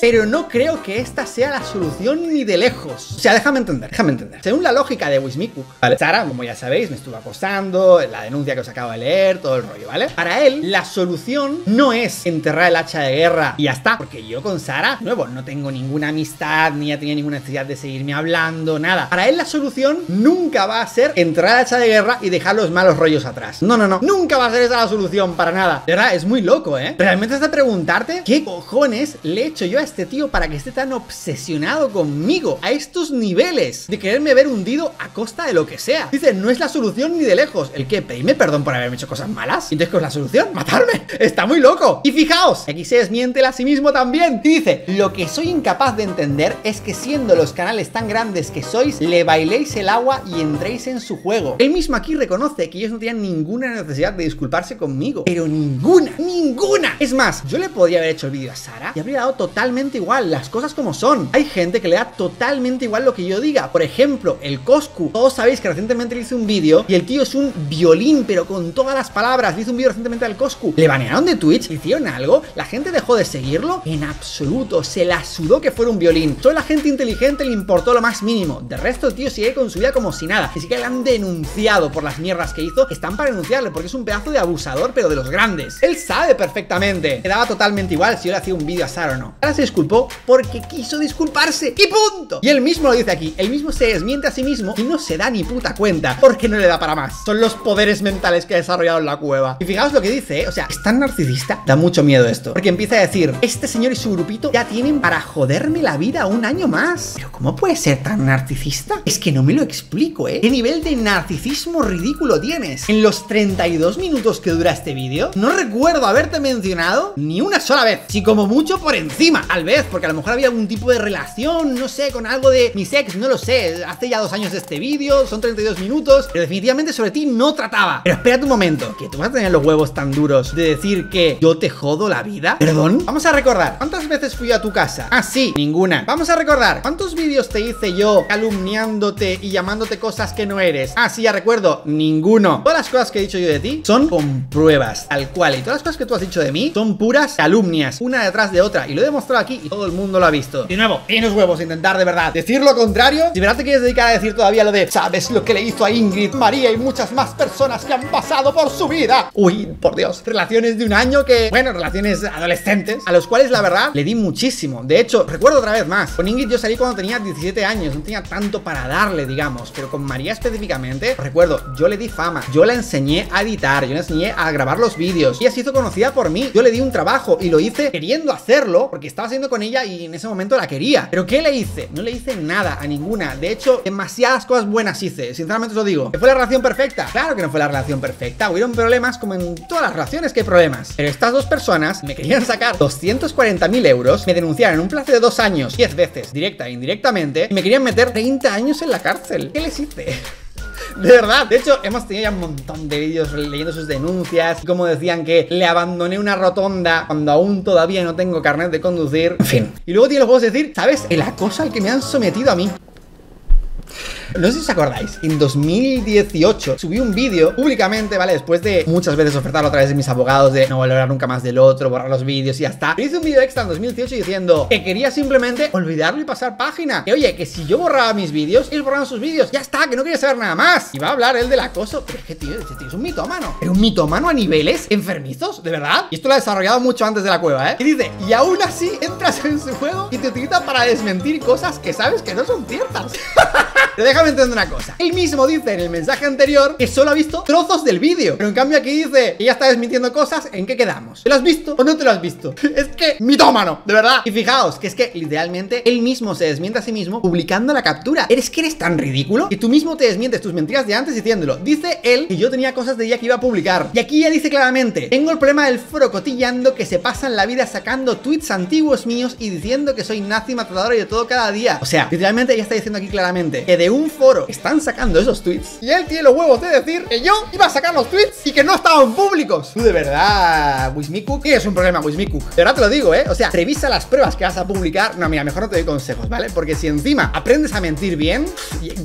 Pero no creo que esta sea la solución ni de lejos. O sea, déjame entender, déjame entender. Según la lógica de Wismiku, ¿vale? Sara, como ya sabéis, me estuvo acosando, la denuncia que os acabo de leer, todo el rollo, ¿vale? Para él, la solución no es enterrar el hacha de guerra y ya está. Porque yo con Sara, nuevo, no tengo ninguna amistad, ni ya tenía ninguna necesidad de seguirme hablando, nada. Para él la solución nunca va a ser enterrar el hacha de guerra y dejar los malos rollos atrás. No, no, no. Nunca va a ser esa la solución para nada. De verdad, es muy loco, ¿eh? Realmente de preguntarte qué cojones le he hecho yo a este tío para que esté tan obsesionado conmigo a estos niveles de quererme ver hundido a costa de lo que sea. Dice, no es la solución ni de lejos. ¿El qué? ¿Pedirme perdón por haberme hecho cosas malas? ¿Y entonces qué es la solución? ¿Matarme? Está muy loco. Y fijaos, aquí se desmiente a sí mismo también. Y dice, lo que soy incapaz de entender es que siendo los canales tan grandes que sois, le bailéis el agua y entréis en su juego. Él mismo aquí reconoce que ellos no tenían ninguna necesidad de disculparse conmigo. Pero ninguna, ninguna. Es más, yo le podría haber hecho el vídeo a Sara y habría dado totalmente igual las cosas como son. Hay gente que le da totalmente igual lo que yo diga. Por ejemplo, el Coscu. Todos sabéis que recientemente le hice un vídeo y el tío es un violín, pero con todas las palabras. Le hice un vídeo recientemente al Coscu. Le banearon de Twitch, hicieron algo. La gente dejó de seguirlo. En absoluto, se la sudó que fuera un violín. Solo la gente inteligente le importó lo más mínimo. De resto, el tío sigue con su vida como si nada. Ni siquiera le han denunciado por las mierdas que hizo. Están para denunciarle porque es un pedazo de abusador, pero de los grandes. Él sabe perfectamente. Le daba totalmente igual si yo le hacía un vídeo a Sara o no. Ahora disculpó porque quiso disculparse y punto. Y él mismo lo dice aquí, él mismo se desmiente a sí mismo y no se da ni puta cuenta porque no le da para más. Son los poderes mentales que ha desarrollado en la cueva. Y fijaos lo que dice, ¿eh? o sea, es tan narcisista, da mucho miedo esto, porque empieza a decir, este señor y su grupito ya tienen para joderme la vida un año más. Pero ¿cómo puede ser tan narcisista? Es que no me lo explico, ¿eh? ¿Qué nivel de narcisismo ridículo tienes? En los 32 minutos que dura este vídeo, no recuerdo haberte mencionado ni una sola vez, si como mucho por encima, tal vez, porque a lo mejor había algún tipo de relación, no sé, con algo de mi sex, no lo sé. Hace ya dos años de este vídeo, son 32 minutos, pero definitivamente sobre ti no trataba. Pero espérate un momento, que tú vas a tener los huevos tan duros de decir que yo te jodo la vida. ¿Perdón? Vamos a recordar, ¿cuántas veces fui a tu casa? Ah, sí, ninguna. Vamos a recordar, ¿cuántos vídeos te hice yo calumniándote y llamándote cosas que no eres? Ah, sí, ya recuerdo, ninguno. Todas las cosas que he dicho yo de ti son con pruebas, tal cual. Y todas las cosas que tú has dicho de mí son puras calumnias, una detrás de otra. Y lo he demostrado aquí y todo el mundo lo ha visto. De nuevo, tienes huevos intentar de verdad decir lo contrario. Si verdad te quieres dedicar a decir todavía lo de, ¿sabes lo que le hizo a Ingrid, María y muchas más personas que han pasado por su vida? Uy, por Dios, relaciones de un año que, bueno, relaciones adolescentes, a los cuales la verdad le di muchísimo. De hecho, recuerdo otra vez más, con Ingrid yo salí cuando tenía 17 años, no tenía tanto para darle, digamos, pero con María específicamente, recuerdo, yo le di fama, yo la enseñé a editar, yo le enseñé a grabar los vídeos, ella se hizo conocida por mí, yo le di un trabajo y lo hice queriendo hacerlo, porque estaba haciendo con ella y en ese momento la quería. ¿Pero qué le hice? No le hice nada a ninguna. De hecho, demasiadas cosas buenas hice, sinceramente os lo digo. ¿Que fue la relación perfecta? Claro que no fue la relación perfecta. Hubieron problemas como en todas las relaciones que hay problemas. Pero estas dos personas me querían sacar 240.000 euros, me denunciaron en un plazo de dos años, 10 veces, directa e indirectamente, y me querían meter 30 años en la cárcel. ¿Qué les hice? De verdad, de hecho, hemos tenido ya un montón de vídeos leyendo sus denuncias, como decían que le abandoné una rotonda cuando aún todavía no tengo carnet de conducir. En fin. Y luego tiene los juegos de decir, ¿sabes? El acoso al que me han sometido a mí. No sé si os acordáis, en 2018 subí un vídeo públicamente, ¿vale? Después de muchas veces ofertarlo a través de mis abogados de no valorar nunca más del otro, borrar los vídeos y ya está. hice un vídeo extra en 2018 diciendo que quería simplemente olvidarlo y pasar página. Que oye, que si yo borraba mis vídeos, ellos borraban sus vídeos. Ya está, que no quería saber nada más. Y va a hablar él del acoso. Pero es que, tío, ese tío es un mitómano. Pero un mitómano a niveles enfermizos, ¿de verdad? Y esto lo ha desarrollado mucho antes de la cueva, ¿eh? Y dice, y aún así entras en su juego y te utiliza para desmentir cosas que sabes que no son ciertas. Te déjame una cosa. Él mismo dice en el mensaje anterior que solo ha visto trozos del vídeo. Pero en cambio aquí dice que ya está desmintiendo cosas. ¿En qué quedamos? ¿Te lo has visto o no te lo has visto? es que mitómano, de verdad. Y fijaos que es que literalmente él mismo se desmiente a sí mismo publicando la captura. ¿Eres que eres tan ridículo? Que tú mismo te desmientes tus mentiras de antes diciéndolo. Dice él que yo tenía cosas de ella que iba a publicar. Y aquí ya dice claramente, tengo el problema del foro cotillando que se pasan la vida sacando tweets antiguos míos y diciendo que soy nazi matador y de todo cada día. O sea, literalmente ya está diciendo aquí claramente que de un foro están sacando esos tweets y él tiene los huevos de decir que yo iba a sacar los tweets y que no estaban públicos. Tú de verdad, Wismicook, es un problema, Wismicook. De verdad te lo digo, ¿eh? O sea, revisa las pruebas que vas a publicar. No, mira, mejor no te doy consejos, ¿vale? Porque si encima aprendes a mentir bien,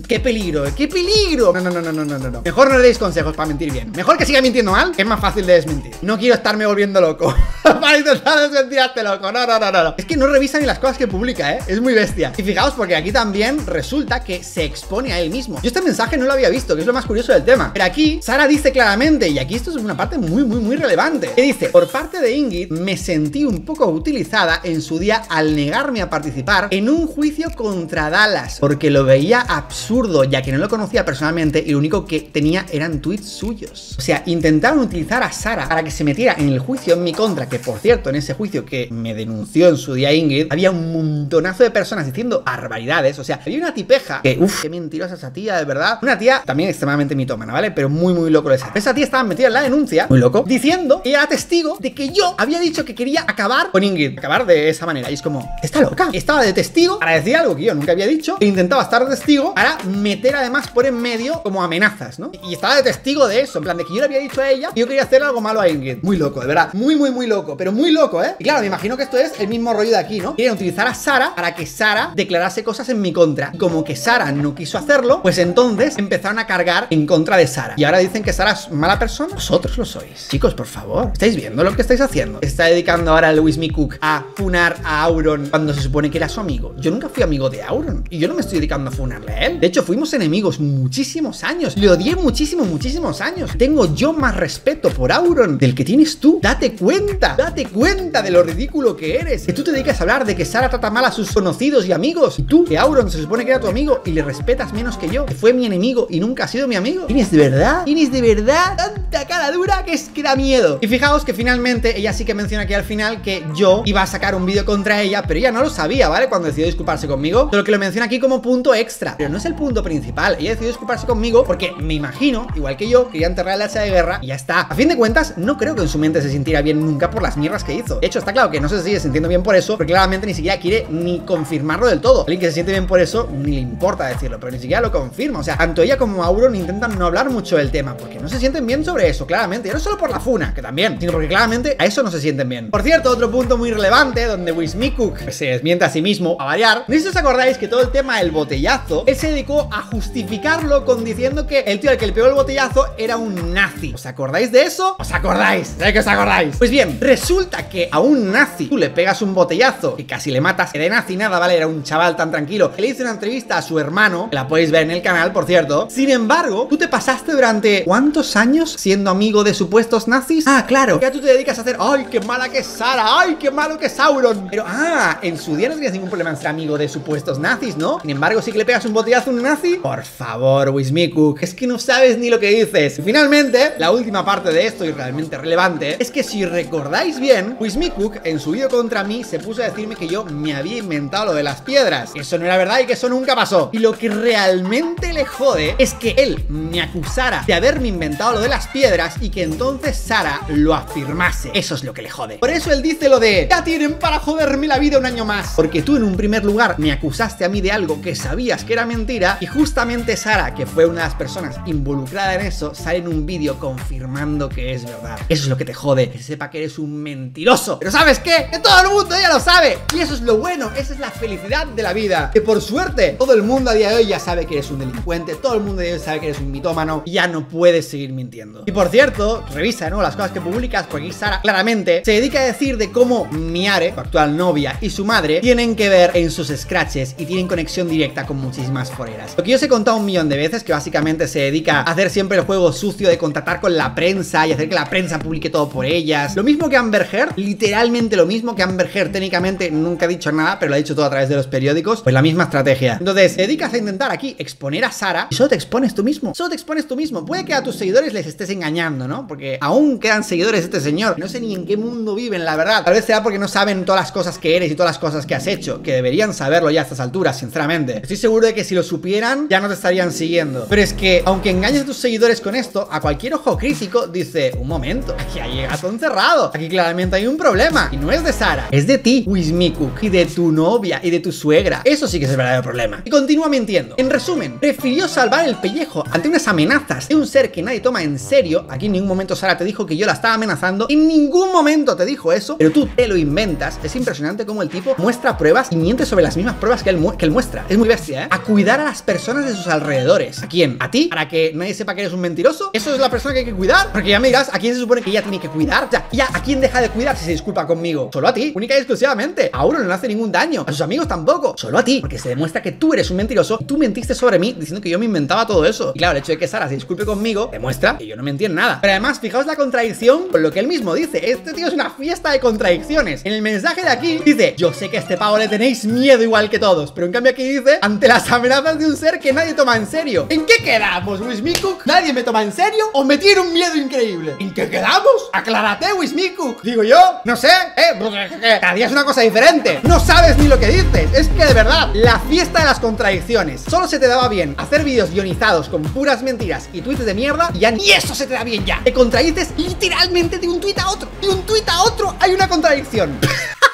qué peligro, qué peligro. No, no, no, no, no, no, no. Mejor no le deis consejos para mentir bien. Mejor que siga mintiendo mal, que es más fácil de desmentir. No quiero estarme volviendo loco para intentar a loco. No, no, no, no. Es que no revisa ni las cosas que publica, ¿eh? Es muy bestia. Y fijaos, porque aquí también resulta que se expone a él mismo. Yo este mensaje no lo había visto, que es lo más curioso del tema. Pero aquí, Sara dice claramente, y aquí esto es una parte muy, muy, muy relevante, que dice, por parte de Ingrid, me sentí un poco utilizada en su día al negarme a participar en un juicio contra Dallas, porque lo veía absurdo, ya que no lo conocía personalmente y lo único que tenía eran tweets suyos. O sea, intentaron utilizar a Sara para que se metiera en el juicio en mi contra, que por cierto, en ese juicio que me denunció en su día Ingrid, había un montonazo de personas diciendo barbaridades, o sea, había una tipeja que, uff, qué mentirosa esa tía, de verdad. Una tía también extremadamente mitómana, ¿vale? Pero muy, muy loco esa. Esa tía estaba metida en la denuncia, muy loco, diciendo que era testigo de que yo había dicho que quería acabar con Ingrid. Acabar de esa manera. Y es como, está loca. Estaba de testigo para decir algo que yo nunca había dicho. E intentaba estar de testigo para meter además por en medio como amenazas, ¿no? Y estaba de testigo de eso, en plan de que yo le había dicho a ella que yo quería hacer algo malo a Ingrid. Muy loco, de verdad. Muy, muy, muy loco. Pero muy loco, ¿eh? Y claro, me imagino que esto es el mismo rollo de aquí, ¿no? Quieren utilizar a Sara para que Sara declarase cosas en mi contra. Y como que Sara no quiso hacerlo, pues entonces empezaron a cargar en contra de Sara. Y ahora dicen que Sara es mala persona. Vosotros lo sois. Chicos, por favor. ¿Estáis viendo lo que estáis haciendo? Está dedicando ahora el Wismi Cook a funar a Auron cuando se supone que era su amigo. Yo nunca fui amigo de Auron. Y yo no me estoy dedicando a funarle a él. De hecho, fuimos enemigos muchísimos años. Le odié muchísimos, muchísimos años. Tengo yo más respeto por Auron del que tienes tú. Date cuenta. Date cuenta de lo ridículo que eres. Que tú te dedicas a hablar de que Sara trata mal a sus conocidos y amigos. Y tú, que Auron se supone que era tu amigo y le respetas menos que yo, que fue mi enemigo y nunca ha sido mi amigo. ¿Tienes de verdad? ¿Tienes de verdad tanta cara dura que es que da miedo. Y fijaos que finalmente ella sí que menciona aquí al final que yo iba a sacar un vídeo contra ella, pero ella no lo sabía, ¿vale? Cuando decidió disculparse conmigo, solo que lo menciona aquí como punto extra. Pero no es el punto principal. Ella decidió disculparse conmigo porque me imagino, igual que yo, quería enterrar la hacha de guerra y ya está. A fin de cuentas, no creo que en su mente se sintiera bien nunca por las mierdas que hizo. De hecho, está claro que no se sigue sintiendo bien por eso, porque claramente ni siquiera quiere ni confirmarlo del todo. Alguien que se siente bien por eso, ni le importa decirlo, pero ni siquiera lo confirma. O sea, tanto ella como Auron intentan no hablar mucho del tema, porque no se sienten bien sobre eso, claramente. Y no solo por la funa, que también, sino porque claramente a eso no se sienten bien. Por cierto, otro punto muy relevante, donde Wismikuk se desmiente a sí mismo, a variar. No sé si os acordáis que todo el tema del botellazo, él se dedicó a justificarlo con diciendo que el tío al que le pegó el botellazo era un nazi. ¿Os acordáis de eso? ¿Os acordáis? ¿De que os acordáis? Pues bien, resulta que a un nazi tú le pegas un botellazo y casi le matas. Que de nazi nada, ¿vale? Era un chaval tan tranquilo que le hizo una entrevista a su hermano, la podéis ver en el canal, por cierto. Sin embargo, tú te pasaste durante ¿cuántos años siendo amigo de supuestos nazis? Ah, claro. Ya tú te dedicas a hacer, ¡ay, qué mala que es Sara! ¡Ay, qué malo que es Sauron! Pero, ah, en su día no tenías ningún problema en ser amigo de supuestos nazis, ¿no? Sin embargo, sí que le pegas un botellazo a un nazi. Por favor, Wismikuk, es que no sabes ni lo que dices. Y finalmente, la última parte de esto y realmente relevante es que si recordáis bien, Wismikuk en su vídeo contra mí se puso a decirme que yo me había inventado lo de las piedras. Que eso no era verdad y que eso nunca pasó. Y lo que realmente le jode es que él me acusara de haberme inventado lo de las piedras y que entonces Sara lo afirmase. Eso es lo que le jode. Por eso él dice lo de ya tienen para joderme la vida un año más. Porque tú en un primer lugar me acusaste a mí de algo que sabías que era mentira y justamente Sara, que fue una de las personas involucrada en eso, sale en un vídeo confirmando que es verdad. Eso es lo que te jode, que sepa que eres un mentiroso. Pero ¿sabes qué? Que todo el mundo ya lo sabe. Y eso es lo bueno, esa es la felicidad de la vida. Que por suerte, todo el mundo a día de hoy sabe que eres un delincuente, todo el mundo a día de hoy sabe que eres un mitómano y ya no puedes seguir mintiendo. Y por cierto, revisa, ¿no? Las cosas que publicas, porque Sara claramente se dedica a decir de cómo Miare, su actual novia, y su madre tienen que ver en sus scratches y tienen conexión directa con muchísimas foreras. Lo que yo os he contado un millón de veces, que básicamente se dedica a hacer siempre el juego sucio de contactar con la prensa y hacer que la prensa publique todo por ellas. Lo mismo que Amber Heard, literalmente lo mismo que Amber Heard técnicamente nunca ha dicho nada, pero lo ha dicho todo a través de los periódicos, pues la misma estrategia. Entonces, te dedicas a intentar aquí exponer a Sara y solo te expones tú mismo. Solo te expones tú mismo. Puede que a tus seguidores les estés engañando, ¿no? Porque aún quedan seguidores de este señor. No sé ni en qué mundo viven, la verdad. Tal vez sea porque no saben todas las cosas que eres y todas las cosas que has hecho, que deberían saberlo ya a estas alturas, sinceramente. Estoy seguro de que si lo supieran, ya no te estarían siguiendo. Pero es que, aunque engañes a tus seguidores con esto, a cualquier ojo crítico dice, un momento, aquí hay gato encerrado. Aquí claramente hay un problema. Y no es de Sara, es de ti, Wismikuk, y de tu novia y de tu suegra. Eso sí que es el verdadero problema. Y continúa mintiendo. En resumen, prefirió salvar el pellejo ante unas amenazas de un ser que nadie toma en serio. Aquí en ningún momento Sara te dijo que yo la estaba amenazando. En ningún momento te dijo eso, pero tú te lo inventas. Es impresionante cómo el tipo muestra pruebas y miente sobre las mismas pruebas que él, que él muestra. Es muy bestia, ¿eh? A cuidar a las personas de sus alrededores. ¿A quién? ¿A ti? ¿Para que nadie sepa que eres un mentiroso? ¿Eso es la persona que hay que cuidar? Porque ya me dirás, ¿a quién se supone que ella tiene que cuidar? O sea, ya, ¿a quién deja de cuidar si se disculpa conmigo? Solo a ti, única y exclusivamente. A uno no le hace ningún daño, a sus amigos tampoco. Solo a ti, porque se demuestra que tú eres un mentiroso tú mentiste sobre mí diciendo que yo me inventaba todo eso. Y claro, el hecho de que Sara se disculpe conmigo demuestra que yo no mentí en nada. Pero además, fijaos la contradicción con lo que él mismo dice. Este tío es una fiesta de contradicciones. En el mensaje de aquí dice, yo sé que a este pavo le tenéis miedo igual que todos, pero en cambio aquí dice, ante las amenazas de un ser que nadie toma en serio. ¿En qué quedamos, Wismikuk? ¿Nadie me toma en serio o me tiene un miedo increíble? ¿En qué quedamos? Aclárate, Wismikuk. Digo yo, no sé, eh, pues, cada día es una cosa diferente. No sabes ni lo que dices. Es que de verdad, la fiesta de las contradicciones. Solo se te daba bien hacer vídeos guionizados con puras mentiras y tweets de mierda y ya ni eso se te da bien ya. Te contradices literalmente de un tweet a otro. De un tweet a otro hay una contradicción.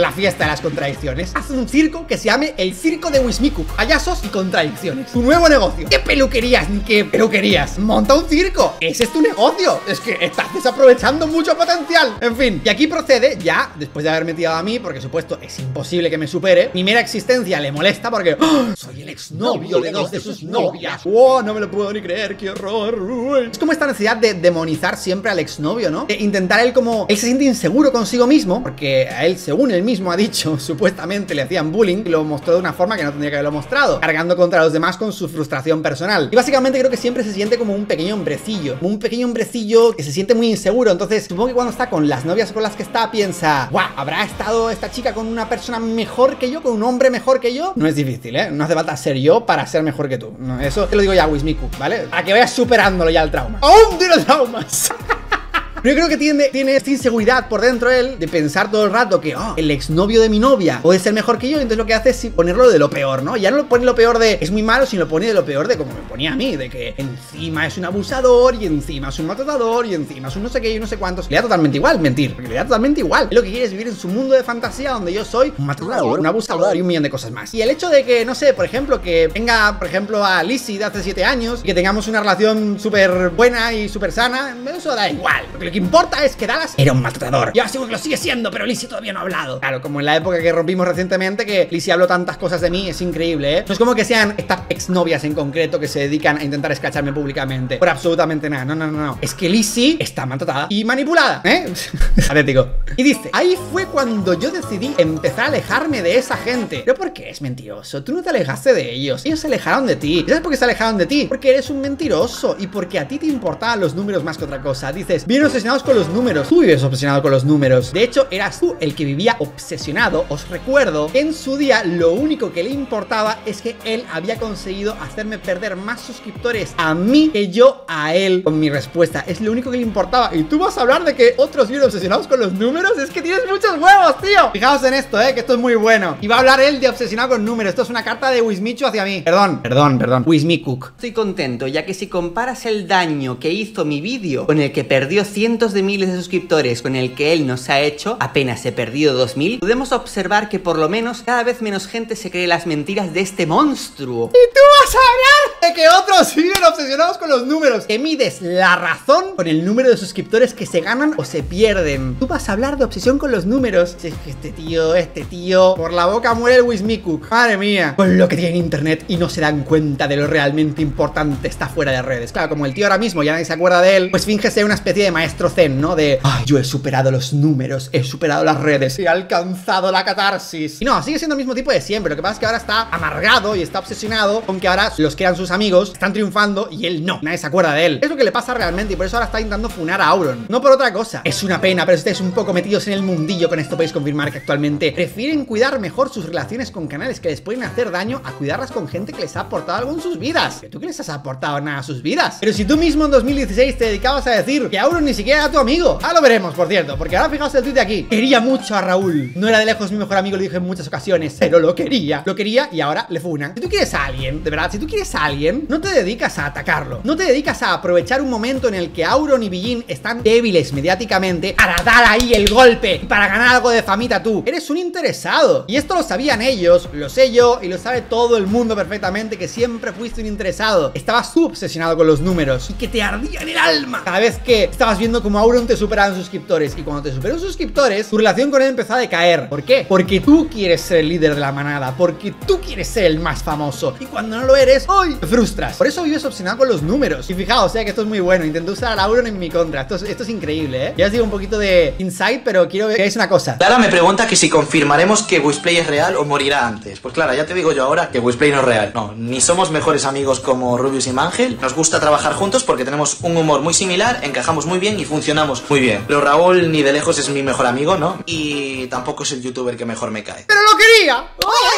La fiesta de las contradicciones. Haz un circo que se llame el circo de Wismiku. Payasos y contradicciones. Tu nuevo negocio. ¿Qué peluquerías ni qué peluquerías? Monta un circo. Ese es tu negocio. Es que estás desaprovechando mucho potencial. En fin, y aquí procede ya, después de haberme tirado a mí, porque supuesto es imposible que me supere, mi mera existencia le molesta porque ¡oh! soy el exnovio de dos de sus novias. ¡Oh! No me lo puedo ni creer, qué horror. Es como esta necesidad de demonizar siempre al exnovio, ¿no? De intentar él como. Él se siente inseguro consigo mismo, porque a él, según él mismo ha dicho, supuestamente le hacían bullying y lo mostró de una forma que no tendría que haberlo mostrado, cargando contra los demás con su frustración personal. Y básicamente creo que siempre se siente como un pequeño hombrecillo, como un pequeño hombrecillo que se siente muy inseguro. Entonces, supongo que cuando está con las novias con las que está, piensa, guau, ¿habrá estado esta chica con una persona mejor que yo, con un hombre mejor que yo? No es difícil, ¿eh? No hace falta ser yo para ser mejor que tú. No, eso te lo digo ya, Wismiku, ¿vale? Para que vayas superándolo ya el trauma. ¡Aún tiene traumas! Pero yo creo que tiene, esta inseguridad por dentro él de pensar todo el rato que, oh, el exnovio de mi novia puede ser mejor que yo. Entonces lo que hace es ponerlo de lo peor, ¿no? Ya no lo pone lo peor de es muy malo, sino lo pone de lo peor de como me ponía a mí, de que encima es un abusador y encima es un maltratador y encima es un no sé qué y no sé cuántos. Le da totalmente igual mentir, porque le da totalmente igual. Él lo que quiere es vivir en su mundo de fantasía donde yo soy un maltratador, un abusador y un millón de cosas más. Y el hecho de que, no sé, por ejemplo, que venga, por ejemplo, a Lizzie de hace 7 años y que tengamos una relación súper buena y súper sana, eso da igual. Porque lo que importa es que Dallas era un maltratador. Y ahora seguro que lo sigue siendo, pero Lizzie todavía no ha hablado. Claro, como en la época que rompimos recientemente, que Lizzie habló tantas cosas de mí, es increíble, ¿eh? No es como que sean estas exnovias en concreto que se dedican a intentar escacharme públicamente. Por absolutamente nada. No, no, no, no. Es que Lizzie está maltratada y manipulada, ¿eh? Patético. Y dice, ahí fue cuando yo decidí empezar a alejarme de esa gente. ¿Pero por qué es mentiroso? Tú no te alejaste de ellos. Ellos se alejaron de ti. ¿Y ¿Sabes por qué se alejaron de ti? Porque eres un mentiroso y porque a ti te importaban los números más que otra cosa. Dices, bien obsesionados con los números. Tú vives obsesionado con los números. De hecho, eras tú el que vivía obsesionado. Os recuerdo que en su día lo único que le importaba es que él había conseguido hacerme perder más suscriptores a mí que yo a él con mi respuesta. Es lo único que le importaba. Y tú vas a hablar de que otros viven obsesionados con los números. Es que tienes muchos huevos, tío. Fijaos en esto, eh, que esto es muy bueno. Y va a hablar él de obsesionado con números. Esto es una carta de Wismichu hacia mí. Perdón, perdón, perdón. Wismikuk. Estoy contento, ya que si comparas el daño que hizo mi vídeo con el que perdió cientos de miles de suscriptores con el que él nos ha hecho, apenas he perdido 2000, podemos observar que por lo menos cada vez menos gente se cree las mentiras de este monstruo. Y tú vas a hablar de que otros viven obsesionados con los números. Que mides la razón con el número de suscriptores que se ganan o se pierden. Tú vas a hablar de obsesión con los números. Es que este tío, este tío, por la boca muere el Wismikuk. Madre mía. Con lo que tiene internet y no se dan cuenta de lo realmente importante está fuera de redes. Claro, como el tío ahora mismo ya nadie se acuerda de él, pues finge ser una especie de maestro zen, ¿no? De, ay, yo he superado los números, he superado las redes, he alcanzado la catarsis. Y no, sigue siendo el mismo tipo de siempre. Lo que pasa es que ahora está amargado y está obsesionado con que ahora los que eran sus amigos están triunfando y él no. Nadie se acuerda de él. Es lo que le pasa realmente y por eso ahora está intentando funar a Auron. No por otra cosa. Es una pena, pero estáis un poco metidos en el mundillo. Con esto podéis confirmar que actualmente prefieren cuidar mejor sus relaciones con canales que les pueden hacer daño a cuidarlas con gente que les ha aportado algo en sus vidas. Que tú que les has aportado nada a sus vidas. Pero si tú mismo en 2016 te dedicabas a decir que Auron ni siquiera era tu amigo. Ah, lo veremos, por cierto, porque ahora fijaos el tweet de aquí. Quería mucho a Raúl. No era de lejos mi mejor amigo, lo dije en muchas ocasiones, pero lo quería. Lo quería y ahora le funan. Si tú quieres a alguien, de verdad, si tú quieres a alguien, no te dedicas a atacarlo. No te dedicas a aprovechar un momento en el que Auron y Billin están débiles mediáticamente para dar ahí el golpe y para ganar algo de famita tú. Eres un interesado. Y esto lo sabían ellos, lo sé yo y lo sabe todo el mundo perfectamente que siempre fuiste un interesado. Estabas tú obsesionado con los números y que te ardía en el alma cada vez que estabas viendo como Auron te superaba en suscriptores. Y cuando te superó en suscriptores, tu relación con él empezó a decaer. ¿Por qué? Porque tú quieres ser el líder de la manada, porque tú quieres ser el más famoso. Y cuando no lo eres, ¡ay! Te frustras. Por eso vives obsesionado con los números. Y fijaos, o sea que esto es muy bueno. Intento usar a Auron en mi contra. Esto es, esto es increíble, ¿eh? Ya os digo un poquito de insight, pero quiero que veáis una cosa. Clara me pregunta que si confirmaremos que Wisplay es real o morirá antes. Pues Clara, ya te digo yo ahora que Wisplay no es real. No, ni somos mejores amigos como Rubius y Mangel. Nos gusta trabajar juntos porque tenemos un humor muy similar, encajamos muy bien y funcionamos muy bien. Pero Raúl ni de lejos es mi mejor amigo, ¿no? Y tampoco es el youtuber que mejor me cae. ¡Pero lo quería!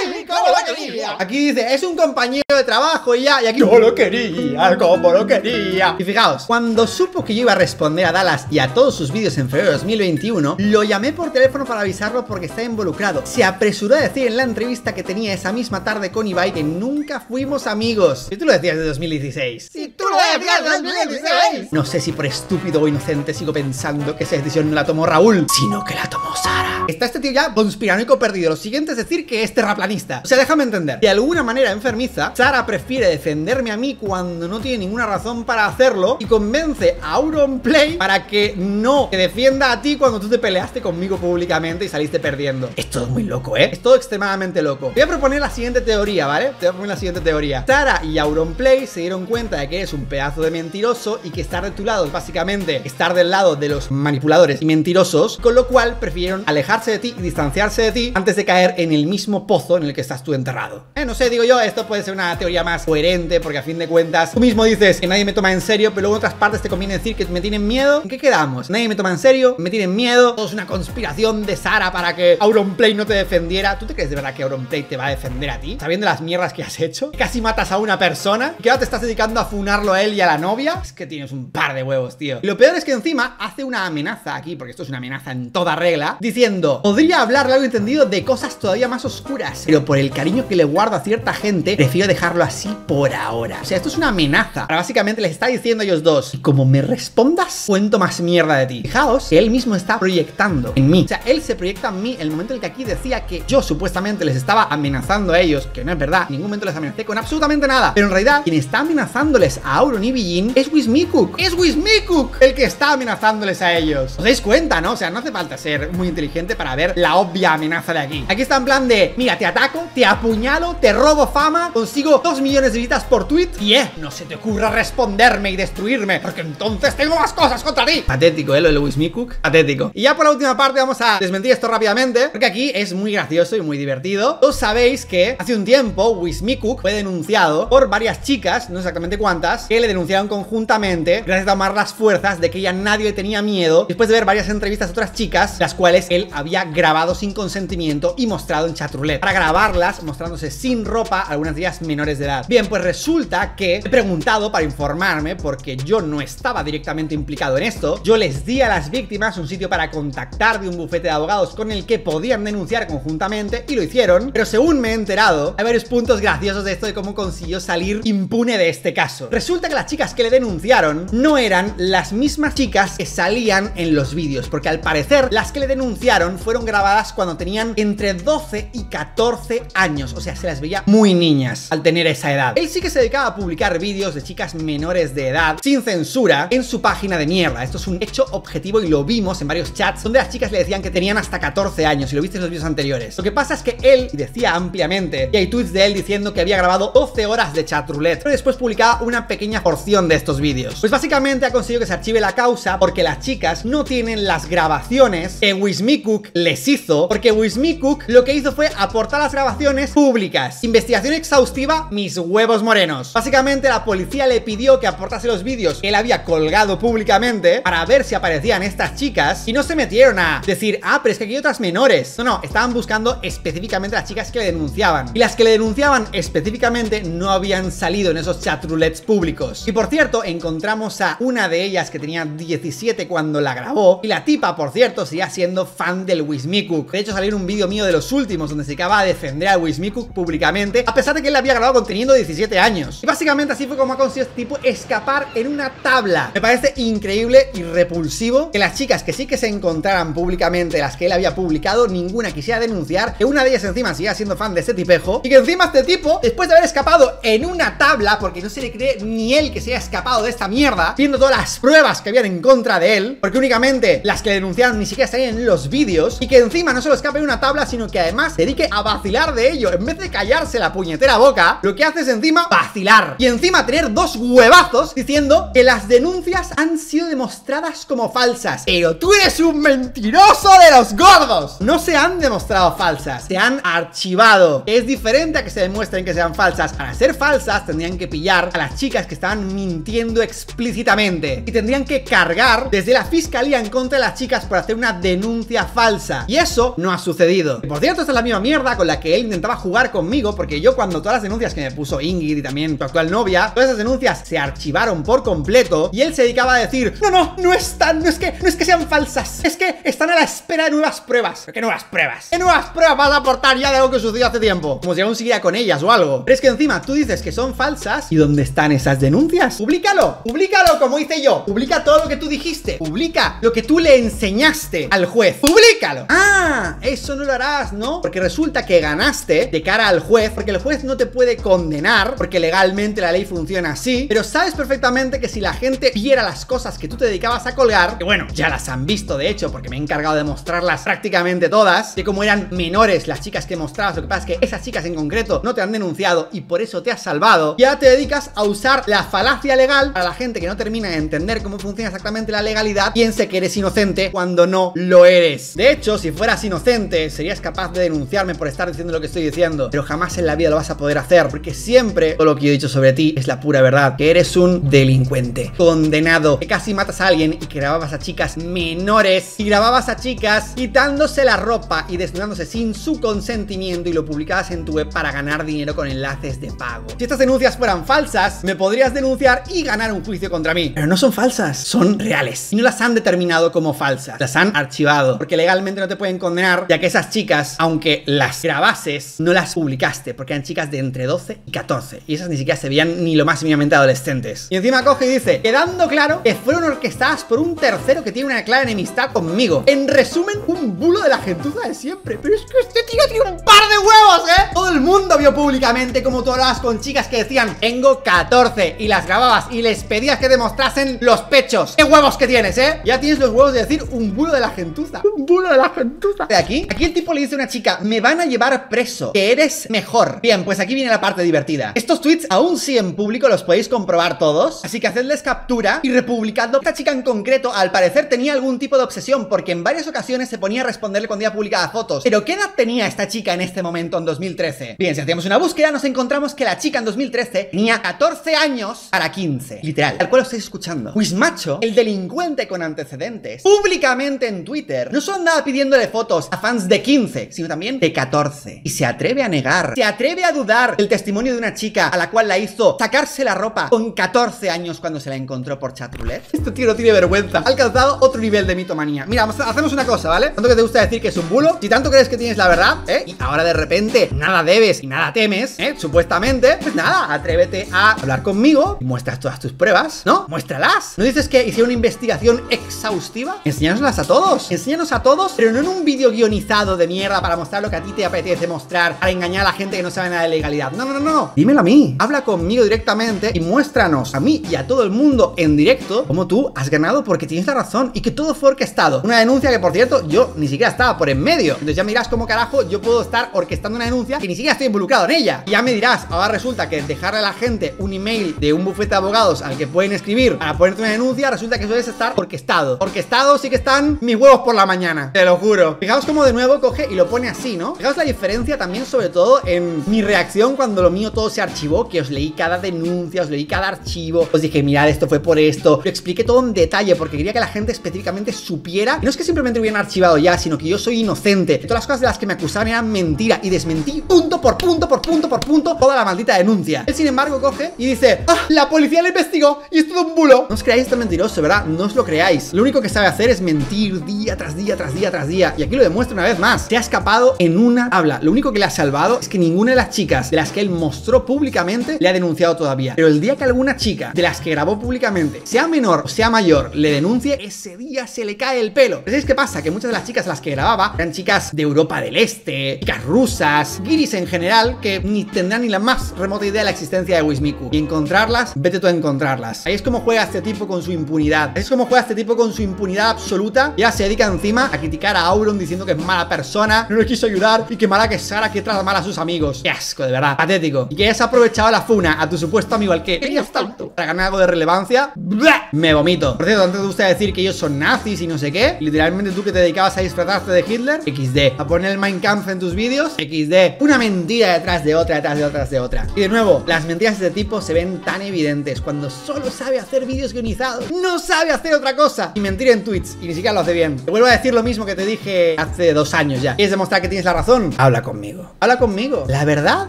¡Ay, cómo lo quería! Aquí dice, es un compañero de trabajo y ya, y aquí yo lo quería, como lo quería. Y fijaos, cuando supo que yo iba a responder a Dallas y a todos sus vídeos en febrero de 2021, lo llamé por teléfono para avisarlo porque está involucrado. Se apresuró a decir en la entrevista que tenía esa misma tarde con Ibai que nunca fuimos amigos. Si tú lo decías de 2016. Si tú lo decías de 2016. No sé si por estúpido o inocente sigo pensando que esa decisión no la tomó Raúl, sino que la tomó Sara. Está este tío ya conspiranoico perdido. Lo siguiente es decir que es terraplanista. O sea, déjame entender. De alguna manera enfermiza, Sara prefiere defenderme a mí cuando no tiene ninguna razón para hacerlo y convence a Auronplay para que no te defienda a ti cuando tú te peleaste conmigo públicamente y saliste perdiendo. Es todo muy loco, ¿eh? Es todo extremadamente loco. Voy a proponer la siguiente teoría, ¿vale? Te voy a proponer la siguiente teoría. Sara y Auronplay se dieron cuenta de que eres un pedazo de mentiroso y que estar de tu lado es básicamente del lado de los manipuladores y mentirosos, con lo cual prefirieron alejarse de ti y distanciarse de ti antes de caer en el mismo pozo en el que estás tú enterrado. Eh, no sé, digo yo, esto puede ser una teoría más coherente porque a fin de cuentas tú mismo dices que nadie me toma en serio, pero luego en otras partes te conviene decir que me tienen miedo. ¿En qué quedamos? Nadie me toma en serio, me tienen miedo, todo es una conspiración de Sara para que Auronplay no te defendiera. ¿Tú te crees de verdad que Auronplay te va a defender a ti? Sabiendo las mierdas que has hecho, casi matas a una persona y que ahora te estás dedicando a funarlo a él y a la novia. Es que tienes un par de huevos, tío. Y lo peor es que encima hace una amenaza aquí, porque esto es una amenaza en toda regla, diciendo, podría hablar largo entendido de cosas todavía más oscuras, pero por el cariño que le guardo a cierta gente, prefiero dejarlo así por ahora. O sea, esto es una amenaza. Ahora básicamente les está diciendo a ellos dos, y como me respondas, cuento más mierda de ti. Fijaos que él mismo está proyectando en mí. O sea, él se proyecta en mí el momento en el que aquí decía que yo supuestamente les estaba amenazando a ellos, que no es verdad, en ningún momento les amenacé con absolutamente nada. Pero en realidad, quien está amenazándoles a Auron y Bijin es Wismikuk. Es Wismikuk el que está amenazándoles a ellos. ¿Os dais cuenta, no? O sea, no hace falta ser muy inteligente para ver la obvia amenaza de aquí. Aquí está en plan de, mira, te ataco, te apuñalo, te robo fama, consigo dos millones de visitas por tweet y eh, no se te ocurra responderme y destruirme, porque entonces tengo más cosas contra ti. Patético, eh, lo de Wismikuk. Patético. Y ya por la última parte vamos a desmentir esto rápidamente, porque aquí es muy gracioso y muy divertido. Todos sabéis que hace un tiempo Wismikuk fue denunciado por varias chicas, no exactamente cuántas, que le denunciaron conjuntamente gracias a tomar las fuerzas de que nadie le tenía miedo después de ver varias entrevistas a otras chicas, las cuales él había grabado sin consentimiento y mostrado en chatroulette. Para grabarlas, mostrándose sin ropa, algunas de ellas menores de edad. Bien, pues resulta que he preguntado para informarme, porque yo no estaba directamente implicado en esto. Yo les di a las víctimas un sitio para contactar de un bufete de abogados con el que podían denunciar conjuntamente y lo hicieron. Pero según me he enterado, hay varios puntos graciosos de esto de cómo consiguió salir impune de este caso. Resulta que las chicas que le denunciaron no eran las mismas chicas que salían en los vídeos, porque al parecer las que le denunciaron fueron grabadas cuando tenían entre 12 y 14 años, o sea, se las veía muy niñas al tener esa edad. Él sí que se dedicaba a publicar vídeos de chicas menores de edad sin censura en su página de mierda. Esto es un hecho objetivo y lo vimos en varios chats donde las chicas le decían que tenían hasta 14 años y lo viste en los vídeos anteriores. Lo que pasa es que él decía ampliamente y hay tweets de él diciendo que había grabado 12 horas de chat roulette, pero después publicaba una pequeña porción de estos vídeos. Pues básicamente ha conseguido que se archive la causa porque las chicas no tienen las grabaciones que Wismikuk les hizo, porque Wismikuk lo que hizo fue aportar las grabaciones públicas. Investigación exhaustiva, mis huevos morenos. Básicamente la policía le pidió que aportase los vídeos que él había colgado públicamente para ver si aparecían estas chicas y no se metieron a decir, ah, pero es que aquí hay otras menores. No, no, estaban buscando específicamente las chicas que le denunciaban. Y las que le denunciaban específicamente no habían salido en esos chat roulettes públicos. Y por cierto, encontramos a una de ellas que tenía 17 cuando la grabó. Y la tipa, por cierto, seguía siendo fan del Wismikuk. De hecho, salió un vídeo mío de los últimos donde se acaba a defender al Wismikuk públicamente, a pesar de que él la había grabado con teniendo 17 años. Y básicamente así fue como ha conseguido este tipo escapar en una tabla. Me parece increíble y repulsivo que las chicas que sí que se encontraran públicamente, las que él había publicado, ninguna quisiera denunciar, que una de ellas encima siga siendo fan de este tipejo, y que encima este tipo, después de haber escapado en una tabla, porque no se le cree ni él que se haya escapado de esta mierda, viendo todas las pruebas que habían en contra de él, porque únicamente las que le denunciaron ni siquiera estarían en los vídeos, y que encima no solo escape una tabla, sino que además se dedique a vacilar de ello, en vez de callarse la puñetera boca, lo que hace es encima vacilar, y encima tener dos huevazos diciendo que las denuncias han sido demostradas como falsas. Pero tú eres un mentiroso de los gordos. No se han demostrado falsas, se han archivado. Es diferente a que se demuestren que sean falsas. Para ser falsas tendrían que pillar a las chicas que estaban mintiendo explícitamente. Y tendrían que cargar desde la fiscalía en contra de las chicas por hacer una denuncia falsa. Y eso no ha sucedido. Y por cierto, esta es la misma mierda con la que él intentaba jugar conmigo. Porque yo cuando todas las denuncias que me puso Ingrid y también tu actual novia, todas esas denuncias se archivaron por completo. Y él se dedicaba a decir, no, no, no están, no es que, no es que sean falsas. Es que están a la espera de nuevas pruebas. ¿Qué nuevas pruebas? ¿Qué nuevas pruebas vas a aportar ya de algo que sucedió hace tiempo? Como si aún siguiera con ellas o algo. Pero es que encima tú dices que son falsas. ¿Y dónde están esas denuncias? Publícalo, publícalo como hice yo. Publica todo lo que tú dijiste. Publica lo que tú le enseñaste al juez. Publícalo. Ah, eso no lo harás, ¿no? Porque resulta que ganaste de cara al juez. Porque el juez no te puede condenar. Porque legalmente la ley funciona así. Pero sabes perfectamente que si la gente viera las cosas que tú te dedicabas a colgar, que bueno, ya las han visto de hecho, porque me he encargado de mostrarlas prácticamente todas, de cómo eran menores las chicas que mostrabas, lo que pasa es que esas chicas en concreto no te han denunciado y por eso te has salvado, ya te dedicas a usar la falacia legal para la gente que no termina de entender cómo funciona exactamente la legalidad, piense que eres inocente cuando no lo eres. De hecho, si fueras inocente, serías capaz de denunciarme por estar diciendo lo que estoy diciendo, pero jamás en la vida lo vas a poder hacer, porque siempre todo lo que yo he dicho sobre ti es la pura verdad, que eres un delincuente, condenado, que casi matas a alguien y que grababas a chicas menores y grababas a chicas quitándose la ropa y desnudándose sin su consentimiento y lo publicabas en tu web para ganar dinero con enlaces de pago. Si estas denuncias fueran falsas, me podrías denunciar y ganar un juicio contra mí. Pero no son falsas, son reales. Y no las han determinado como falsas, las han archivado, porque legalmente no te pueden condenar, ya que esas chicas, aunque las grabases, no las publicaste, porque eran chicas de entre 12 y 14. Y esas ni siquiera se veían ni lo más mínimamente adolescentes. Y encima coge y dice, quedando claro que fueron orquestadas por un tercero que tiene una clara enemistad conmigo. En resumen, un bulo de la gentuza de siempre. Pero es que este tío tiene un par de huevos, ¿eh? Todo el mundo vio públicamente como tú hablabas con chicas que decían, tengo 14, y las grababas y les pedías que demostrasen los pechos. ¿Qué huevos que tienes, eh? Ya tienes los huevos de decir un bulo de la gentuza. Un bulo de la gentuza. De aquí, aquí el tipo le dice a una chica, me van a llevar preso, que eres mejor. Bien, pues aquí viene la parte divertida. Estos tweets aún sí en público los podéis comprobar todos, así que hacedles captura y republicadlo. Esta chica en concreto, al parecer, tenía algún tipo de obsesión, porque en varias ocasiones se ponía a responderle cuando ya publicaba fotos. Pero ¿qué edad tenía esta chica en este momento, en 2013? Bien, si hacíamos una búsqueda, nos encontramos que la chica en 2013 tenía 14 años para 15. Literal, al cual os estáis escuchando. Macho, el delincuente con antecedentes, públicamente en Twitter, no solo andaba pidiéndole fotos a fans de 15, sino también de 14. Y se atreve a negar, se atreve a dudar el testimonio de una chica a la cual la hizo sacarse la ropa con 14 años cuando se la encontró por chatroulette. Este tío no tiene vergüenza. Ha alcanzado otro nivel de mitomanía. Mira, hacemos una cosa, ¿vale? Tanto que te gusta decir que es un bulo, si tanto crees que tienes la verdad, ¿eh? Y ahora de repente nada debes y nada temes, ¿eh? Supuestamente, pues nada, atrévete a hablar conmigo y muestras todas tus pruebas, ¿no? Muéstralas. ¿No dices que hicieron una investigación exhaustiva? Enséñanoslas a todos. Enséñanos a todos, pero no en un vídeo guionizado de mierda para mostrar lo que a ti te apetece mostrar, para engañar a la gente que no sabe nada de legalidad. No, no, no, no. Dímelo a mí. Habla conmigo directamente y muéstranos a mí y a todo el mundo en directo cómo tú has ganado porque tienes la razón y que todo fue orquestado. Una denuncia que, por cierto, yo ni siquiera estaba por en medio. Entonces ya mirás cómo carajo yo puedo estar orquestando una denuncia que ni siquiera estoy involucrado en ella. Y ya me dirás, ahora resulta que dejarle a la gente un email de un bufete de abogados al que pueden escribir para ponerte una denuncia, resulta que eso es estar orquestado. Orquestado sí que están mis huevos por la mañana, te lo juro. Fijaos cómo de nuevo coge y lo pone así, ¿no? Fijaos la diferencia también, sobre todo, en mi reacción cuando lo mío todo se archivó, que os leí cada denuncia, os leí cada archivo, os dije, mirad, esto fue por esto. Lo expliqué todo en detalle porque quería que la gente específicamente supiera. Y no es que simplemente lo hubieran archivado ya, sino que yo soy inocente. Que todas las cosas de las que me acusaban eran mentira y desmentí punto por punto, por punto, por punto, toda la maldita denuncia. Él, sin embargo, coge y dice, ah, la policía le investigó y es todo un bulo. No os creáis tan mentiroso, ¿verdad? No os lo creáis. Lo único que sabe hacer es mentir día tras día, tras día, tras día. Y aquí lo demuestra una vez más. Se ha escapado en una habla. Lo único que le ha salvado es que ninguna de las chicas de las que él mostró públicamente le ha denunciado todavía. Pero el día que alguna chica de las que grabó públicamente, sea menor o sea mayor, le denuncie, ese día se le cae el pelo. ¿Sabéis qué pasa? Que muchas de las chicas a las que grababa eran chicas de Europa del Este, chicas rusas, guiris en general, que ni tendrán ni la más remota idea de la existencia de Wismiku. Y encontrarlas, vete tú a encontrarlas. Ahí es como juega este tipo con su impunidad. Es como juega este tipo con su impunidad absoluta. Ya se dedica encima a criticar a Auron diciendo que es mala persona, no le quiso ayudar y que mala que Sara que trata mal a sus amigos. Qué asco, de verdad. Patético. Y que hayas aprovechado la funa a tu supuesto amigo al que querías tanto para ganar algo de relevancia. ¡Blah! Me vomito. Por cierto, antes te gusta decir que ellos son nazis y no sé qué. Literalmente tú que te dedicabas a disfrazarte de Hitler. XD. A poner el Mein Kampf en tus vídeos. XD. Una mentira detrás de otra, detrás de otra, detrás de otra. Y de nuevo, las mentiras de este tipo se ven tan evidentes cuando solo sabe hacer vídeos guionizados. No sabe hacer otra cosa. Y mentir en tweets. Y ni siquiera lo hace bien. Te vuelvo a decir lo mismo que te dije hace dos años ya. ¿Quieres demostrar que tienes la razón? Habla conmigo. Habla conmigo. La verdad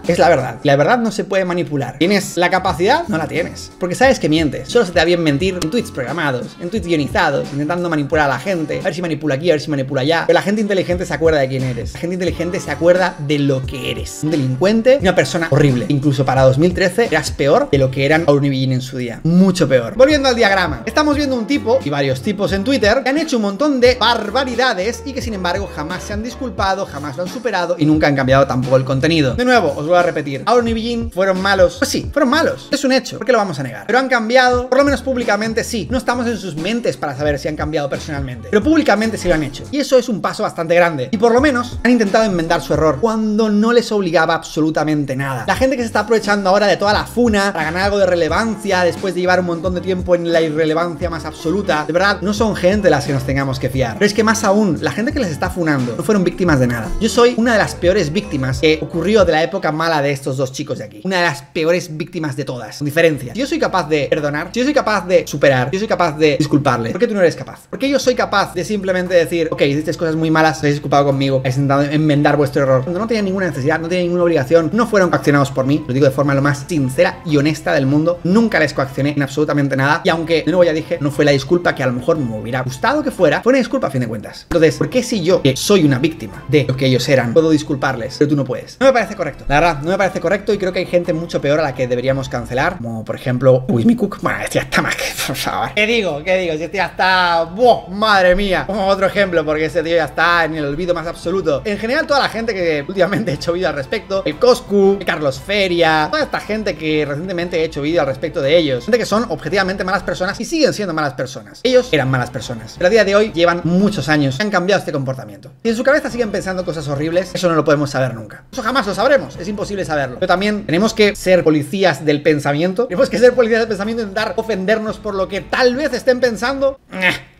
es la verdad. La verdad no se puede manipular. ¿Tienes la capacidad? No la tienes. Porque sabes que mientes. Solo se te da bien mentir en tweets programados, en tweets guionizados, intentando manipular a la gente. A ver si manipula aquí, a ver si manipula allá. Pero la gente inteligente se acuerda de quién eres. La gente inteligente se acuerda de lo que eres. Un delincuente una persona horrible. Incluso para 2013 eras peor de lo que eran Villin en su día. Mucho peor. Volviendo al diagrama. Viendo un tipo y varios tipos en Twitter que han hecho un montón de barbaridades y que sin embargo jamás se han disculpado, jamás lo han superado y nunca han cambiado tampoco el contenido. De nuevo, os voy a repetir. Auron y Villin fueron malos. Pues sí, fueron malos. Es un hecho. ¿Por qué lo vamos a negar? Pero han cambiado, por lo menos públicamente sí. No estamos en sus mentes para saber si han cambiado personalmente. Pero públicamente sí lo han hecho. Y eso es un paso bastante grande. Y por lo menos han intentado enmendar su error cuando no les obligaba absolutamente nada. La gente que se está aprovechando ahora de toda la funa para ganar algo de relevancia después de llevar un montón de tiempo en la irrelevancia más absoluta, de verdad, no son gente de las que nos tengamos que fiar. Pero es que más aún, la gente que les está funando no fueron víctimas de nada. Yo soy una de las peores víctimas que ocurrió de la época mala de estos dos chicos de aquí. Una de las peores víctimas de todas. Con diferencia. Si yo soy capaz de perdonar, si yo soy capaz de superar, si yo soy capaz de disculparle, ¿por qué tú no eres capaz? Porque yo soy capaz de simplemente decir, ok, hiciste cosas muy malas, habéis disculpado conmigo, habéis intentado enmendar vuestro error. Cuando no tenía ninguna necesidad, no tenía ninguna obligación, no fueron coaccionados por mí, lo digo de forma lo más sincera y honesta del mundo, nunca les coaccioné en absolutamente nada. Y aunque de nuevo ya dije, no fue la disculpa que a lo mejor me hubiera gustado que fuera, fue una disculpa a fin de cuentas. Entonces, ¿por qué si yo, que soy una víctima de lo que ellos eran, puedo disculparles, pero tú no puedes? No me parece correcto. La verdad, no me parece correcto y creo que hay gente mucho peor a la que deberíamos cancelar, como por ejemplo Wismi Cook. Bueno, este ya está más que, por favor. ¿Qué digo? ¿Qué digo? Si este ya está, ¡buah! Madre mía. Otro ejemplo, porque ese tío ya está en el olvido más absoluto. En general, toda la gente que últimamente he hecho vídeo al respecto, el Coscu, el Carlos Feria, toda esta gente que recientemente he hecho vídeo al respecto de ellos, gente que son objetivamente malas personas y siguen siendo malas personas. Ellos eran malas personas, pero a día de hoy llevan muchos años y han cambiado este comportamiento. Y en su cabeza siguen pensando cosas horribles, eso no lo podemos saber nunca. Eso jamás lo sabremos, es imposible saberlo. Pero también tenemos que ser policías del pensamiento, tenemos que ser policías del pensamiento e intentar ofendernos por lo que tal vez estén pensando.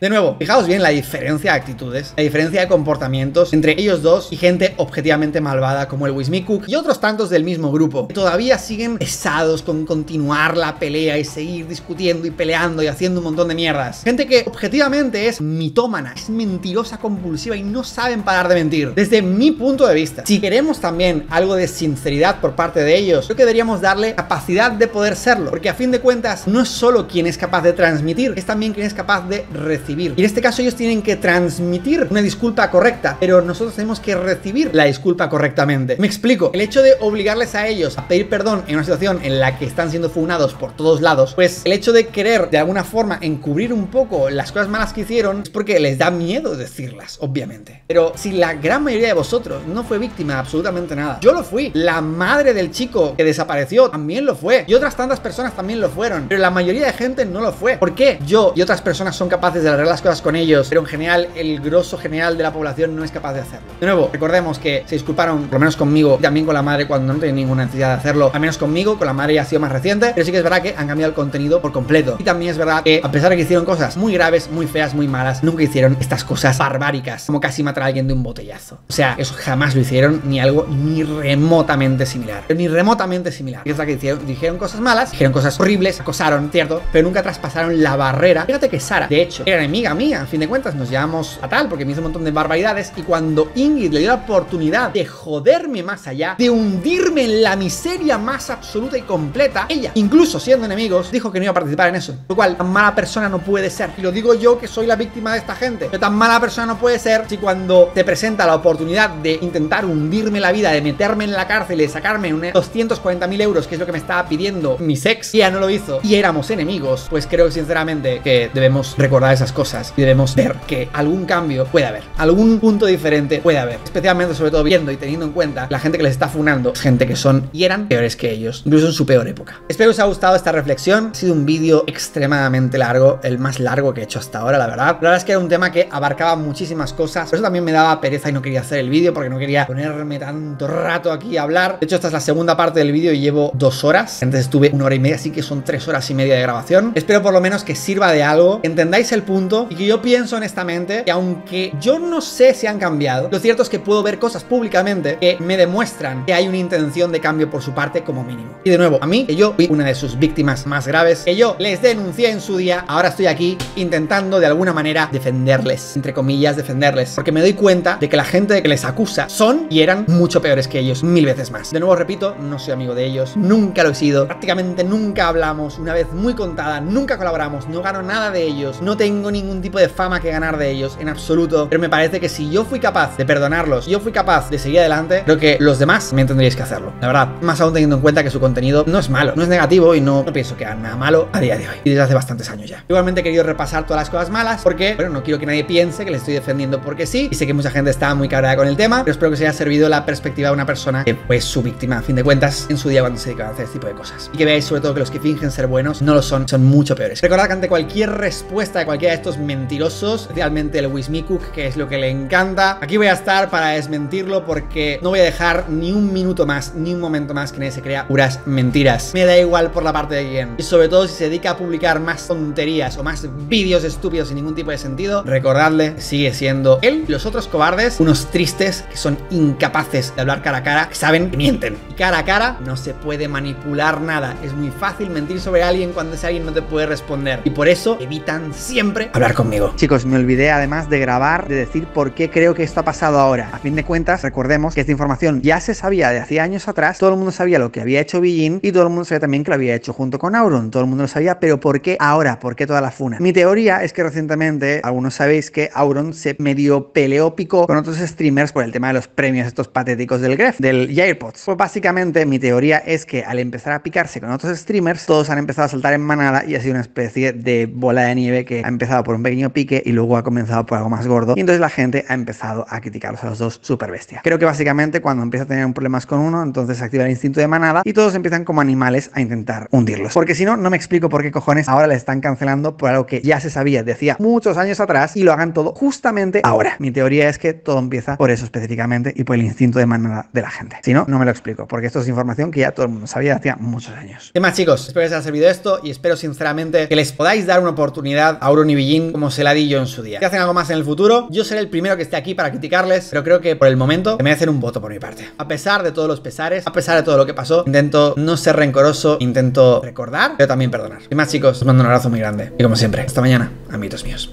De nuevo, fijaos bien la diferencia de actitudes, la diferencia de comportamientos entre ellos dos y gente objetivamente malvada como el Wismi Cook y otros tantos del mismo grupo, que todavía siguen pesados con continuar la pelea y seguir discutiendo y peleando y haciendo un montón de mierdas. Gente que objetivamente es mitómana, es mentirosa compulsiva y no saben parar de mentir. Desde mi punto de vista, si queremos también algo de sinceridad por parte de ellos, creo que deberíamos darle capacidad de poder serlo, porque a fin de cuentas no es solo quien es capaz de transmitir, es también quien es capaz de recibir. Y en este caso ellos tienen que transmitir una disculpa correcta, pero nosotros tenemos que recibir la disculpa correctamente. Me explico, el hecho de obligarles a ellos a pedir perdón en una situación en la que están siendo funados por todos lados, pues el hecho de querer de alguna forma encubrir un poco las cosas malas que hicieron es porque les da miedo decirlas, obviamente. Pero si la gran mayoría de vosotros no fue víctima de absolutamente nada, yo lo fui. La madre del chico que desapareció también lo fue. Y otras tantas personas también lo fueron. Pero la mayoría de gente no lo fue. ¿Por qué? Yo y otras personas son capaces de arreglar las cosas con ellos, pero en general el grosso general de la población no es capaz de hacerlo. De nuevo, recordemos que se disculparon, por lo menos conmigo, y también con la madre cuando no tenía ninguna necesidad de hacerlo. Al menos conmigo, con la madre ya ha sido más reciente. Pero sí que es verdad que han cambiado el contenido por completo. Y también es verdad que, a pesar de que hicieron cosas muy graves, muy feas, muy malas, nunca hicieron estas cosas barbáricas, como casi matar a alguien de un botellazo. O sea, eso jamás lo hicieron, ni algo ni remotamente similar. Ni remotamente similar. Es verdad que dijeron cosas malas, dijeron cosas horribles, acosaron, cierto, pero nunca traspasaron la barrera. Fíjate que Sara, de hecho, era enemiga mía, a fin de cuentas, nos llevamos a tal, porque me hizo un montón de barbaridades. Y cuando Ingrid le dio la oportunidad de joderme más allá, de hundirme en la miseria más absoluta y completa, ella, incluso siendo enemigos, dijo que no iba a participar en eso. Lo cual, tan mala persona no puede ser. Y lo digo yo que soy la víctima de esta gente. Pero tan mala persona no puede ser si cuando te presenta la oportunidad de intentar hundirme la vida, de meterme en la cárcel y de sacarme unos 240 mil euros, que es lo que me estaba pidiendo mi sex, y ella no lo hizo, y éramos enemigos, pues creo sinceramente que debemos recordar esas cosas y debemos ver que algún cambio puede haber, algún punto diferente puede haber, especialmente sobre todo viendo y teniendo en cuenta la gente que les está funando, gente que son y eran peores que ellos, incluso en su peor época. Espero que os haya gustado esta reflexión, ha sido un vídeo extremadamente largo, el más largo que he hecho hasta ahora, la verdad. La verdad es que era un tema que abarcaba muchísimas cosas, por eso también me daba pereza y no quería hacer el vídeo porque no quería ponerme tanto rato aquí a hablar. De hecho, esta es la segunda parte del vídeo y llevo dos horas. Antes estuve una hora y media, así que son tres horas y media de grabación. Espero por lo menos que sirva de algo, entendáis el punto y que yo pienso honestamente que aunque yo no sé si han cambiado, lo cierto es que puedo ver cosas públicamente que me demuestran que hay una intención de cambio por su parte como mínimo. Y de nuevo, a mí, que yo fui una de sus víctimas más graves, que yo les denuncié en su día, ahora estoy aquí intentando de alguna manera defenderles, entre comillas, defenderles, porque me doy cuenta de que la gente que les acusa son y eran mucho peores que ellos, mil veces más. De nuevo repito, no soy amigo de ellos, nunca lo he sido, prácticamente nunca hablamos, una vez muy contada, nunca colaboramos, no gano nada de ellos, no tengo ningún tipo de fama que ganar de ellos, en absoluto, pero me parece que si yo fui capaz de perdonarlos, yo fui capaz de seguir adelante, creo que los demás me tendríais que hacerlo, la verdad, más aún teniendo en cuenta que su contenido no es malo, no es negativo y no, no pienso que haga nada malo a día de hoy, y desde hace bastantes años ya. Igualmente he querido repasar todas las cosas malas, porque, bueno, no quiero que nadie piense que le estoy defendiendo porque sí, y sé que mucha gente está muy cabreada con el tema, pero espero que os haya servido la perspectiva de una persona que fue su víctima, a fin de cuentas, en su día cuando se dedicaba a hacer este tipo de cosas. Y que veáis sobre todo que los que fingen ser buenos, no lo son, son mucho peores. Recordad que ante cualquier respuesta de cualquiera de estos mentirosos, especialmente el Wismikuk, que es lo que le encanta, aquí voy a estar para desmentirlo porque no voy a dejar ni un minuto más, ni un momento más que nadie se crea puras mentiras. Me da igual por la parte de quién. Y sobre todo si se dedica a publicar más tonterías o más vídeos estúpidos sin ningún tipo de sentido, recordadle, sigue siendo él los otros cobardes unos tristes que son incapaces de hablar cara a cara, que saben que mienten. Y cara a cara no se puede manipular nada. Es muy fácil mentir sobre alguien cuando ese alguien no te puede responder. Y por eso evitan siempre hablar conmigo. Chicos, me olvidé además de grabar, de decir por qué creo que esto ha pasado ahora. A fin de cuentas, recordemos que esta información ya se sabía de hacía años atrás, todo el mundo sabía lo que había hecho Bijin y todo el mundo sabía también que lo había hecho junto con Auron. Todo el mundo lo sabía, pero ¿por qué ahora? ¿Por qué toda la funa? Mi teoría es que recientemente, algunos sabéis que Auron se medio peleó, picó con otros streamers por el tema de los premios estos patéticos del Gref, del AirPods. Pues básicamente mi teoría es que al empezar a picarse con otros streamers, todos han empezado a saltar en manada y ha sido una especie de bola de nieve que ha empezado por un pequeño pique y luego ha comenzado por algo más gordo. Y entonces la gente ha empezado a criticarlos a los dos super bestia. Creo que básicamente cuando empieza a tener problemas con uno, entonces se activa el instinto de manada y todos empiezan como animales a intentar hundirlos. Porque si no, no me explico por qué cojones ahora le están cancelando por algo que ya se sabía decía muchos años atrás y lo hagan todo justamente ahora. Mi teoría es que todo empieza por eso específicamente y por el instinto de manada de la gente. Si no, no me lo explico, porque esto es información que ya todo el mundo sabía hacía muchos años. ¿Qué más chicos? Espero que os haya servido esto y espero sinceramente que les podáis dar una oportunidad a Auron y como se la di yo en su día. Si hacen algo más en el futuro, yo seré el primero que esté aquí para criticarles, pero creo que por el momento me merecen un voto por mi parte. A pesar de todos los pesares, a pesar de todo lo que pasó, intento no ser rencoroso, intento recordar, pero también perdonar. Y más chicos, os mando un abrazo muy grande. Y como siempre, hasta mañana, amiguitos míos.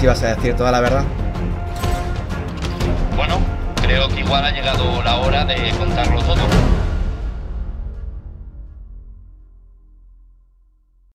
Sí vas a decir toda la verdad. Bueno, creo que igual ha llegado la hora de contarlo todo.